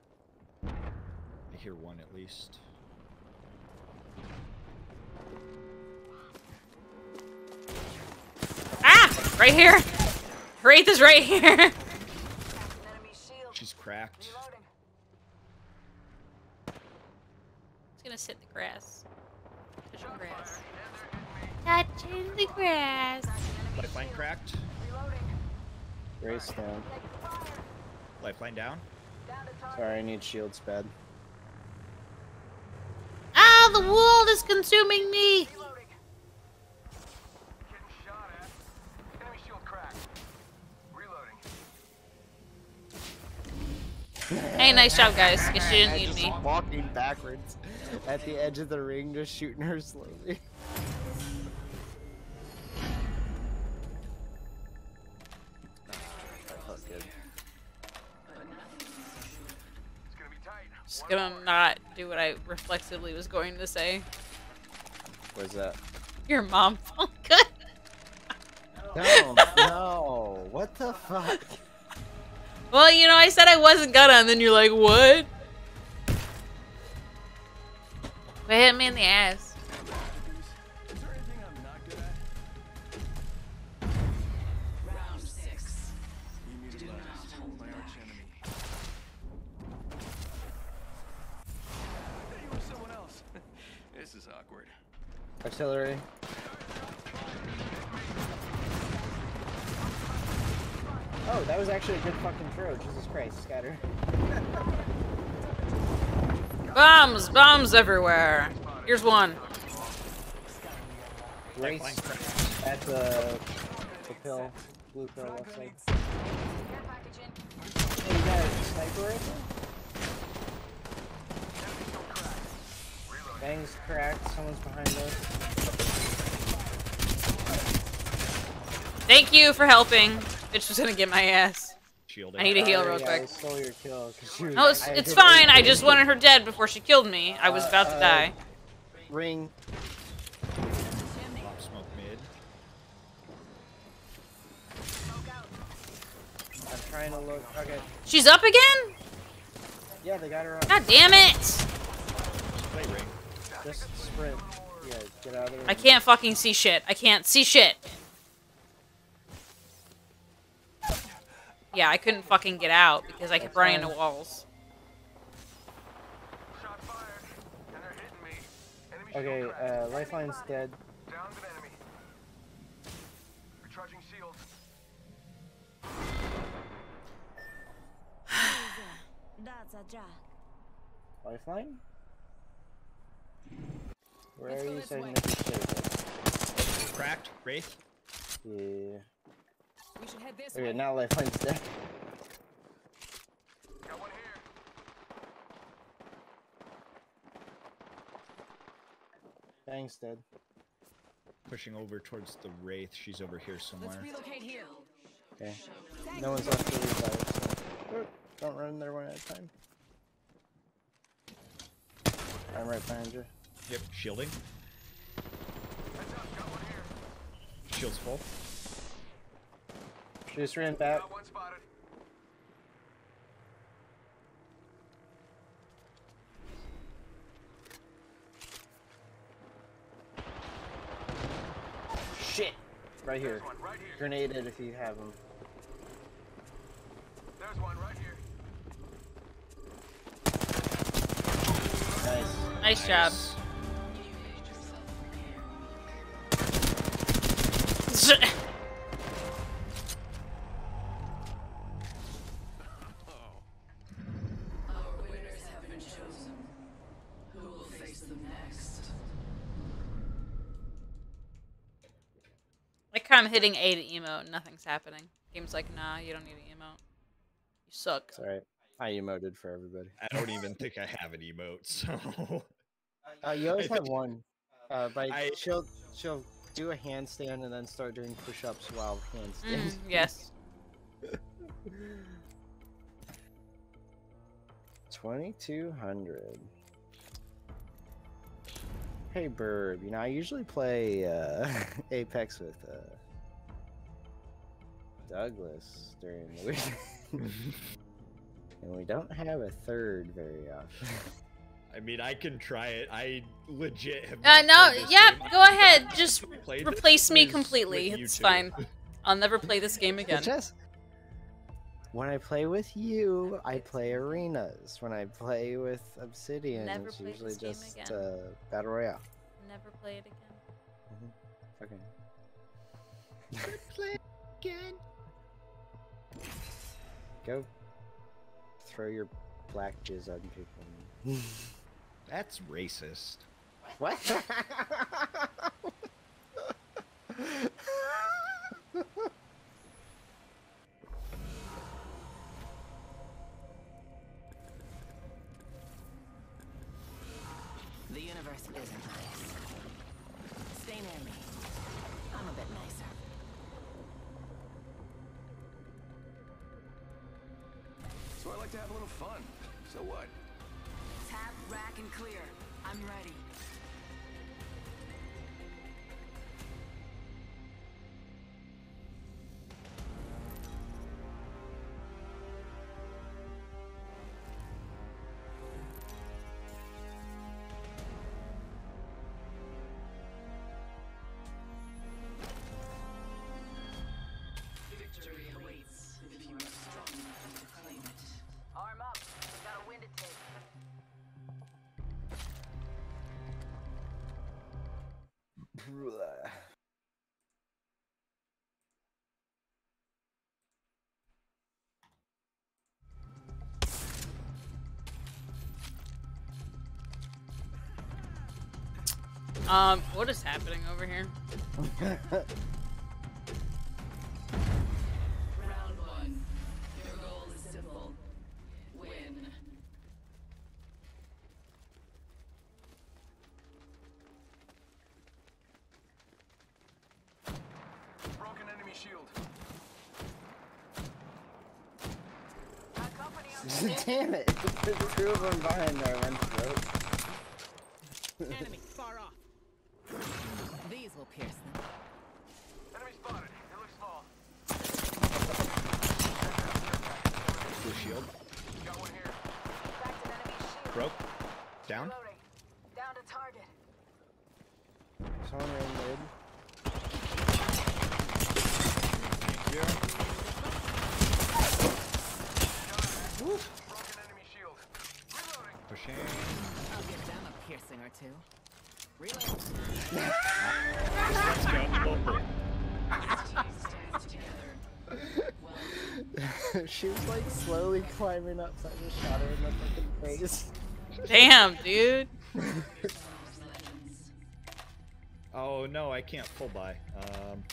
I hear one at least. Ah! Right here! Wraith is right here! She's cracked. It's gonna sit in the grass. Touching grass. Touching the grass. Lifeline cracked. Wraith's down. Lifeline down. Sorry, I need shields bad. Ah, the world is consuming me! Hey, nice job, guys. Guess you didn't I need just me. walking backwards at the edge of the ring, just shooting her slowly. That felt good. Gonna. Just gonna not do what I reflexively was going to say. Where's that? Your mom felt good. No, no. What the fuck? Well, you know, I said I wasn't gonna, and then you're like, what? But hit me in the ass. Is there anything I'm not good at? Round six. You muted Do left. not hold My back. arch enemy. I thought you were someone else. this is awkward. Artillery. Oh, that was actually a good fucking throw. Jesus Christ, scatter. Bombs! Bombs everywhere! Here's one. Race Lifeline cracked. at the, the pill. Blue pill left side. Oh, you got a sniper rifle? Bang's cracked. Someone's behind us. Thank you for helping. Bitch was gonna get my ass. Shielding. I need to heal Sorry, real I quick. stole your kill 'cause you- No, it's, I it's did fine. I just wanted her dead before she killed me. I was Uh, about to uh, die. Ring. Pop smoke mid. I'm trying to look. Okay. She's up again? Yeah, they got her up. God damn it! Play ring. Just sprint. Yeah, get out of there. I can't fucking see shit. I can't see shit. Yeah, I couldn't fucking get out because I kept That's running fine. into walls. Shot fired. And they're hitting me. Enemy Okay, uh, Lifeline's dead. Down an enemy. Recharging shields. Lifeline? Where Let's are go you this setting way. up your stairs? Cracked, Wraith. Yeah. We should head this Okay, way. now Lifeline's dead. Got one here. Bang's dead. Pushing over towards the Wraith. She's over here Let's somewhere. relocate here. Okay. No one's left to revive, so. Don't run there one at a time. I'm right behind you. Yep, shielding. Heads up, got one here. Shield's full. She just ran back. Got one spotted. Shit! Right here. There's one right here. Grenade it if you have them. There's one right here. Nice. Nice job. I'm hitting A to emote, nothing's happening. Game's like, nah, you don't need an emote. You suck. It's alright. I emoted for everybody. I don't even think I have an emote, so. Uh, you always have one. Uh, but I- she'll she'll do a handstand and then start doing push-ups while handstand. Mm, yes. Twenty-two hundred. Hey, Birb. You know I usually play uh, Apex with uh, Douglas during the week, and we don't have a third very often. I mean, I can try it. I legit have. Uh, no, played yep, game. go ahead. Just replace me completely. It's two. fine. I'll never play this game again. It's just when I play with you, I play arenas. When I play with Obsidian, Never it's usually just again. uh, battle royale. Never play it again. Okay. Play again. Go throw your black jizz on people. That's racist. what? The universe isn't nice. Stay near me. Like to have a little fun. So what? Tap, rack, and clear. I'm ready. Um, what is happening over here? Round one. Your goal is simple. Win. Broken enemy shield. Damn it! There's two of them behind there, one throat. Enemy far off. These will pierce them. Enemy spotted. It looks small. Blue shield. Got one here. Cracked an enemy shield. Broke. Down. Reloading. Down to target. Someone ran mid. Thank you. Broken enemy shield. Reloading. Pushing. I'll give them a piercing or two. Reload. Let's go. This team stands together. Well, she was like slowly climbing up, so I just shot her in the fucking face. Damn, dude. Oh no, I can't full buy. Um,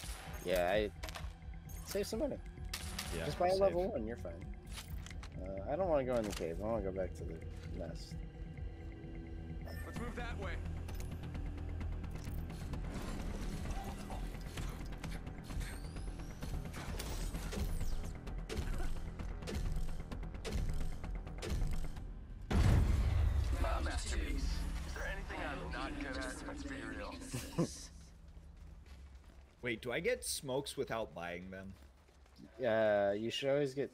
Yeah, I save some money. yeah. Just buy a level one, you're fine. Uh, I don't want to go in the cave. I want to go back to the nest. Let's move that way. Get smokes without buying them? Uh, you should always get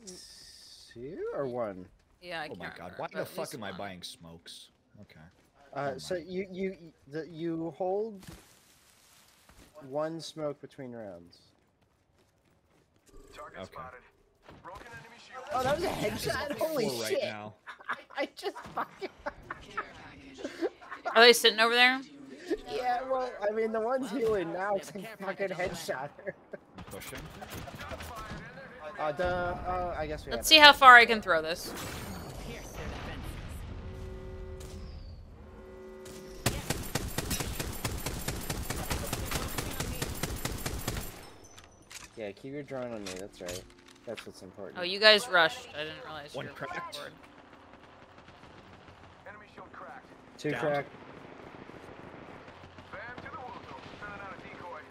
two or one. Yeah, I oh can't my god, remember, why the fuck least am I buying smokes? Okay. Uh, so you you the, you hold one smoke between rounds. Target Okay. spotted. Broken enemy shield. Oh, that was a headshot. Holy Four right shit! now. I just fucking. Are they sitting over there? Yeah, well, I mean, the one's healing now. It's a fucking headshot. I'm pushing. uh, duh. Uh, I guess we. Let's have see how far I can throw this. Yeah, keep your drone on me. That's right. That's what's important. Oh, you guys rushed. I didn't realize One you were cracked. forward. Enemy shield cracked. Two Down. crack. Bam to the woozle. Sending out a decoy.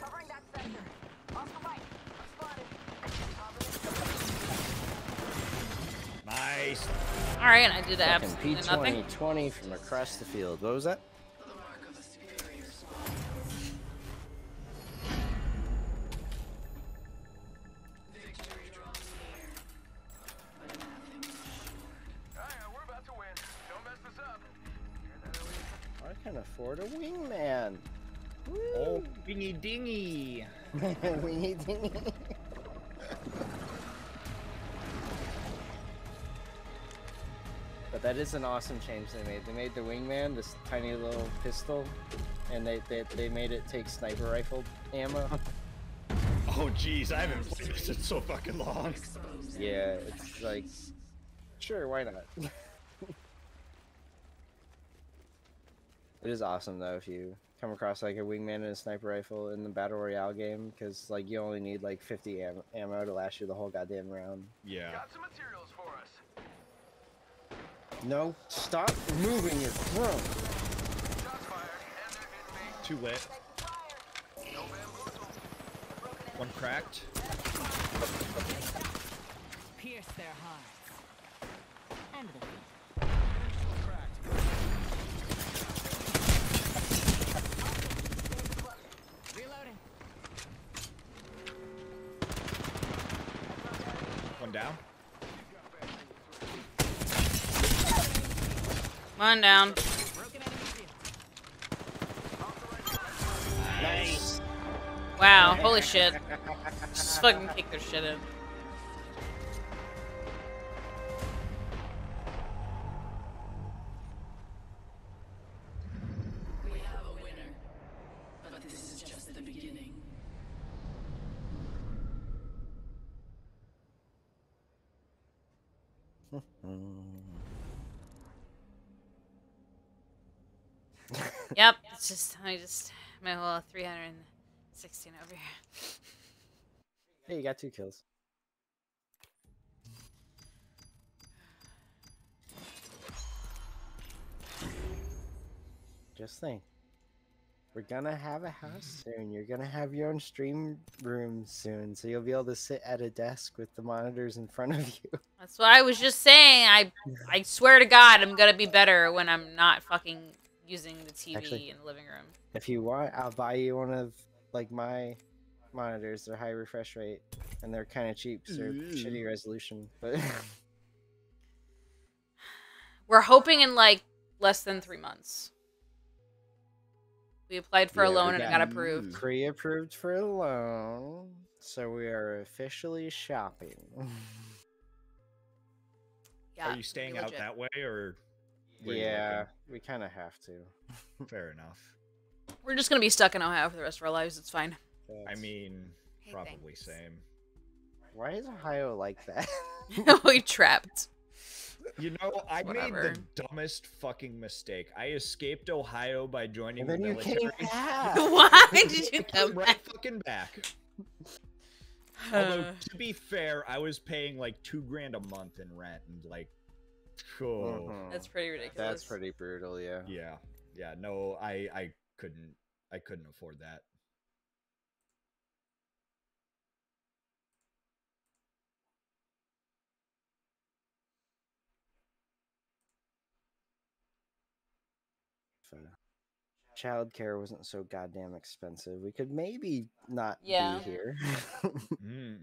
Covering that sector. Off the right. Spotted. Nice. All right, I did Fucking absolutely nothing. P20 20 from across the field. What was that? Yeah, we're about to win. Don't mess this up. I can afford a wingman. Oh, dingy dingy. we need that is an awesome change they made. They made the wingman this tiny little pistol, and they they, they made it take sniper rifle ammo. Oh jeez, I haven't played this in so fucking long. yeah, it's like, sure, why not? it is awesome though if you come across like a wingman and a sniper rifle in the battle royale game, because like you only need like 50 am- ammo to last you the whole goddamn round. Yeah. Got some materials for us. No, stop moving your throne. Shots fired, and they're hitting me. Too wet. One cracked. Pierce their hearts. And the feet. Cracked. Reloading. One down. One down. Broken enemy shield. Nice. Wow, holy shit. Just fucking kick their shit in. Just I just my whole 316 over here. Hey, you got two kills. Just think. We're gonna have a house soon. You're gonna have your own stream room soon, so you'll be able to sit at a desk with the monitors in front of you. That's what I was just saying. I I swear to God, I'm gonna be better when I'm not fucking using the TV Actually- in the living room. If you want, I'll buy you one of like my monitors. They're high refresh rate and they're kind of cheap, they're shitty resolution, but We're hoping in like less than three months. We applied for a Yeah, we loan and it got approved. Pre-approved for a loan, so we are officially shopping. Yeah, Are you staying out legit. that way or? Where you yeah, we kind of have to. Fair enough. We're just gonna be stuck in Ohio for the rest of our lives. It's fine. I mean, Hey, probably thanks. same. Why is Ohio like that? we trapped. You know, I Whatever. made the dumbest fucking mistake. I escaped Ohio by joining And then the you military. came back. Why did you I come came right back? fucking back. Although to be fair, I was paying like two grand a month in rent and like, oh, Mhm. That's pretty ridiculous. That's pretty brutal, yeah. yeah, yeah. No, I I couldn't I couldn't afford that. If, childcare wasn't so goddamn expensive, we could maybe not Yeah. be here. Mm.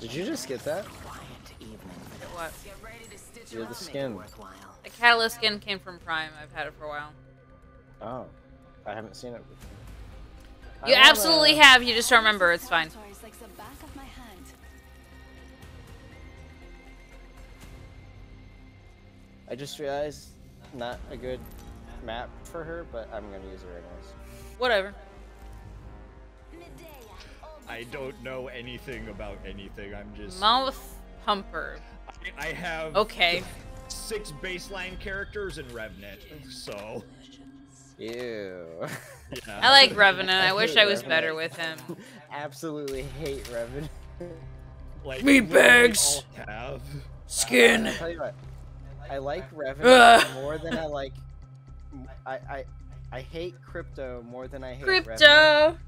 Did you just get that? Quiet. What? Get ready to stitch You're the up to make it skin. The catalyst skin came from Prime. I've had it for a while. Oh, I haven't seen it. before. You I wanna- absolutely have. You just don't remember. It's fine. It's like the back of my hand. I just realized not a good map for her, but I'm gonna use her anyways. Whatever. I don't know anything about anything. I'm just Mouth humper. I have Okay. six baseline characters in Revenant, so Ew. yeah. I like Revenant. I wish I was Revenant. better with him. Absolutely hate Revenant. like Meat bags. have. Skin. I'll tell you what. I like Revenant Ugh. more than I like. I I I hate Crypto more than I hate Crypto. Revenant.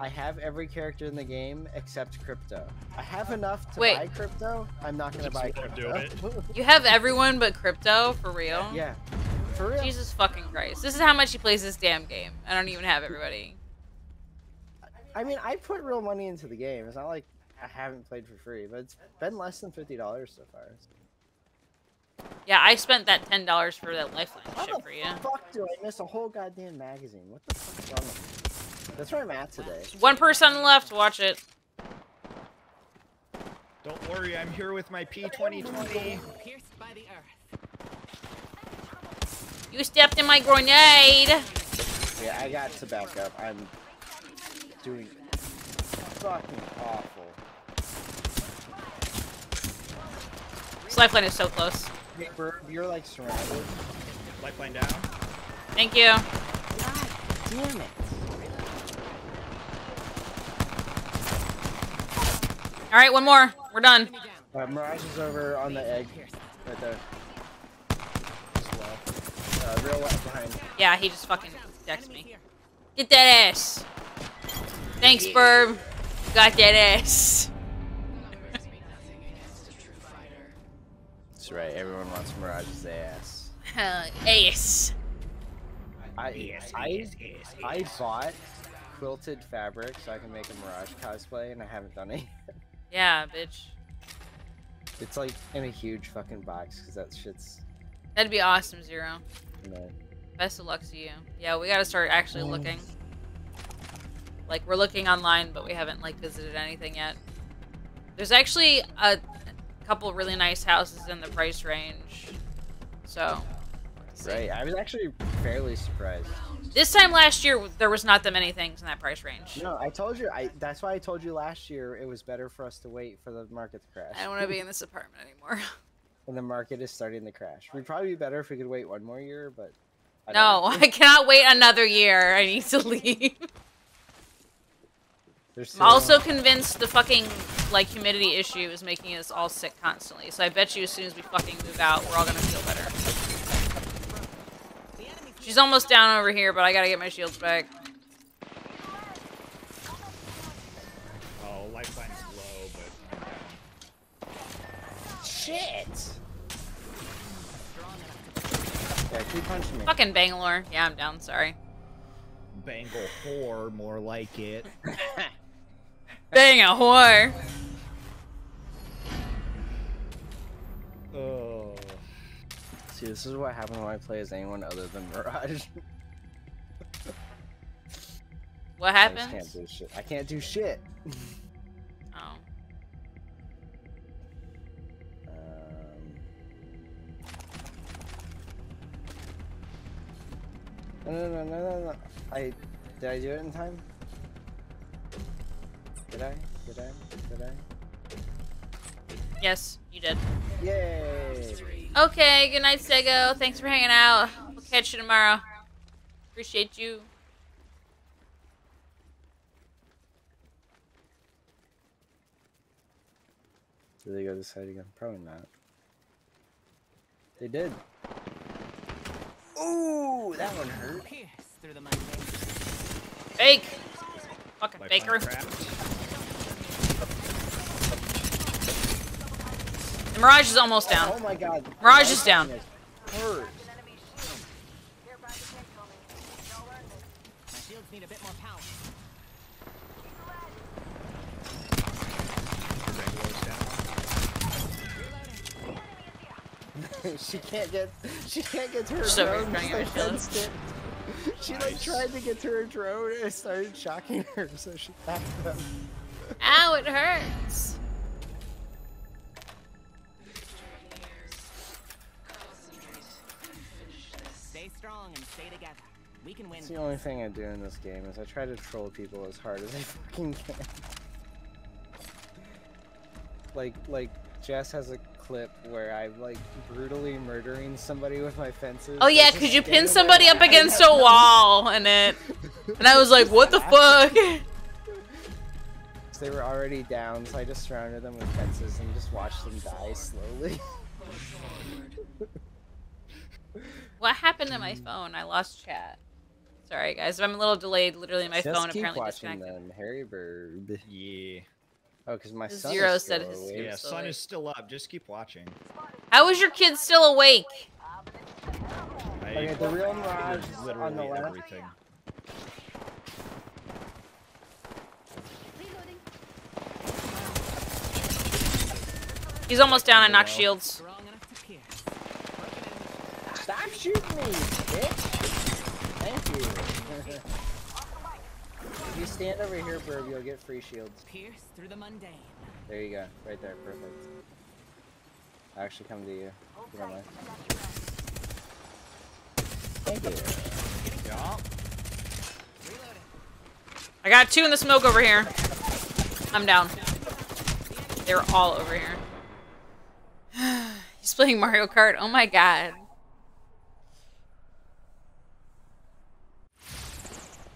I have every character in the game except Crypto. I have uh, enough to Wait. buy Crypto. I'm not gonna buy won't do Crypto. You have everyone but Crypto for real? yeah. For real. Jesus fucking Christ. This is how much he plays this damn game. I don't even have everybody. I mean, I put real money into the game. It's not like I haven't played for free, but it's been less than fifty dollars so far. Yeah, I spent that ten dollars for that lifeline How shit the for you. fuck do I miss a whole goddamn magazine? What the fuck is wrong with me? That's where I'm at today. One person left, watch it. Don't worry, I'm here with my P2020. Pierced by the earth. You stepped in my grenade! Yeah, I got to back up. I'm doing fucking awful. This lifeline is so close. Hey, Bird, you're like surrounded. Lifeline down. Thank you. God damn it. Alright, one more. We're done. Uh, Mirage is over on the egg. Right there. Uh, real left behind. Yeah, he just fucking decked me. Get that ass! Thanks, Birb. You got that ass. That's right, everyone wants Mirage's ass. Uh, ace. I I I bought quilted fabric so I can make a Mirage cosplay, and I haven't done it. yet. Yeah, bitch. It's like in a huge fucking box because that shit's. That'd be awesome, Zero. You know, Best of luck to you. Yeah, we gotta start actually looking. Like, we're looking online, but we haven't, like, visited anything yet. There's actually a couple really nice houses in the price range. So, right. I was actually fairly surprised. This time last year, there was not that many things in that price range. No, I told you. I that's why I told you last year it was better for us to wait for the market to crash. I don't want to be in this apartment anymore. and the market is starting to crash. We'd probably be better if we could wait one more year, but. I No. I cannot wait another year. I need to leave. I'm also convinced the fucking like humidity issue is making us all sick constantly. So I bet you as soon as we fucking move out, we're all gonna feel better. She's almost down over here, but I gotta get my shields back. Oh, lifeline's low, but Shit! Yeah, keep punching me. Fucking Bangalore. Yeah, I'm down. Sorry. Bangle whore, more like it. Bang a whore. Oh. See, this is what happens when I play as anyone other than Mirage. What happens? I can't do shit. I can't do shit. Oh. Um, No, no, no, no, no, no. I did I do it in time? Did I? Did I? Did I? Yes, you did. Yay! Okay, good night, Sego. Thanks for hanging out. We'll catch you tomorrow. Appreciate you. Did they go this side again? Probably not. They did. Ooh, that one hurt. Pierce through the mundane. Fake. Fucking Lifeline faker. cracked. The Mirage is almost down. Oh my god. Mirage is down. Hurt. My shields need a bit more power. she can't get. She can't get to her She's over drone. here because crying they out fenced it. She like tried to get to her drone and it started shocking her, so she backed up. Ow, it hurts. And stay together. We can win. It's the only thing I do in this game is I try to troll people as hard as I fucking can. Like, like Jess has a clip where I'm like brutally murdering somebody with my fences. Oh yeah, They cause you pin somebody up against a wall and it, and I was like, what the fuck? They were already down, so I just surrounded them with fences and just watched them die slowly. What happened to my mm. phone? I lost chat. Sorry guys, I'm a little delayed. Literally, my just phone keep apparently watching disconnected. them, Harry Bird. Yeah. Oh, because my son Zero is said still his awake. Yeah, sun awake. is still up. Just keep watching. How is your kid still awake? I Okay, the real it Mirage is is on literally the left. everything. He's almost down. I knocked shields. Strong enough to pierce. Stop shooting me, bitch! Thank you. if you stand over here, Birb, you'll get free shields. Pierce through the mundane. There you go. Right there. Perfect. I'll actually come to you. if you don't mind. Thank you. Yeah. I got two in the smoke over here. I'm down. They're all over here. He's playing Mario Kart. Oh my god.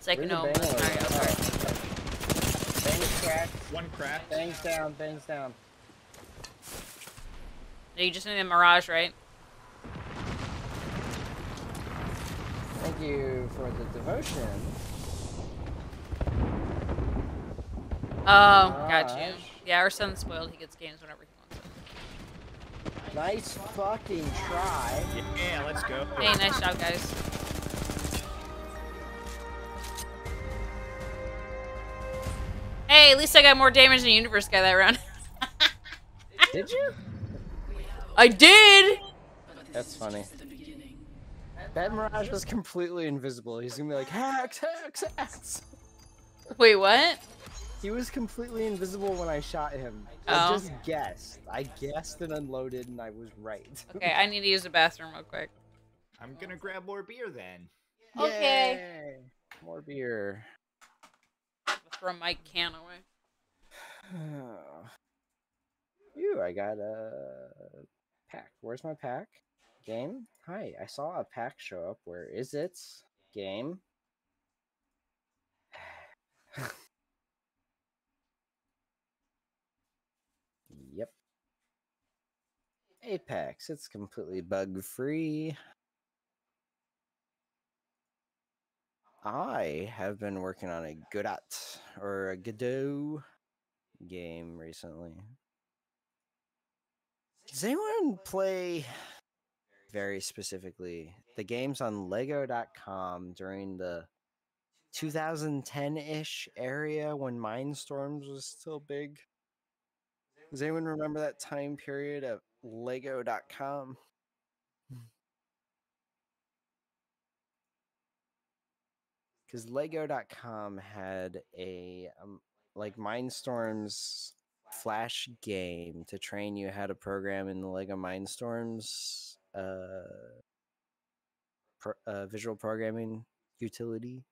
It's like Where's no the Mario Bangalore? Kart. Bang's cracked. One crack. Bang's down. Bang's down. No, you just need a Mirage, right? Thank you for the devotion. Oh, got you. Yeah, our son's spoiled. He gets games whenever he wants it. Nice fucking try. Yeah, let's go. Hey, nice job, guys. Hey, at least I got more damage than Universe guy that round. Did you? I did! That's funny. That Mirage was completely invisible. He's gonna be like, hacks, hacks, hacks. Wait, what? He was completely invisible when I shot him. Oh. I just guessed. I guessed and unloaded, and I was right. Okay, I need to use the bathroom real quick. I'm gonna grab more beer then. Okay. Yay. More beer. Throw my can away. Ew, I got a pack. Where's my pack? Game? Hi, I saw a pack show up. Where is it? Game? yep. Apex, it's completely bug free. I have been working on a Godot or a Godot game recently. Does anyone play very specifically the games on lego.com during the 2010-ish area when Mindstorms was still big? Does anyone remember that time period of lego.com? Because lego.com had a um, like mindstorms flash game to train you how to program in the lego mindstorms uh, pro- uh visual programming Utility.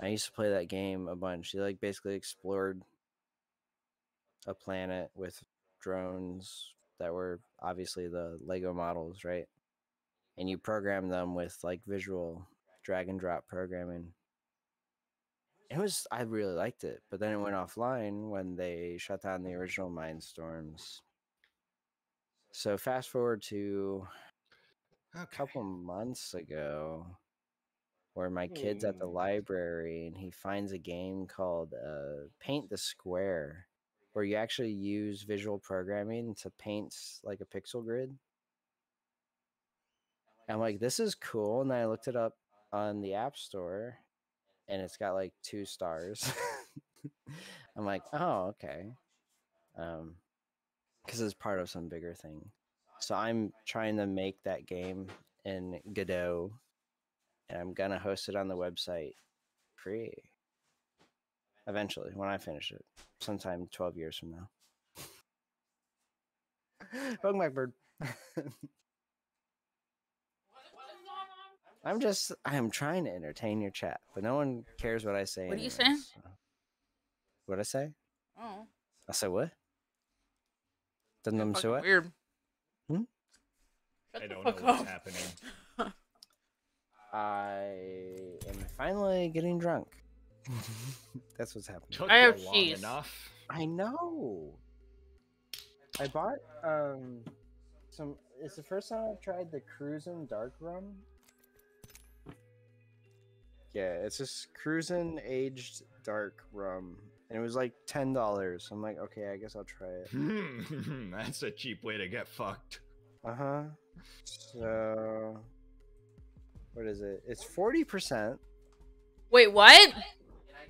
I used to play that game a bunch. You like basically explored a planet with drones that were obviously the Lego models, right? And you program them with like visual drag and drop programming. It was I really liked it, but then it went offline when they shut down the original Mindstorms. So fast forward to a couple months ago, where my kid's at the Hmm. library and he finds a game called uh, Paint the Square, where you actually use visual programming to paint like a pixel grid. I'm like, this is cool. And then I looked it up on the App Store and it's got like two stars. I'm like, oh, okay. Um, because it's part of some bigger thing. So I'm trying to make that game in Godot, and I'm gonna host it on the website free. Eventually, when I finish it, sometime 12 years from now. Welcome back, bird. I'm just, I am trying to entertain your chat, but no one cares what I say. What are you anyways, saying? so- What'd I say? Oh. I said what? Didn't them say what? weird. Hmm? I don't know fuck what's up. happening. I am finally getting drunk. That's what's happening. Took I you have long cheese. enough. I know. I bought um some. It's the first time I've tried the Cruzan Dark Rum. Yeah, it's just Cruzan aged dark rum, and it was like ten dollars. I'm like, okay, I guess I'll try it. That's a cheap way to get fucked. Uh huh. So, what is it? It's forty percent, Wait, what?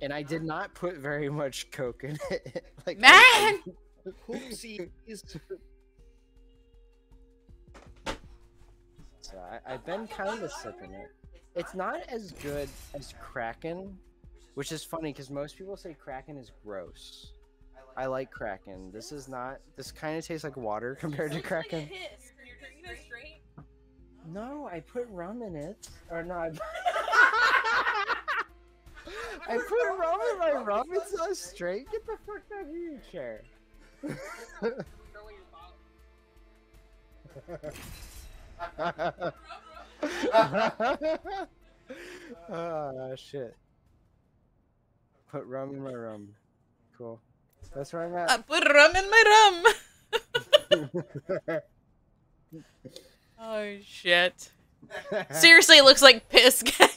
and I did not put very much coke in it. like, Man! I- Oopsies. So I, I've been kind of sipping it. It's not as good as Kraken, which is funny because most people say Kraken is gross. I like Kraken. This is not. This kind of tastes like water compared to Kraken. No, I put rum in it. Or no, I. I put rum in my rum. It's not straight. Get the fuck out of your chair. Ah, shit. Put rum in my rum. Cool. That's where I'm I put rum in my rum. oh shit. Seriously, it looks like piss, guys.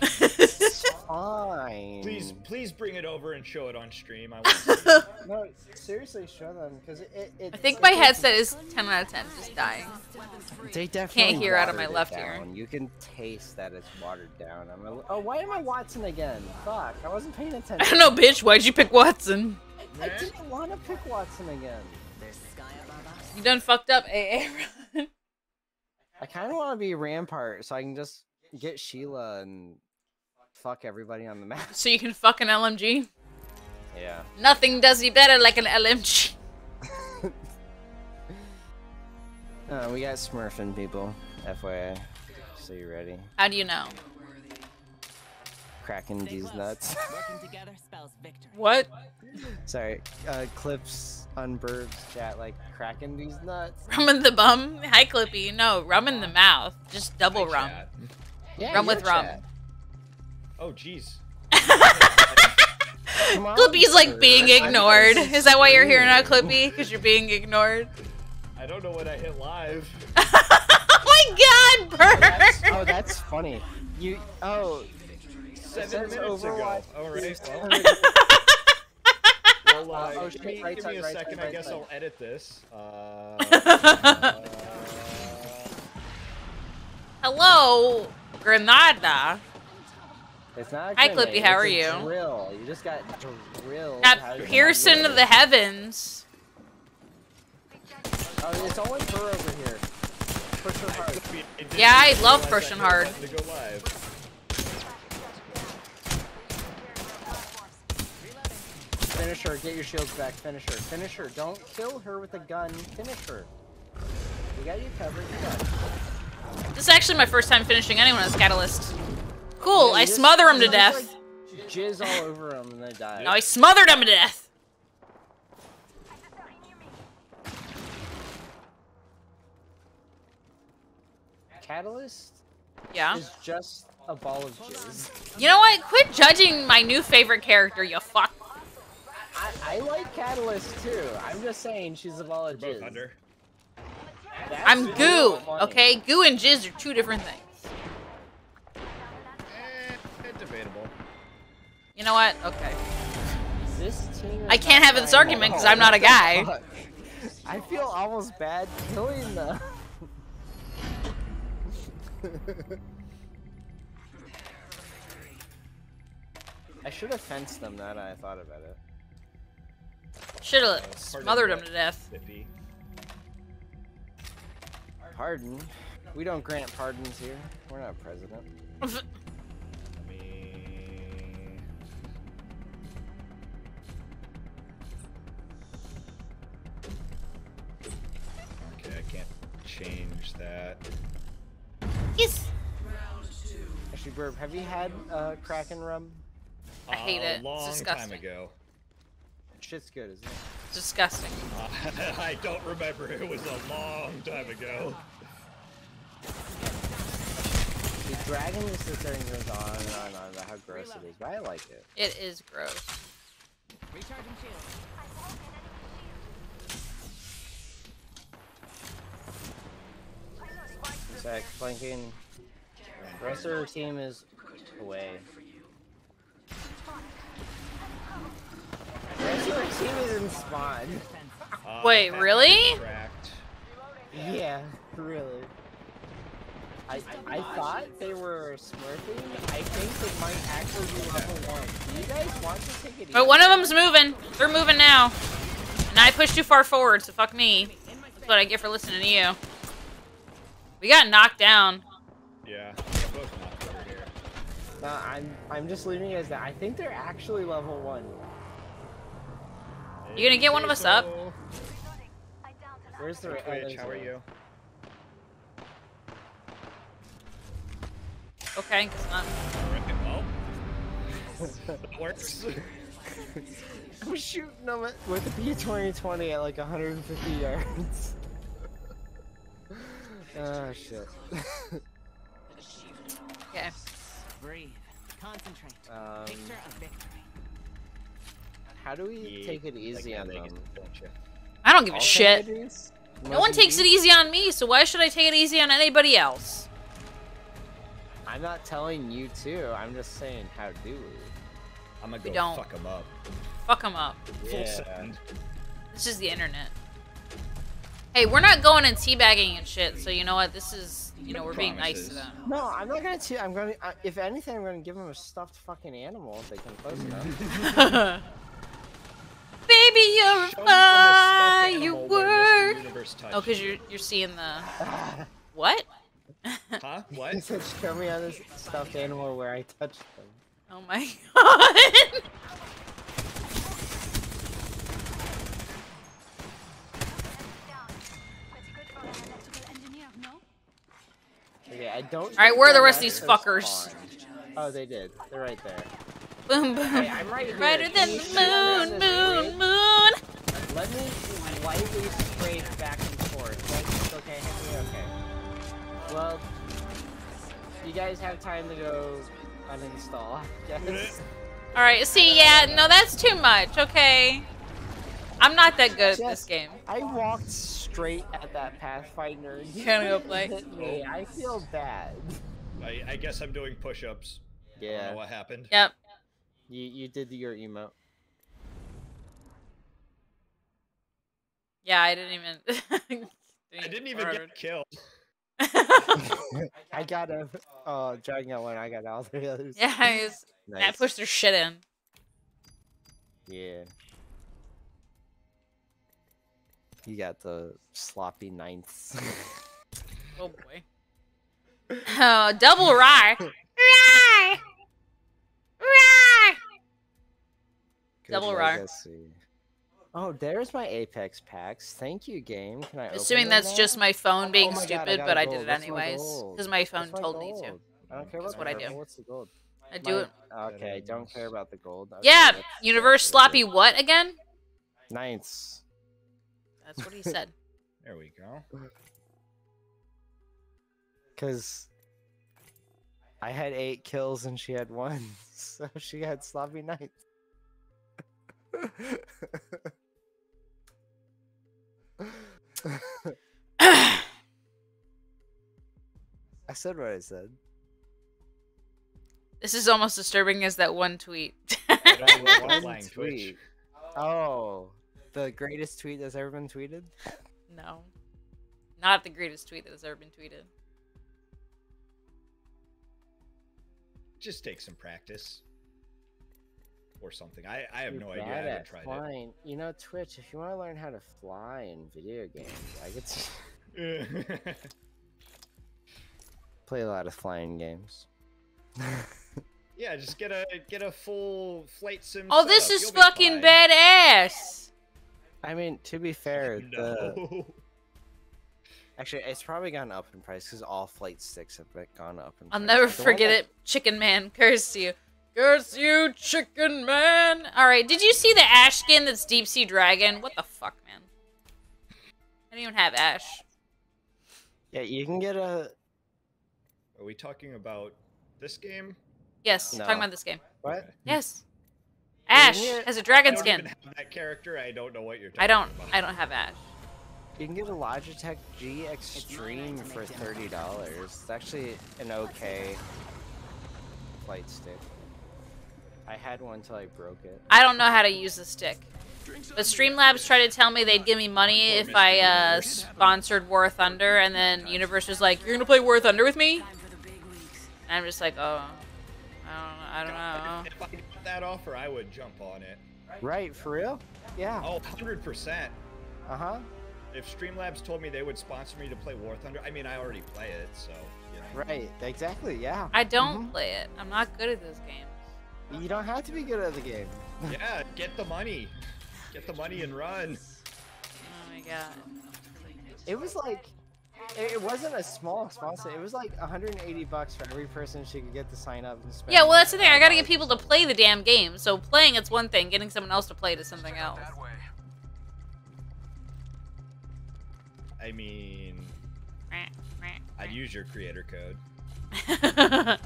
Fine. Please, please bring it over and show it on stream. I want No, seriously, show them because it, it, it. I think it my tastes- headset is 10 out of 10, just dying. They definitely can't hear out of my left ear. You can taste that it's watered down. I'm a, oh, why am I Wattson again? Fuck, I wasn't paying attention. I don't know, bitch. Why'd you pick Wattson? I didn't want to pick Wattson again. You done fucked up, AA. I kind of want to be Rampart so I can just get Sheila and fuck everybody on the map. so you can fuck an LMG? Yeah. Nothing does you better like an LMG. Uh, we got Smurfing people, FYI. So you ready? How do you know? Cracking these nuts. Working together spells victory. What? Sorry, uh, clips on Birb's chat like cracking these nuts. Rum in the bum? Hi, Clippy. No, rum in the mouth. Just double rum. chat. Yeah, rum your with rum. Chat. Oh, jeez. Clippy's like being ignored. Is that why you're here now. Clippy? Because you're being ignored? I don't know when I hit live. oh my god, That's- Bird! oh, that's funny. You oh. Seven says minutes ago. Overwatch All right. Well, well uh, Oh, give shit, me, right give me side, a right second. side, I guess. I'll edit this. Uh, Hello, Granada. It's not. a Hi, Clippy, how are you? Drill. You just got drilled. Got pierced into the heavens. Oh, it's only her over here. Push her hard. Yeah, I love pushing hard. button To go live. Finish her. Get your shields back. Finish her. Finish her. Don't kill her with a gun. Finish her. We got you covered. You got. This is actually my first time finishing anyone as Catalyst. Cool, Yeah, I just- smother him to death. like, jizz all over them and they die. No, I smothered him to death. Catalyst Yeah. is just a ball of jizz. You know what? Quit judging my new favorite character, you fuck. I, I like Catalyst too. I'm just saying she's a ball of Both jizz. I'm goo, okay? Goo and jizz are two different things. Eh, debatable. You know what? Okay. This team I can't have this argument because. Oh I'm not a guy. I feel almost bad killing them. I should have fenced them now that I thought about it. Should've Pardon smothered him that to death. Bippy. Pardon? We don't grant pardons here. We're not president. change that. Yes. Actually, Birb, have you had uh, Kraken rum? I hate a it. It's long disgusting. time ago. Shit's good, isn't it? It's disgusting. I don't remember. It was a long time ago. The dragon just sits there and goes on and on and on about how gross it is, but I like it. It is gross. Recharging shield. Sec, flanking. The rest of our team is away. The rest of our team is in spawn. Uh, Wait, really? Yeah, really. I I thought they were smurfing. I think they might actually be level one. Do you guys want to take it easy? But one of them's moving. They're moving now. And I pushed too far forward, so fuck me. That's what I get for listening to you. We got knocked down. Yeah, they're both over here. No, I'm I'm just leaving it as that. I think they're actually level one. You gonna get one of us up? Where's the oh, Twitch, oh, how are you? Okay, 'cause I'm- Well, it works. I'm shooting them with the P2020 at like 150 yards. Oh shit. Okay. Breathe. Concentrate. Um, Picture of victory. how do we Yeah, take it easy on that, them? don't you? I don't give a shit. No one takes it easy on me, so why should I take it easy on anybody else? I'm not telling you to. I'm just saying how do we? I'm gonna We go don't. fuck them up. Fuck them up. Full Yeah. send. This is the internet. Hey, we're not going and teabagging and shit, so you know what? This is, you know, we're being nice to them. No, I'm not gonna. T- I'm gonna. Uh, if anything, I'm gonna give them a stuffed fucking animal if they come close enough. Baby, you're a Show me when this stuffed animal where Mr. firework. Oh, because you. you're you're seeing the what? Huh? He What? said, "Show me on this stuffed animal where I touched them." Oh my god. Okay, I don't. Alright, where are the rest of these fuckers? spawn. Oh, they did. They're right there. Boom boom. Hey, I'm right here. Brighter than the moon, moon, ridge? moon. Let me lightly strafe back and forth. Okay, Henry? Okay. Well, you guys have time to go uninstall, I guess. Alright, see, yeah, no, that's too much, okay? I'm not that good at this game. I walked straight at that Pathfinder. and You gotta go play? hit me. I feel bad. I, I guess I'm doing push-ups. I don't Yeah. know what happened. Yep. You you did your emote. Yeah, I didn't even. I didn't even get killed. I got a oh Dragon got one. I got all the others. Yeah, I was, Nice. that pushed their shit in. Yeah. You got the sloppy ninths. Oh boy. Oh, double rye. Rye. Rye. Good Double rock. legacy. Oh, there's my Apex packs. Thank you, game. Can I? Assuming open that's now? just my phone being Oh my God, stupid, got but I did it What's anyways because my phone my told me to. I don't care That's what I do. What's the gold? I do it. Okay, don't care about the gold. Okay, Yeah, universe sloppy. What again? Ninths. That's what he said. There we go. Cause I had eight kills and she had one, so she had sloppy nights. I said what I said. This is almost disturbing as that one tweet. That One tweet. Oh, the greatest tweet that's ever been tweeted. no, not the greatest tweet that has ever been tweeted. Just take some practice. Or something. I, I have You're no idea. I haven't at tried flying. You know, Twitch. If you want to learn how to fly in video games, I could s- play a lot of flying games. yeah, just get a get a full flight sim. Oh, this is You'll fucking badass. I mean, to be fair, the actually it's probably gone up in price because all flight sticks have gone up in price. I'll never The one forget that- it. Chicken Man, curse you. Curse you, Chicken Man. All right, did you see the Ash skin that's Deep Sea Dragon? What the fuck, man? I don't even have Ash. Yeah, you can get a Are we talking about this game? Yes, No. talking about this game. what? Yes. Yeah, Ash has a dragon don't skin. even have that character. I don't know what you're talking I don't. about. I don't have Ash. You can get a Logitech G Extreme for thirty dollars. It's actually an okay flight stick. I had one till I broke it. I don't know how to use the stick. But Streamlabs tried to tell me they'd give me money if I uh, sponsored War Thunder, and then Universe was like, "You're gonna play War Thunder with me?" And I'm just like, "Oh, I don't, I don't know." If I got that offer, I would jump on it. Right, for real? Yeah. Oh, 100%. Uh huh. If Streamlabs told me they would sponsor me to play War Thunder, I mean, I already play it, so, you know. Right. Exactly. Yeah. I don't play it. I'm not good at those games. You don't have to be good at the game. Yeah, get the money. Get the money and run. Oh my god. It was like, it it wasn't a small sponsor. It was like 180 bucks for every person she could get to sign up and spend. Yeah, well, that's the thing. I gotta get people to play the damn game. So playing it's one thing. Getting someone else to play it is something else. I mean, I'd use your creator code.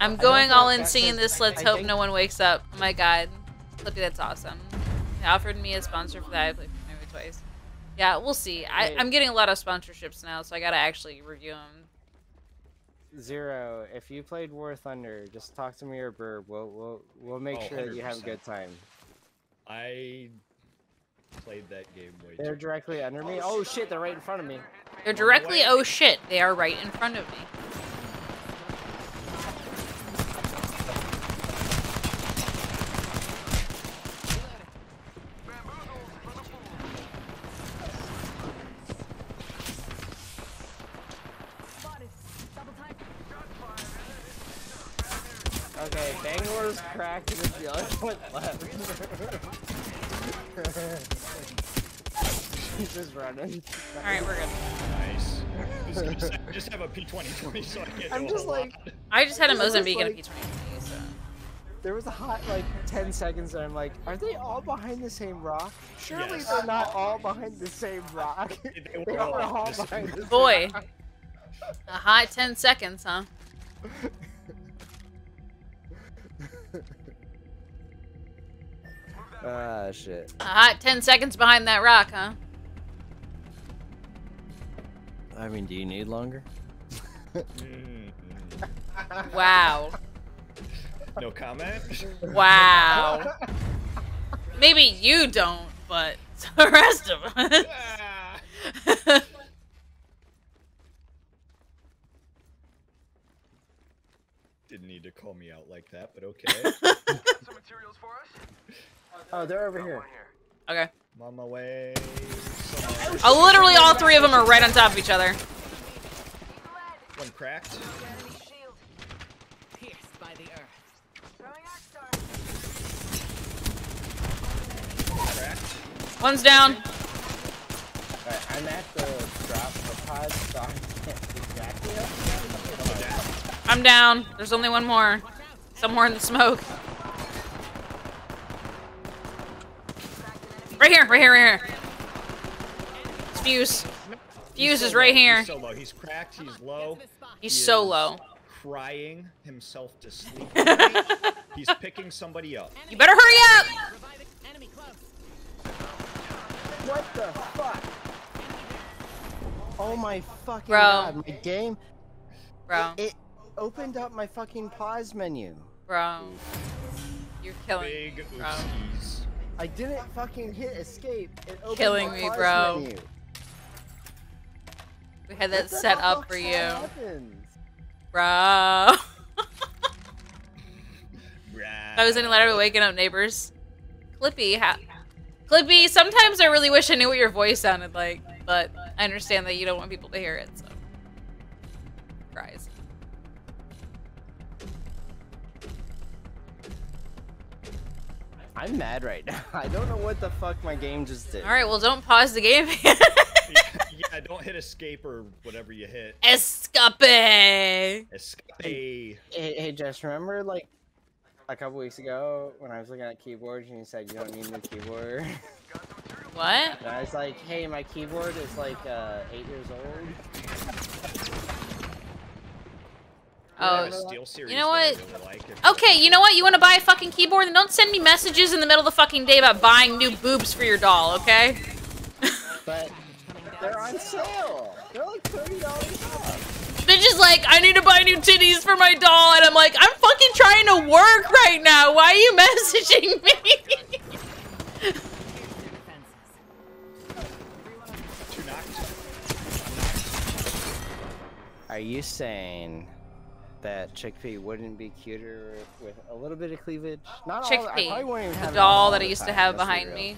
I'm going all think in that singing this. Let's I hope no one wakes up. Oh my god, Look at that's awesome. They offered me a sponsor for that. I played maybe twice. Yeah, we'll see. I, I'm getting a lot of sponsorships now, so I gotta actually review them. Zero. If you played War Thunder, just talk to me or Birb. We'll we'll we'll make Oh, sure that you have a good time. I played that game way They're too directly under me. Oh, oh shit! They're right in front of me. They're directly. Oh shit! They are right in front of me. Okay, Bangalore's cracked and the other one left. He's just running. All right, we're good. Nice. I was gonna say, just have a P2020 so I can't I'm do just whole like, lot. I just had a It was Mozambique and a like- P20. So. there was a hot like 10 seconds and I'm like, are they all behind the same rock? Surely Yes. they're not all behind the same rock. They they were are all all behind the same Boy, rock. a hot 10 seconds, huh? Ah, shit. A hot 10 seconds behind that rock, huh? I mean, do you need longer? Wow. No comment? Wow. Maybe you don't, but the rest of us. Didn't need to call me out like that, but okay. Some materials for us? Oh, they're over here. Okay. I'm on my way. Oh, literally all three of them are right on top of each other. One cracked. Pierced by the earth. Cracked. One's down. Alright, I'm at the drop for pod, so I can't exactly help. I'm down. There's only one more. Somewhere in the smoke. Right here, right here, right here. It's Fuse. Fuse is right here. He's so low. He's cracked. He's low. He's He so low. Crying himself to sleep. he's picking somebody up. You better hurry up! What the fuck? Oh my fucking Bro. god, my game. Bro. It, it opened up my fucking pause menu. Bro. You're killing Big me, bro. oopsies. I didn't fucking hit escape. It opened Killing my me, pause bro. menu. We had that What set up for you. happens? Bro. Right. If I was any later, we're waking up neighbors. Clippy, ha- Clippy, sometimes I really wish I knew what your voice sounded like, but I understand that you don't want people to hear it, so. Cries. I'm mad right now. I don't know what the fuck my game just did. Alright, well, don't pause the game. yeah, don't hit escape or whatever you hit. Escape! Escape. Hey, hey, Jess, remember like a couple weeks ago when I was looking at keyboards and you said you don't need a new keyboard? What? And I was like, hey, my keyboard is like uh, eight years old. Oh, There's SteelSeries you know what? really like. Okay, you know what? You want to buy a fucking keyboard? Then don't send me messages in the middle of the fucking day about buying new boobs for your doll, okay? But they're on sale. They're like thirty dollars off. Bitch is like, I need to buy new titties for my doll, and I'm like, I'm fucking trying to work right now. Why are you messaging me? Are you saying that Chickpea wouldn't be cuter with a little bit of cleavage? Not all. I Chickpea, wouldn't the doll all that I the used to have let's behind real. me.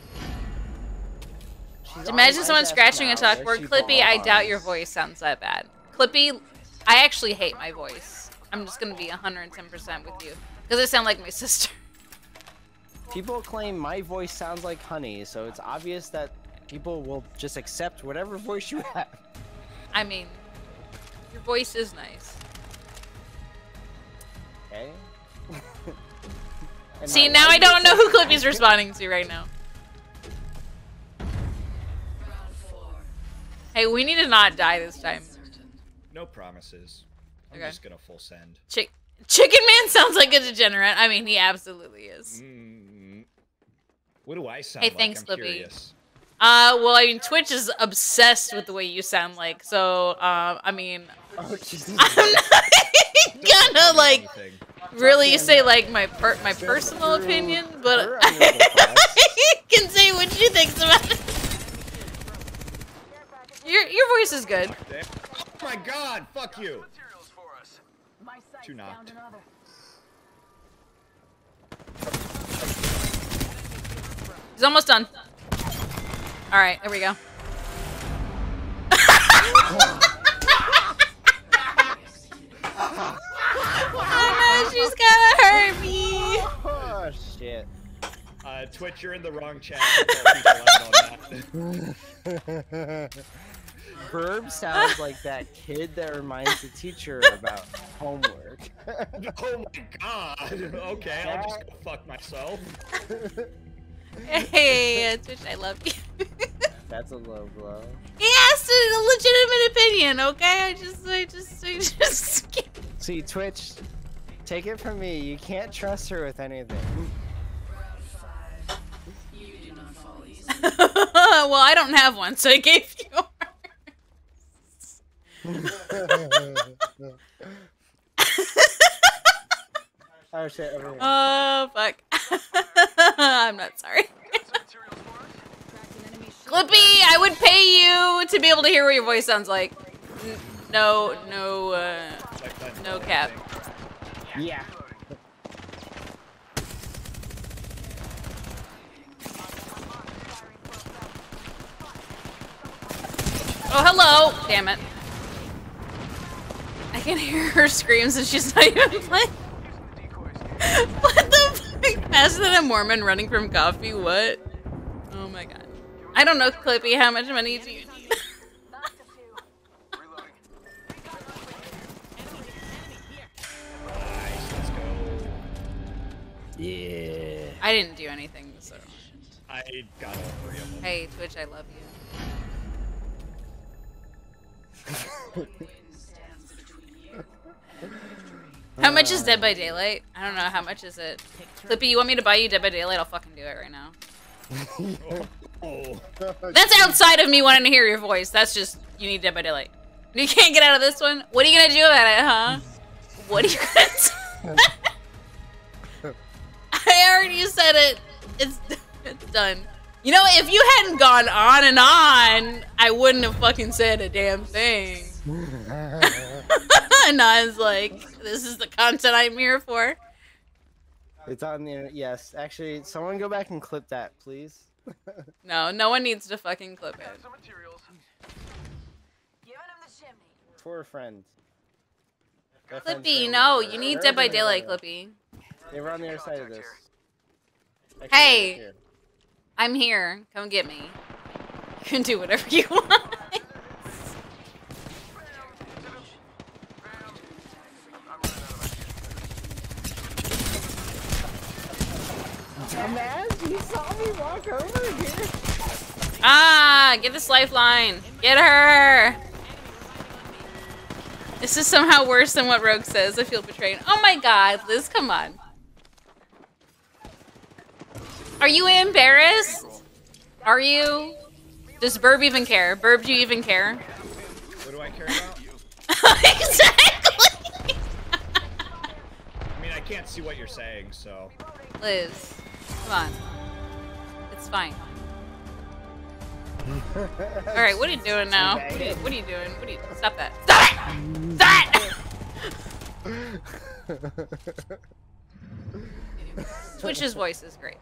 Imagine someone scratching a now, where chalkboard. Clippy, I doubt your voice sounds that bad. Clippy, I actually hate my voice. I'm just gonna be 110% with you. Because I sound like my sister. People claim my voice sounds like honey, so it's obvious that people will just accept whatever voice you have. I mean, your voice is nice. Okay? See, now I don't know who Clippy's responding to right now. Hey, we need to not die this time. No promises. I'm Okay. just gonna full send. Chick Chicken Man sounds like a degenerate. I mean, he absolutely is. Mm, what do I sound Hey, like? thanks, I'm Clippy. curious. Uh, well, I mean, Twitch is obsessed with the way you sound like. So, uh, I mean, Oh, Jesus. I'm not gonna like Anything. really say like my per my personal opinion, but Her under the I can say what she thinks about it. Your your voice is good. Oh my god, fuck you! Two knocked. He's almost done. All right, there we go. oh no, she's gonna hurt me. Oh, shit. Uh, Twitch, you're in the wrong chat. Call people out on that. Verb sounds like that kid that reminds the teacher about homework. oh my god. Okay, I'll just go fuck myself. Hey, Twitch, I love you. That's a low blow. He asked a legitimate opinion, okay? I just, I just, I just. See, Twitch, take it from me. You can't trust her with anything. You do not fall easy. well, I don't have one, so I gave you. Oh shit, over here. Oh fuck. I'm not sorry. Clippy, I would pay you to be able to hear what your voice sounds like. N- No, no, uh, no cap. Yeah. Oh, hello! Damn it. I can hear her screams and she's not even playing. what the fuck? Faster than a Mormon running from coffee? What? Oh my god. I don't know, Clippy. How much money do you need? Nice, let's. Yeah. I didn't do anything, so. I got all three of them. Hey, Twitch, I love you. How much is Dead by Daylight? I don't know. How much is it? Clippy, you want me to buy you Dead by Daylight? I'll fucking do it right now. That's outside of me wanting to hear your voice. That's just, you need Dead by Daylight. You can't get out of this one? What are you gonna do about it, huh? What are you gonna do? I already said it. It's, it's done. You know, if you hadn't gone on and on, I wouldn't have fucking said a damn thing. And I was like, this is the content I'm here for. It's on the internet. Yes, actually, someone go back and clip that, please. No, no one needs to fucking clip it. For a friend. My friend's Clippy, friend. no, you need Dead by Daylight, though. Clippy. They were on the other side of this. Actually, Hey, here. I'm here. Come get me. You can do whatever you want. Dumbass, you saw me walk over here. Ah, get this lifeline. Get her. This is somehow worse than what Rogue says. I feel betrayed. Oh my god, Liz, come on. Are you embarrassed? Are you? Does Birb even care? Birb, do you even care? What do I care about? exactly. I mean, I can't see what you're saying, so. Liz, come on. It's fine. All right, what are you doing now? What are you, what are you doing? What are you? Stop that! Stop it! Stop! Twitch's voice is great.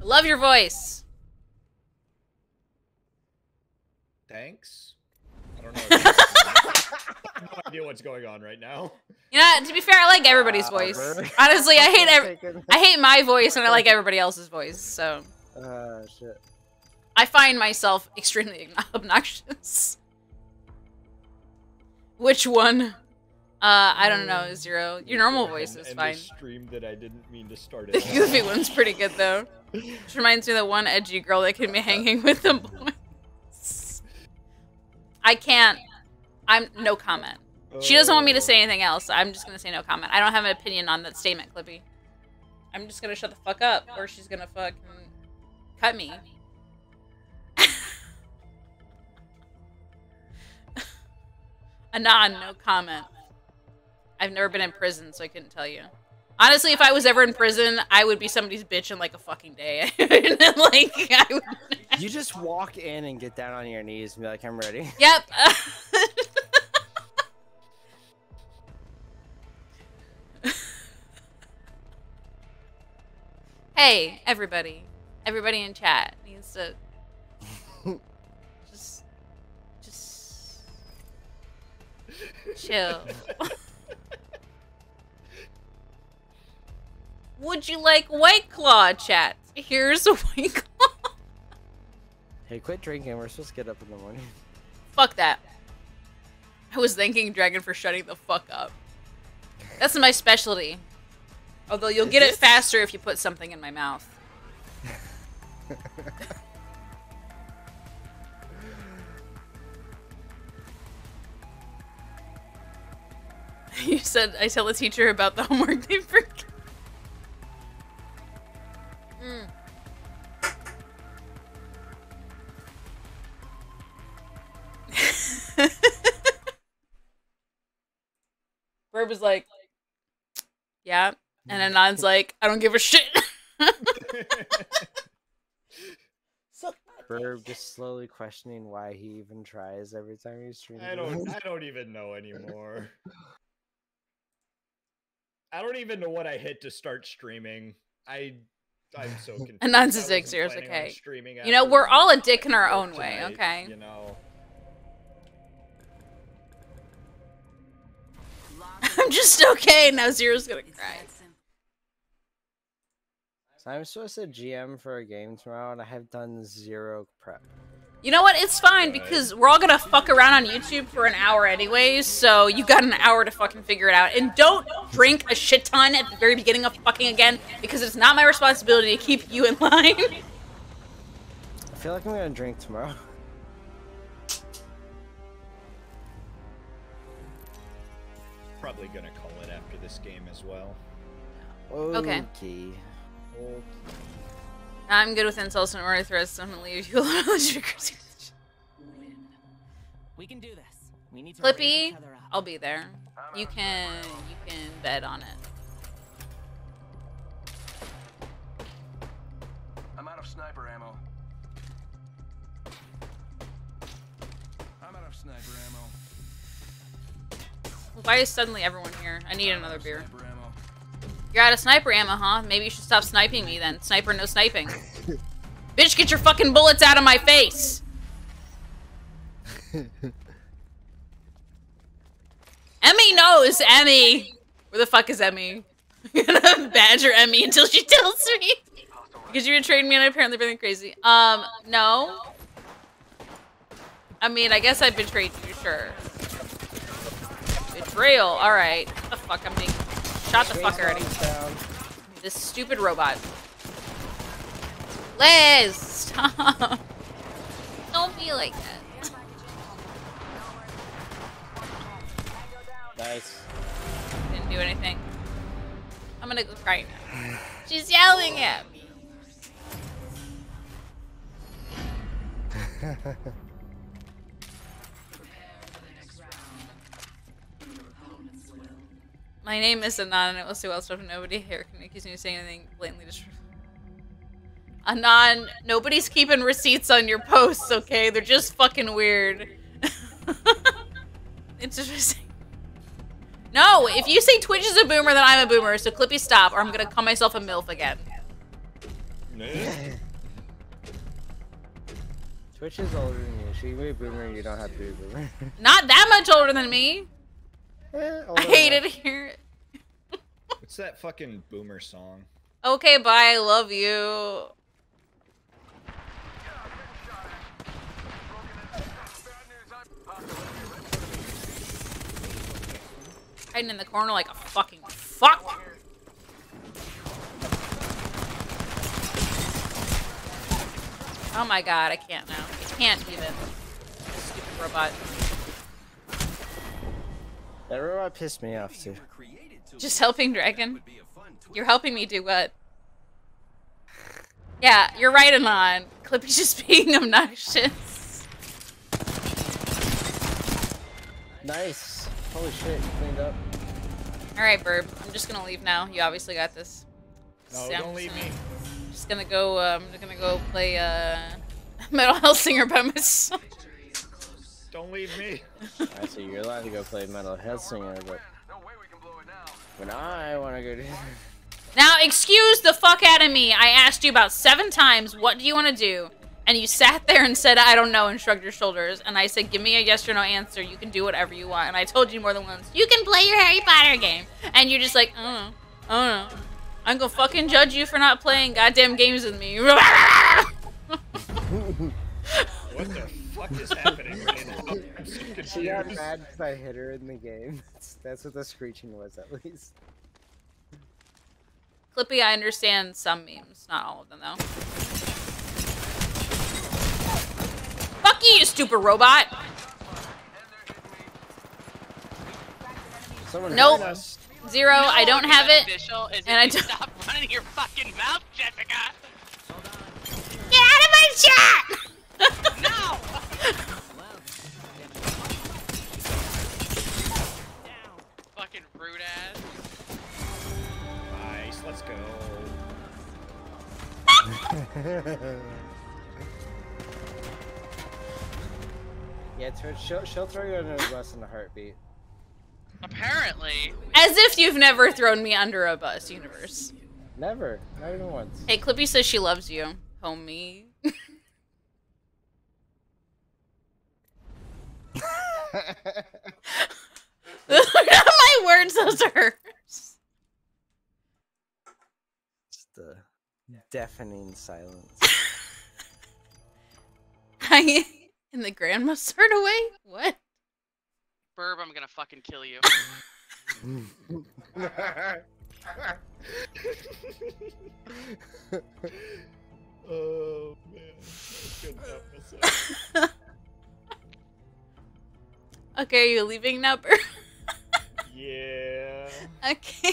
I love your voice. Thanks. I don't know. I have no idea what's going on right now. You know, to be fair, I like everybody's voice. Honestly, I hate every, I hate my voice and I like everybody else's voice. So Uh, shit. I find myself extremely obnoxious. Which one? Uh, I don't know, Zero. Your normal voice And- is and fine. this stream that I didn't mean to start The it. goofy one's pretty good though. Which reminds me of the one edgy girl that can be hanging with the boys. I can't. I'm no comment. She doesn't want me to oh. say anything else. I'm just gonna say no comment. I don't have an opinion on that statement, Clippy. I'm just gonna shut the fuck up, or she's gonna fucking cut me. Anon, no comment. I've never been in prison, so I couldn't tell you. Honestly, if I was ever in prison, I would be somebody's bitch in like a fucking day. like, I would... You just walk in and get down on your knees and be like, I'm ready. Yep. hey, everybody. Everybody in chat needs to just just chill. Would you like White Claw chat? Here's a White Claw. Hey, quit drinking. We're supposed to get up in the morning. Fuck that. I was thanking Dragon for shutting the fuck up. That's my specialty. Although you'll Is get it it? faster if you put something in my mouth. you said I tell the teacher about the homework they forgot. Mm. Verb is like, yeah. And Anon's like, I don't give a shit. Birb just slowly questioning why he even tries every time he streams. I don't. I don't even know anymore. I don't even know what I hit to start streaming. I. I'm so confused. Anon's I a dick, wasn't Zero's okay. streaming You know, we're all a dick in our own way, tonight, okay? You know. I'm just okay. Now Zero's gonna cry. So I'm supposed to GM for a game tomorrow, and I have done zero prep. You know what? It's fine because we're all gonna fuck around on YouTube for an hour anyways, so you got an hour to fucking figure it out. And don't drink a shit ton at the very beginning of fucking again because it's not my responsibility to keep you in line. I feel like I'm gonna drink tomorrow. Probably gonna call it after this game as well. Okay. Okay. Okay. I'm good with insults and order threats, so I'm gonna leave you alone. We can do this. We need to raise Clippy, each other up. I'll be there. You can you can bet on it. I'm out of sniper ammo. I'm out of sniper ammo. Why is suddenly everyone here? I need another beer. You're out of sniper ammo, huh? Maybe you should stop sniping me then. Sniper, no sniping. Bitch, get your fucking bullets out of my face! Emmy knows, Emmy! Where the fuck is Emmy? I'm gonna badger Emmy until she tells me. Because you're gonna trade me and I apparently everything crazy. Um, no. I mean, I guess I betrayed you, sure. Betrayal, alright. What the fuck, I'm being shot the fuck already. This stupid robot. Liz, stop. Don't be like that. Nice. Didn't do anything. I'm gonna go cry now. She's yelling at me. My name is Anon and it was so well stuff nobody here can accuse me of saying anything blatantly just Anon, nobody's keeping receipts on your posts, okay? They're just fucking weird. It's interesting. No, if you say Twitch is a boomer, then I'm a boomer. So Clippy, stop, or I'm gonna call myself a milf again. Twitch is older than you. She can be a boomer. You don't have to be a boomer. Not that much older than me. Eh, I hate it here. What's that fucking boomer song? Okay, bye. I love you. Hiding in the corner like a fucking fuck. Oh my god, I can't now. I can't even. Stupid robot. That robot pissed me off too. Just helping Dragon? You're helping me do what? Yeah, you're right, Anon. Clippy's just being obnoxious. Nice. Holy shit, you cleaned up. Alright, Birb. I'm just gonna leave now. You obviously got this. No, So don't leave just me. gonna- Just gonna go, uh, I'm gonna go play, uh, Metal Hellsinger by myself. Don't leave me. I see you're allowed to go play Metal Hellsinger, but No way we can blow it now. when I want to go to Now, excuse the fuck out of me. I asked you about seven times, what do you want to do? And you sat there and said, I don't know, and shrugged your shoulders. And I said, give me a yes or no answer. You can do whatever you want. And I told you more than once, you can play your Harry Potter game. And you're just like, oh, oh, I don't know. I don't know. I'm gonna fucking judge you for not playing goddamn games with me. What the fuck is happening right now? So She got confused. mad because I hit her in the game. That's, that's what the screeching was, at least. Clippy, I understand some memes. Not all of them, though. Fuck you, you stupid robot! Someone Nope. hurt us. Zero, I don't have it. And I if don't- stop running your fucking mouth, Jessica. Get out of my chat! No. fucking rude ass. Nice, let's go. yeah, Twitch, she'll, she'll throw you under a bus in a heartbeat. Apparently. As if you've never thrown me under a bus, universe. Never. Not even once. Hey, Clippy says she loves you, homie. Those are not my words, those are hers. Just, uh, deafening silence. I in the grandma sort of way. What? Birb, I'm gonna fucking kill you. oh man, I couldn't help myself. Okay, are you leaving now, Bert? Yeah, okay.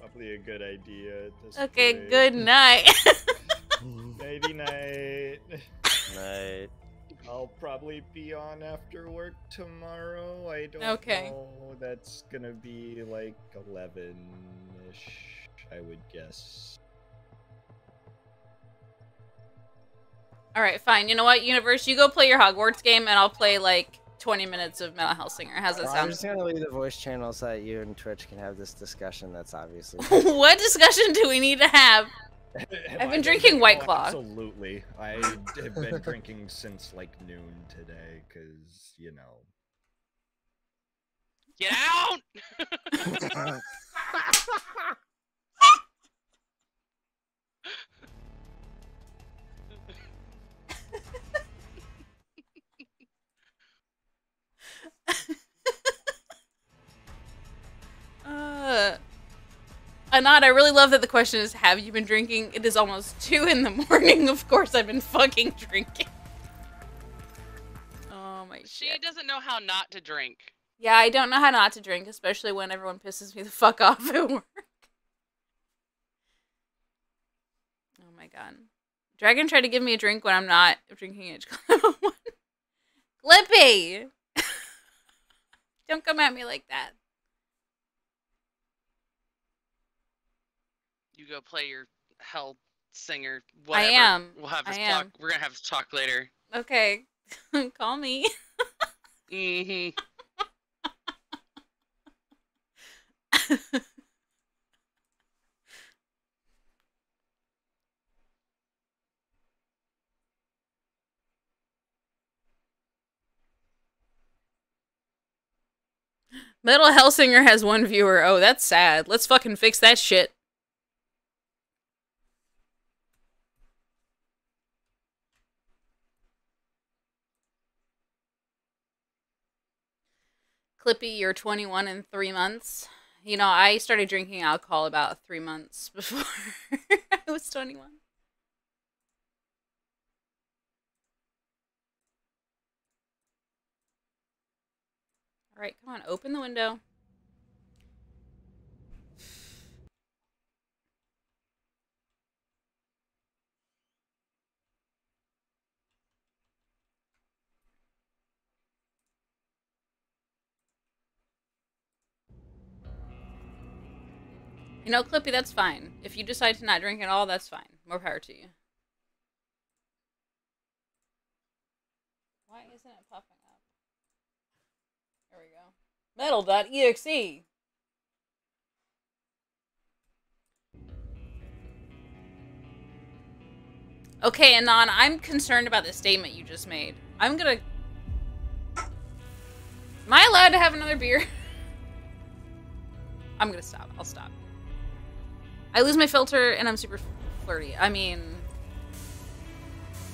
probably a good idea. At this Okay. point. Good night. Nighty night. Night. I'll probably be on after work tomorrow. I don't Okay. know. That's gonna be like 11 ish, I would guess. All right, fine. You know what, Universe? You go play your Hogwarts game, and I'll play like 20 minutes of Metal Hellsinger. How's that Well, I'm just gonna leave the voice channel so that you and Twitch can have this discussion. That's obviously. what discussion do we need to have? Have I've I been drinking White Oh, Claw. Absolutely. I have been drinking since like noon today, because, you know. Get out! Uh, Anad, I really love that the question is, have you been drinking? It is almost 2 in the morning. Of course, I've been fucking drinking. Oh my god. She shit. doesn't know how not to drink. Yeah, I don't know how not to drink, especially when everyone pisses me the fuck off at work. Oh my god. Dragon tried to give me a drink when I'm not drinking it. Clippy! don't come at me like that. You go play your hell singer. Whatever. I am. We'll have this I talk. am. We're gonna have this talk later. Okay. Call me. hmm Metal Hellsinger has one viewer. Oh, that's sad. Let's fucking fix that shit. Clippy, you're 21 in three months. You know, I started drinking alcohol about three months before I was 21. All right, come on, open the window. You know, Clippy, that's fine. If you decide to not drink at all, that's fine. More power to you. Why isn't it popping up? There we go. Metal.exe. Okay, Anon, I'm concerned about the statement you just made. I'm gonna. Am I allowed to have another beer? I'm gonna stop. I'll stop. I lose my filter and I'm super flirty. I mean,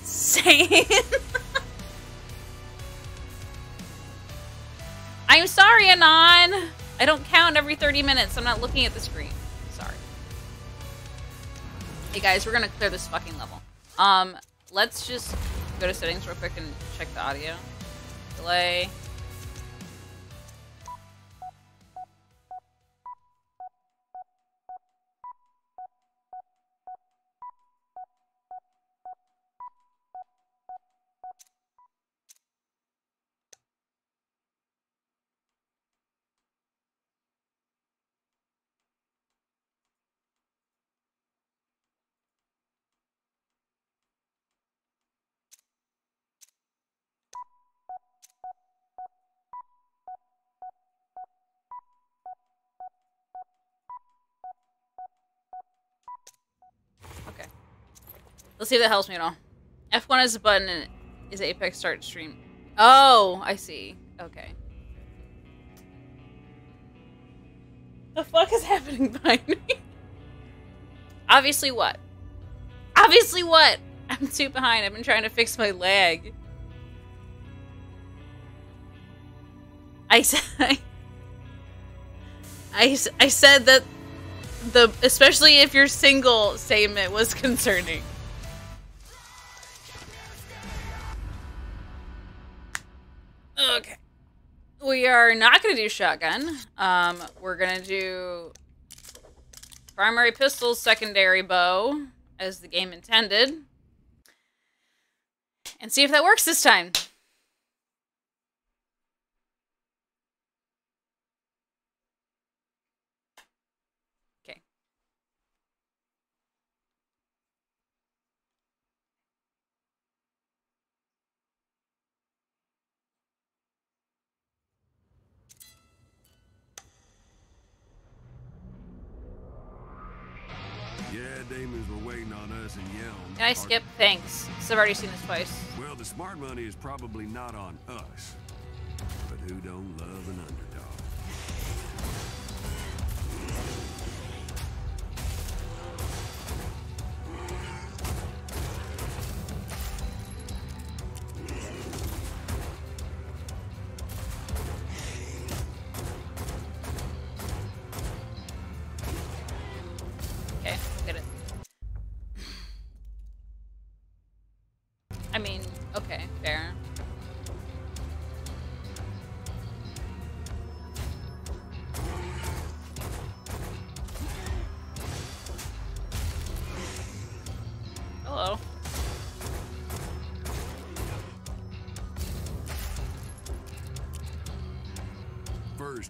same. I'm sorry, Anon. I don't count every 30 minutes. I'm not looking at the screen. Sorry. Hey guys, we're gonna clear this fucking level. Um, let's just go to settings real quick and check the audio. Delay. See if that helps me at all. F1 is a button and is Apex start stream. Oh, I see. Okay. The fuck is happening behind me? Obviously what? Obviously, what? I'm too behind. I've been trying to fix my leg. I said, I, I said that the especially if you're single statement was concerning. Okay. We are not going to do shotgun. Um, we're going to do primary pistol, secondary bow, as the game intended. And see if that works this time. Yeah, demons were waiting on us in Yhelm. Can I skip? Thanks. I've already seen this twice. Well, the smart money is probably not on us. But who don't love an underdog?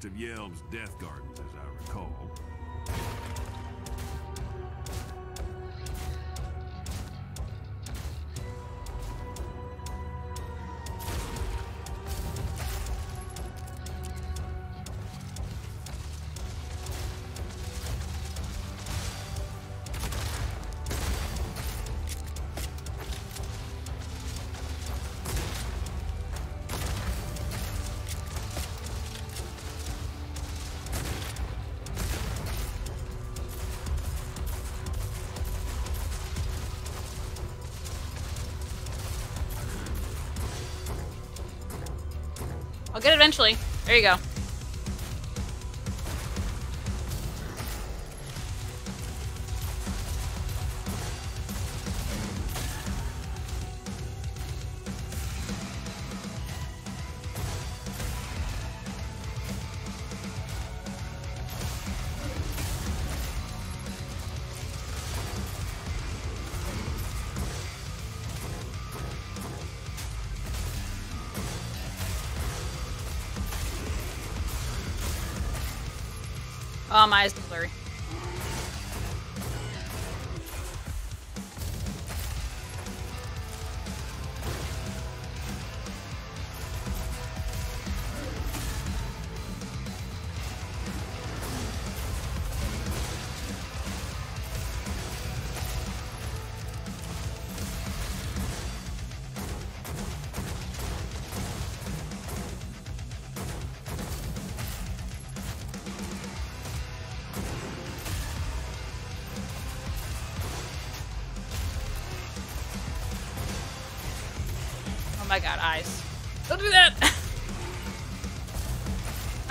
Of Yhelm's death gardens, There you go.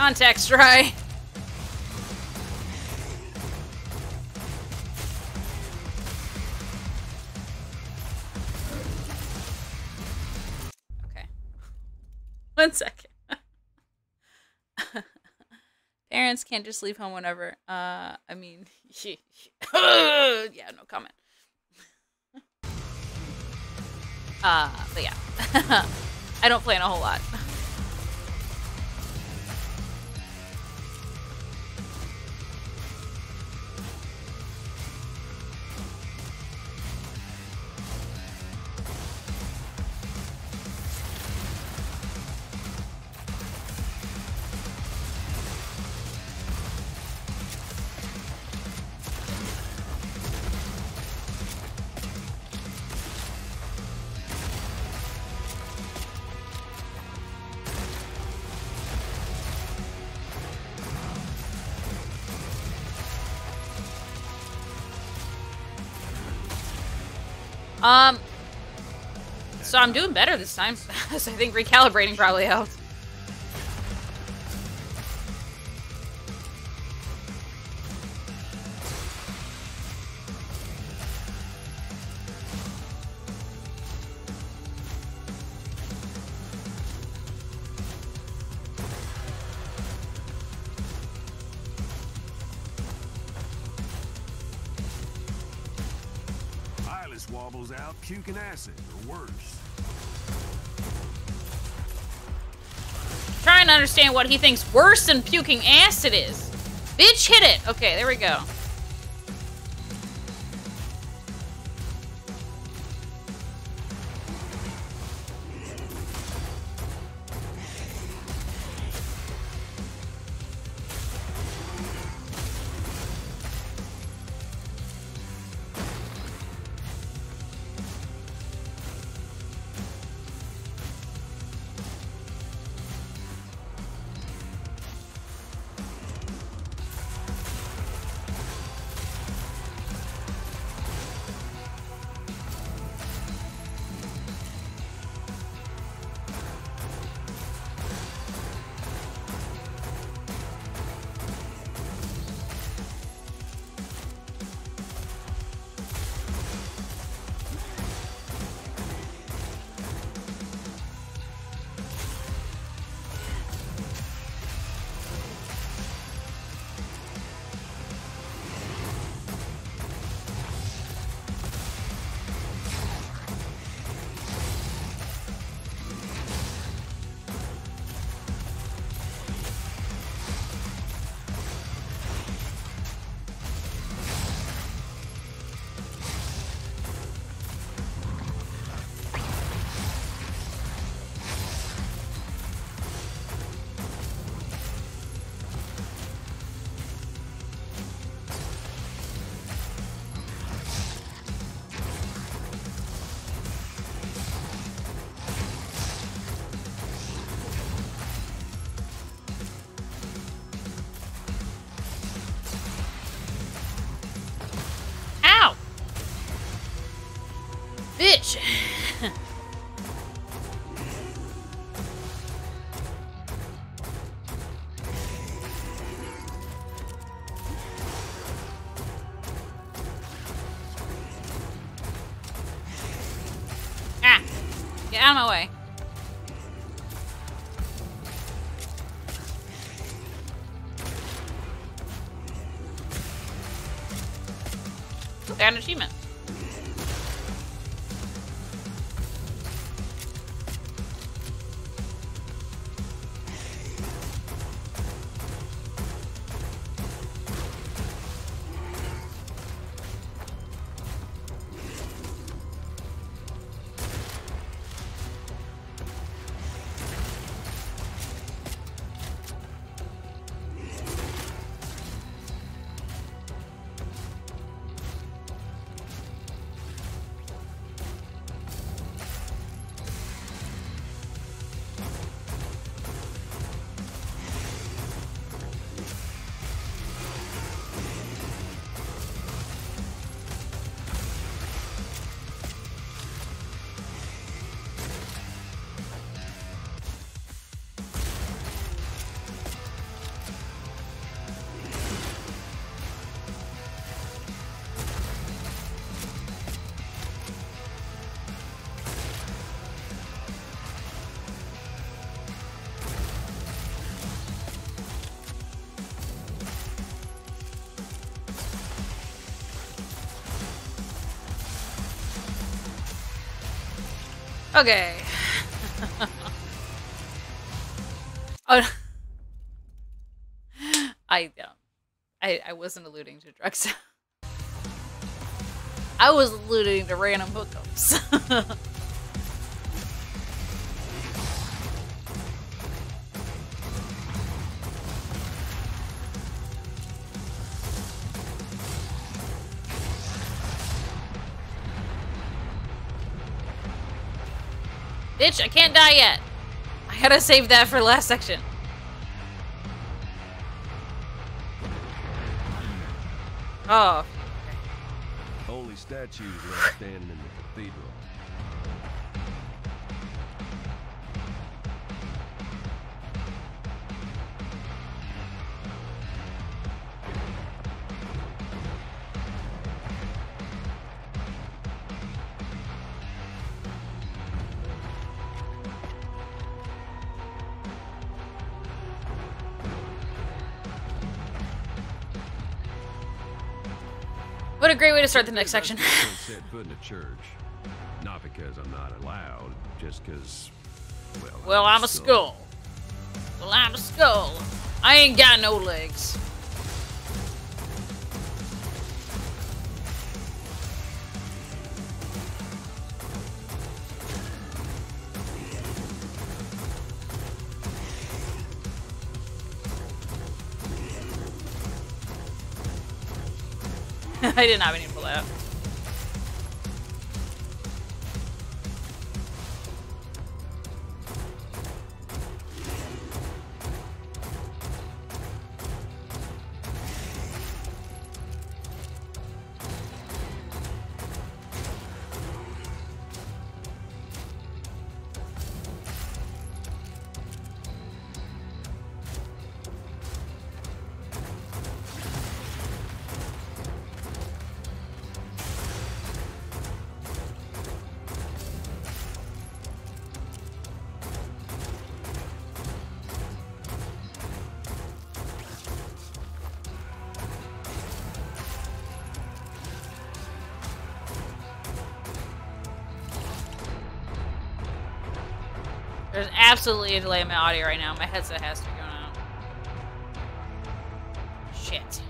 Context try. Okay. One second. Parents can't just leave home whenever. Uh, I mean, yeah, no comment. Uh, but yeah. I don't plan a whole lot. I'm doing better this time. so I think recalibrating probably helped. Eyeless wobbles out, puking acid, or worse. Understand what he thinks worse than puking acid is. Bitch, hit it. Okay, there we go. An achievement. Okay. oh. I don't. I, I wasn't alluding to drugs. I was alluding to random hookups. Bitch, I can't die yet. I gotta save that for the last section. Oh. Only statues left standing in the cathedral. Start the next section. Set foot in a church. Not because I'm not allowed, just because, well, Well, I'm a skull. Well, I'm a skull. I ain't got no legs. I did not mean absolutely a delay in my audio right now. My headset has to be going out. Shit.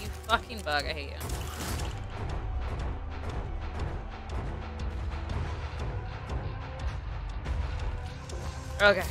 You fucking bug. I hate you. Okay.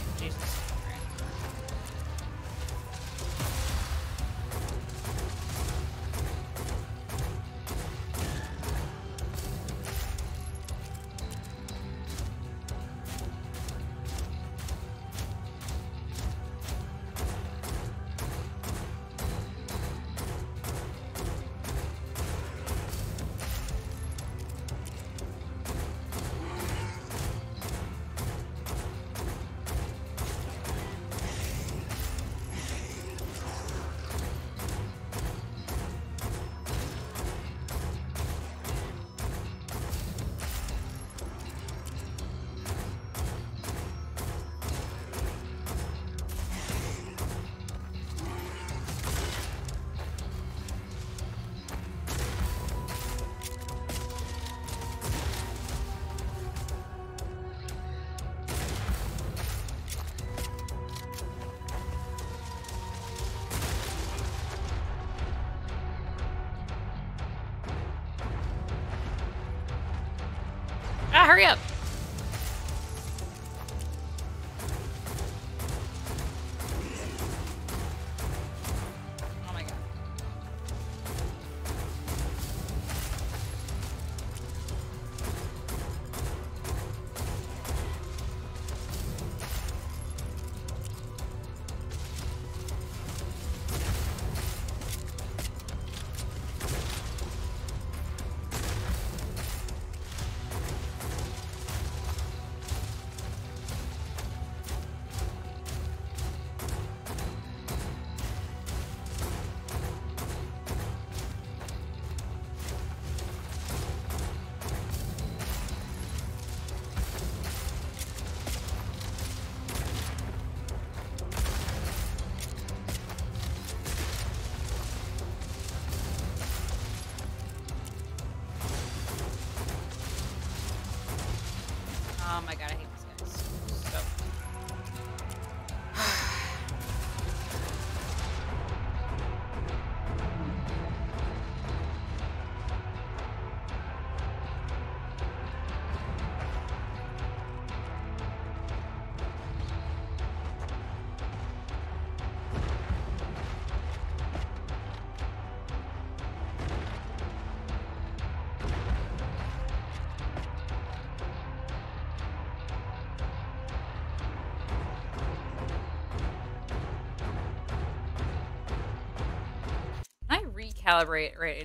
Recalibrate right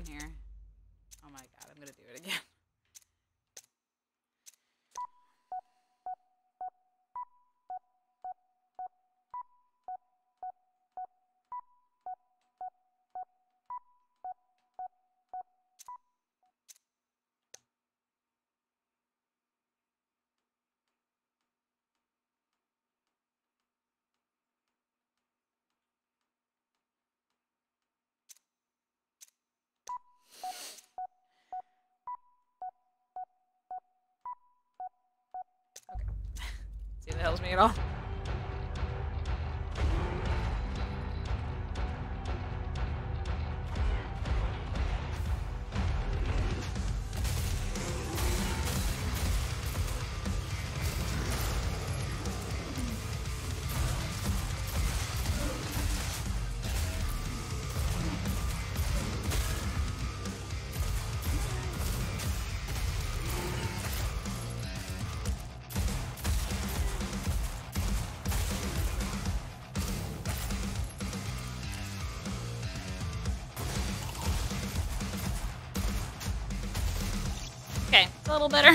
Okay, a little better.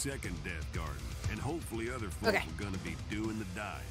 Second Death Garden, and hopefully other folks Okay. are gonna be doing the dying.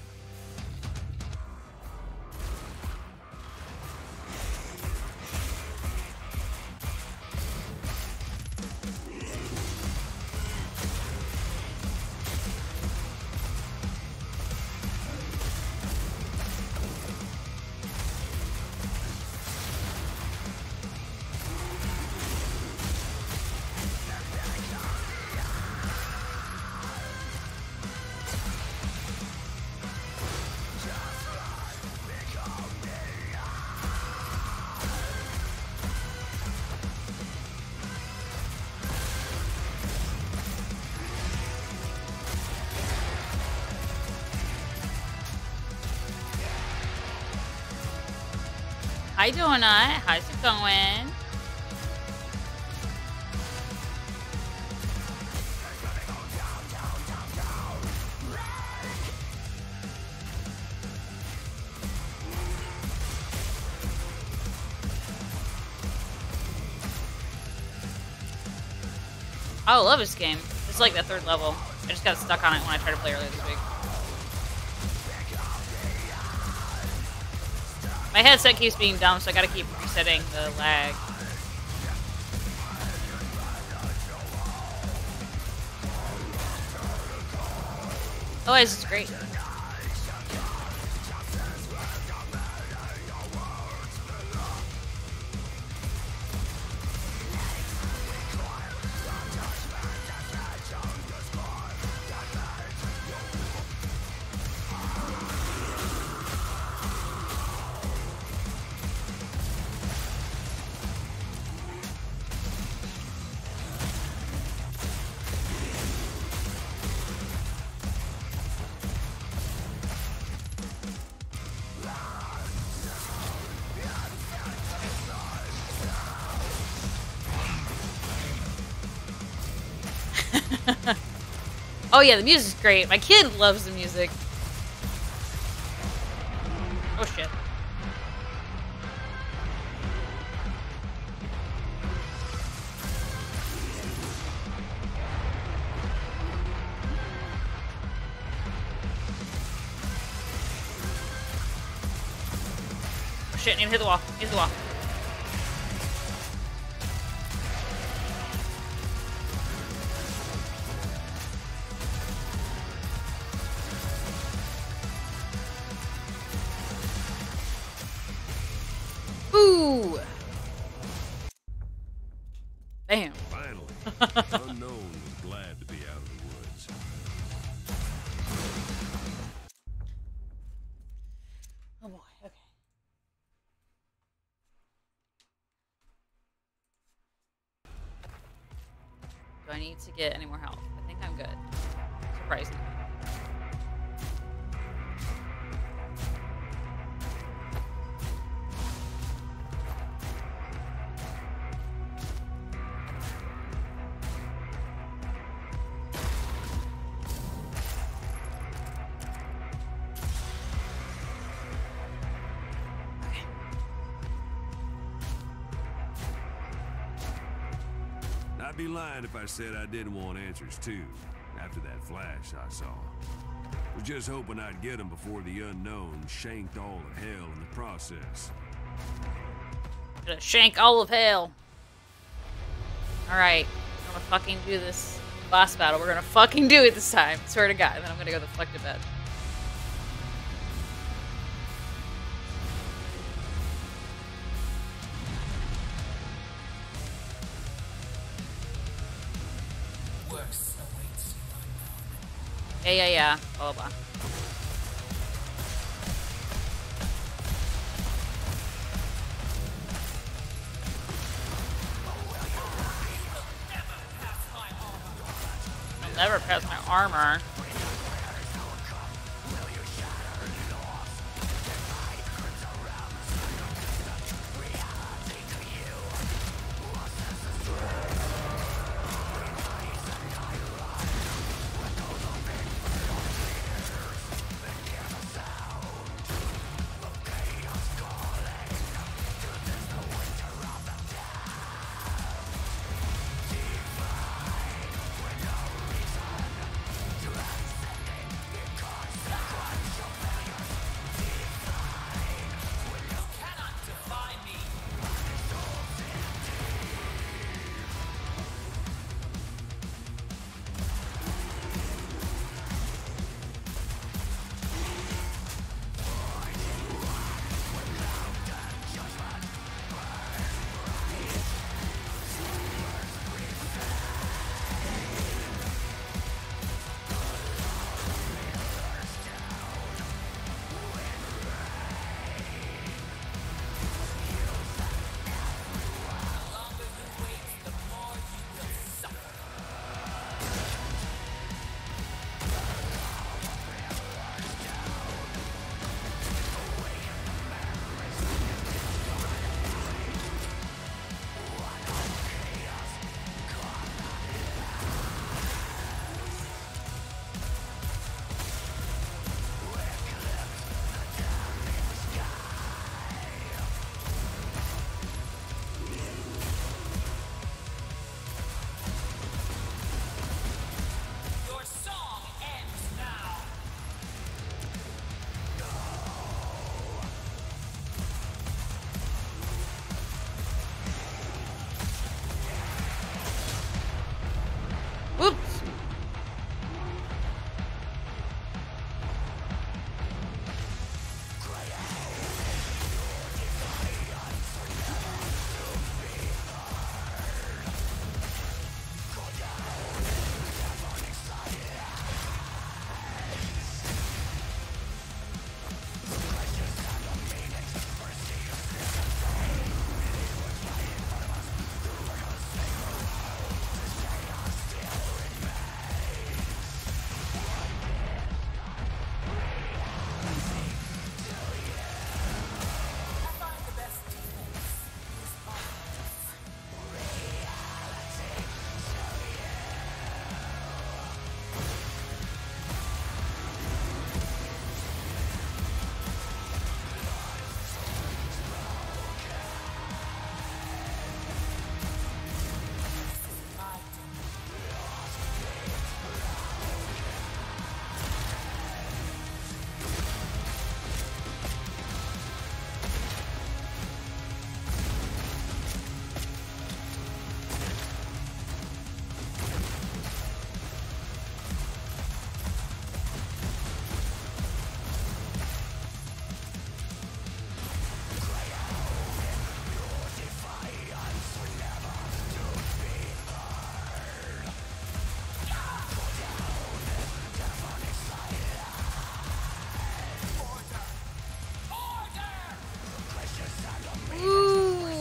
you doing, I? How's it going? Oh, I love this game. It's like the third level. I just got stuck on it when I tried to play earlier this week. My headset keeps being dumb, so I gotta keep resetting the lag. Otherwise, it's great. Oh yeah, the music's great. My kid loves the music. Oh shit. Oh, shit, need to. Hit the wall. To get any more help? I think I'm good. Surprisingly. Said I didn't want answers too, after that flash I saw. Was just hoping I'd get them before the unknown shanked all of hell in the process. Gonna shank all of hell. Alright, I'm gonna fucking do this boss battle. We're gonna fucking do it this time. Swear to God. and Then I'm gonna go the fuck to bed.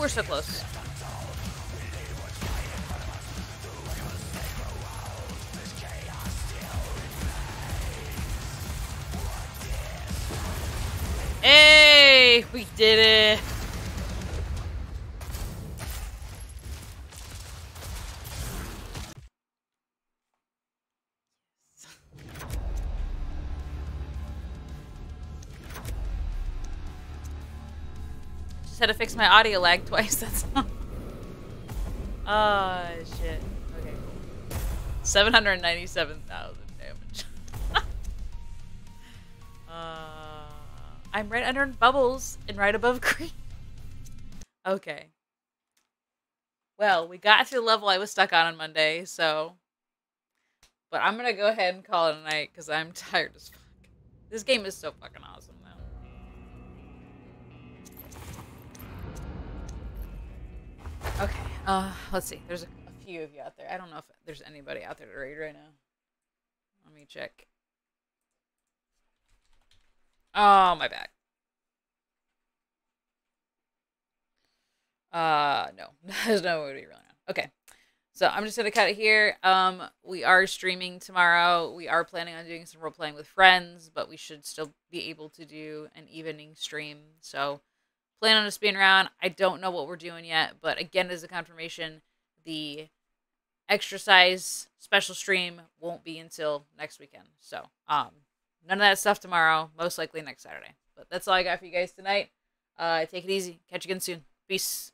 We're so close. Hey, we did it. Just had to fix my audio lag twice, that's all. Oh, shit. Okay, cool. 797,000 damage. uh, I'm right under bubbles and right above green. Okay. Well, we got to the level I was stuck on on Monday, so... But I'm gonna go ahead and call it a night, because I'm tired as fuck. This game is so fucking uh, let's see. There's a, a few of you out there. I don't know if there's anybody out there to raid right now. Let me check. Oh, my bad. Uh, no. There's no way to be really on. Okay. So I'm just gonna cut it here. Um, we are streaming tomorrow. We are planning on doing some role playing with friends, but we should still be able to do an evening stream. So plan on a spin around. I don't know what we're doing yet, but again, as a confirmation, the extra size special stream won't be until next weekend. So um, none of that stuff tomorrow. Most likely next Saturday. But that's all I got for you guys tonight. Uh, take it easy. Catch you again soon. Peace.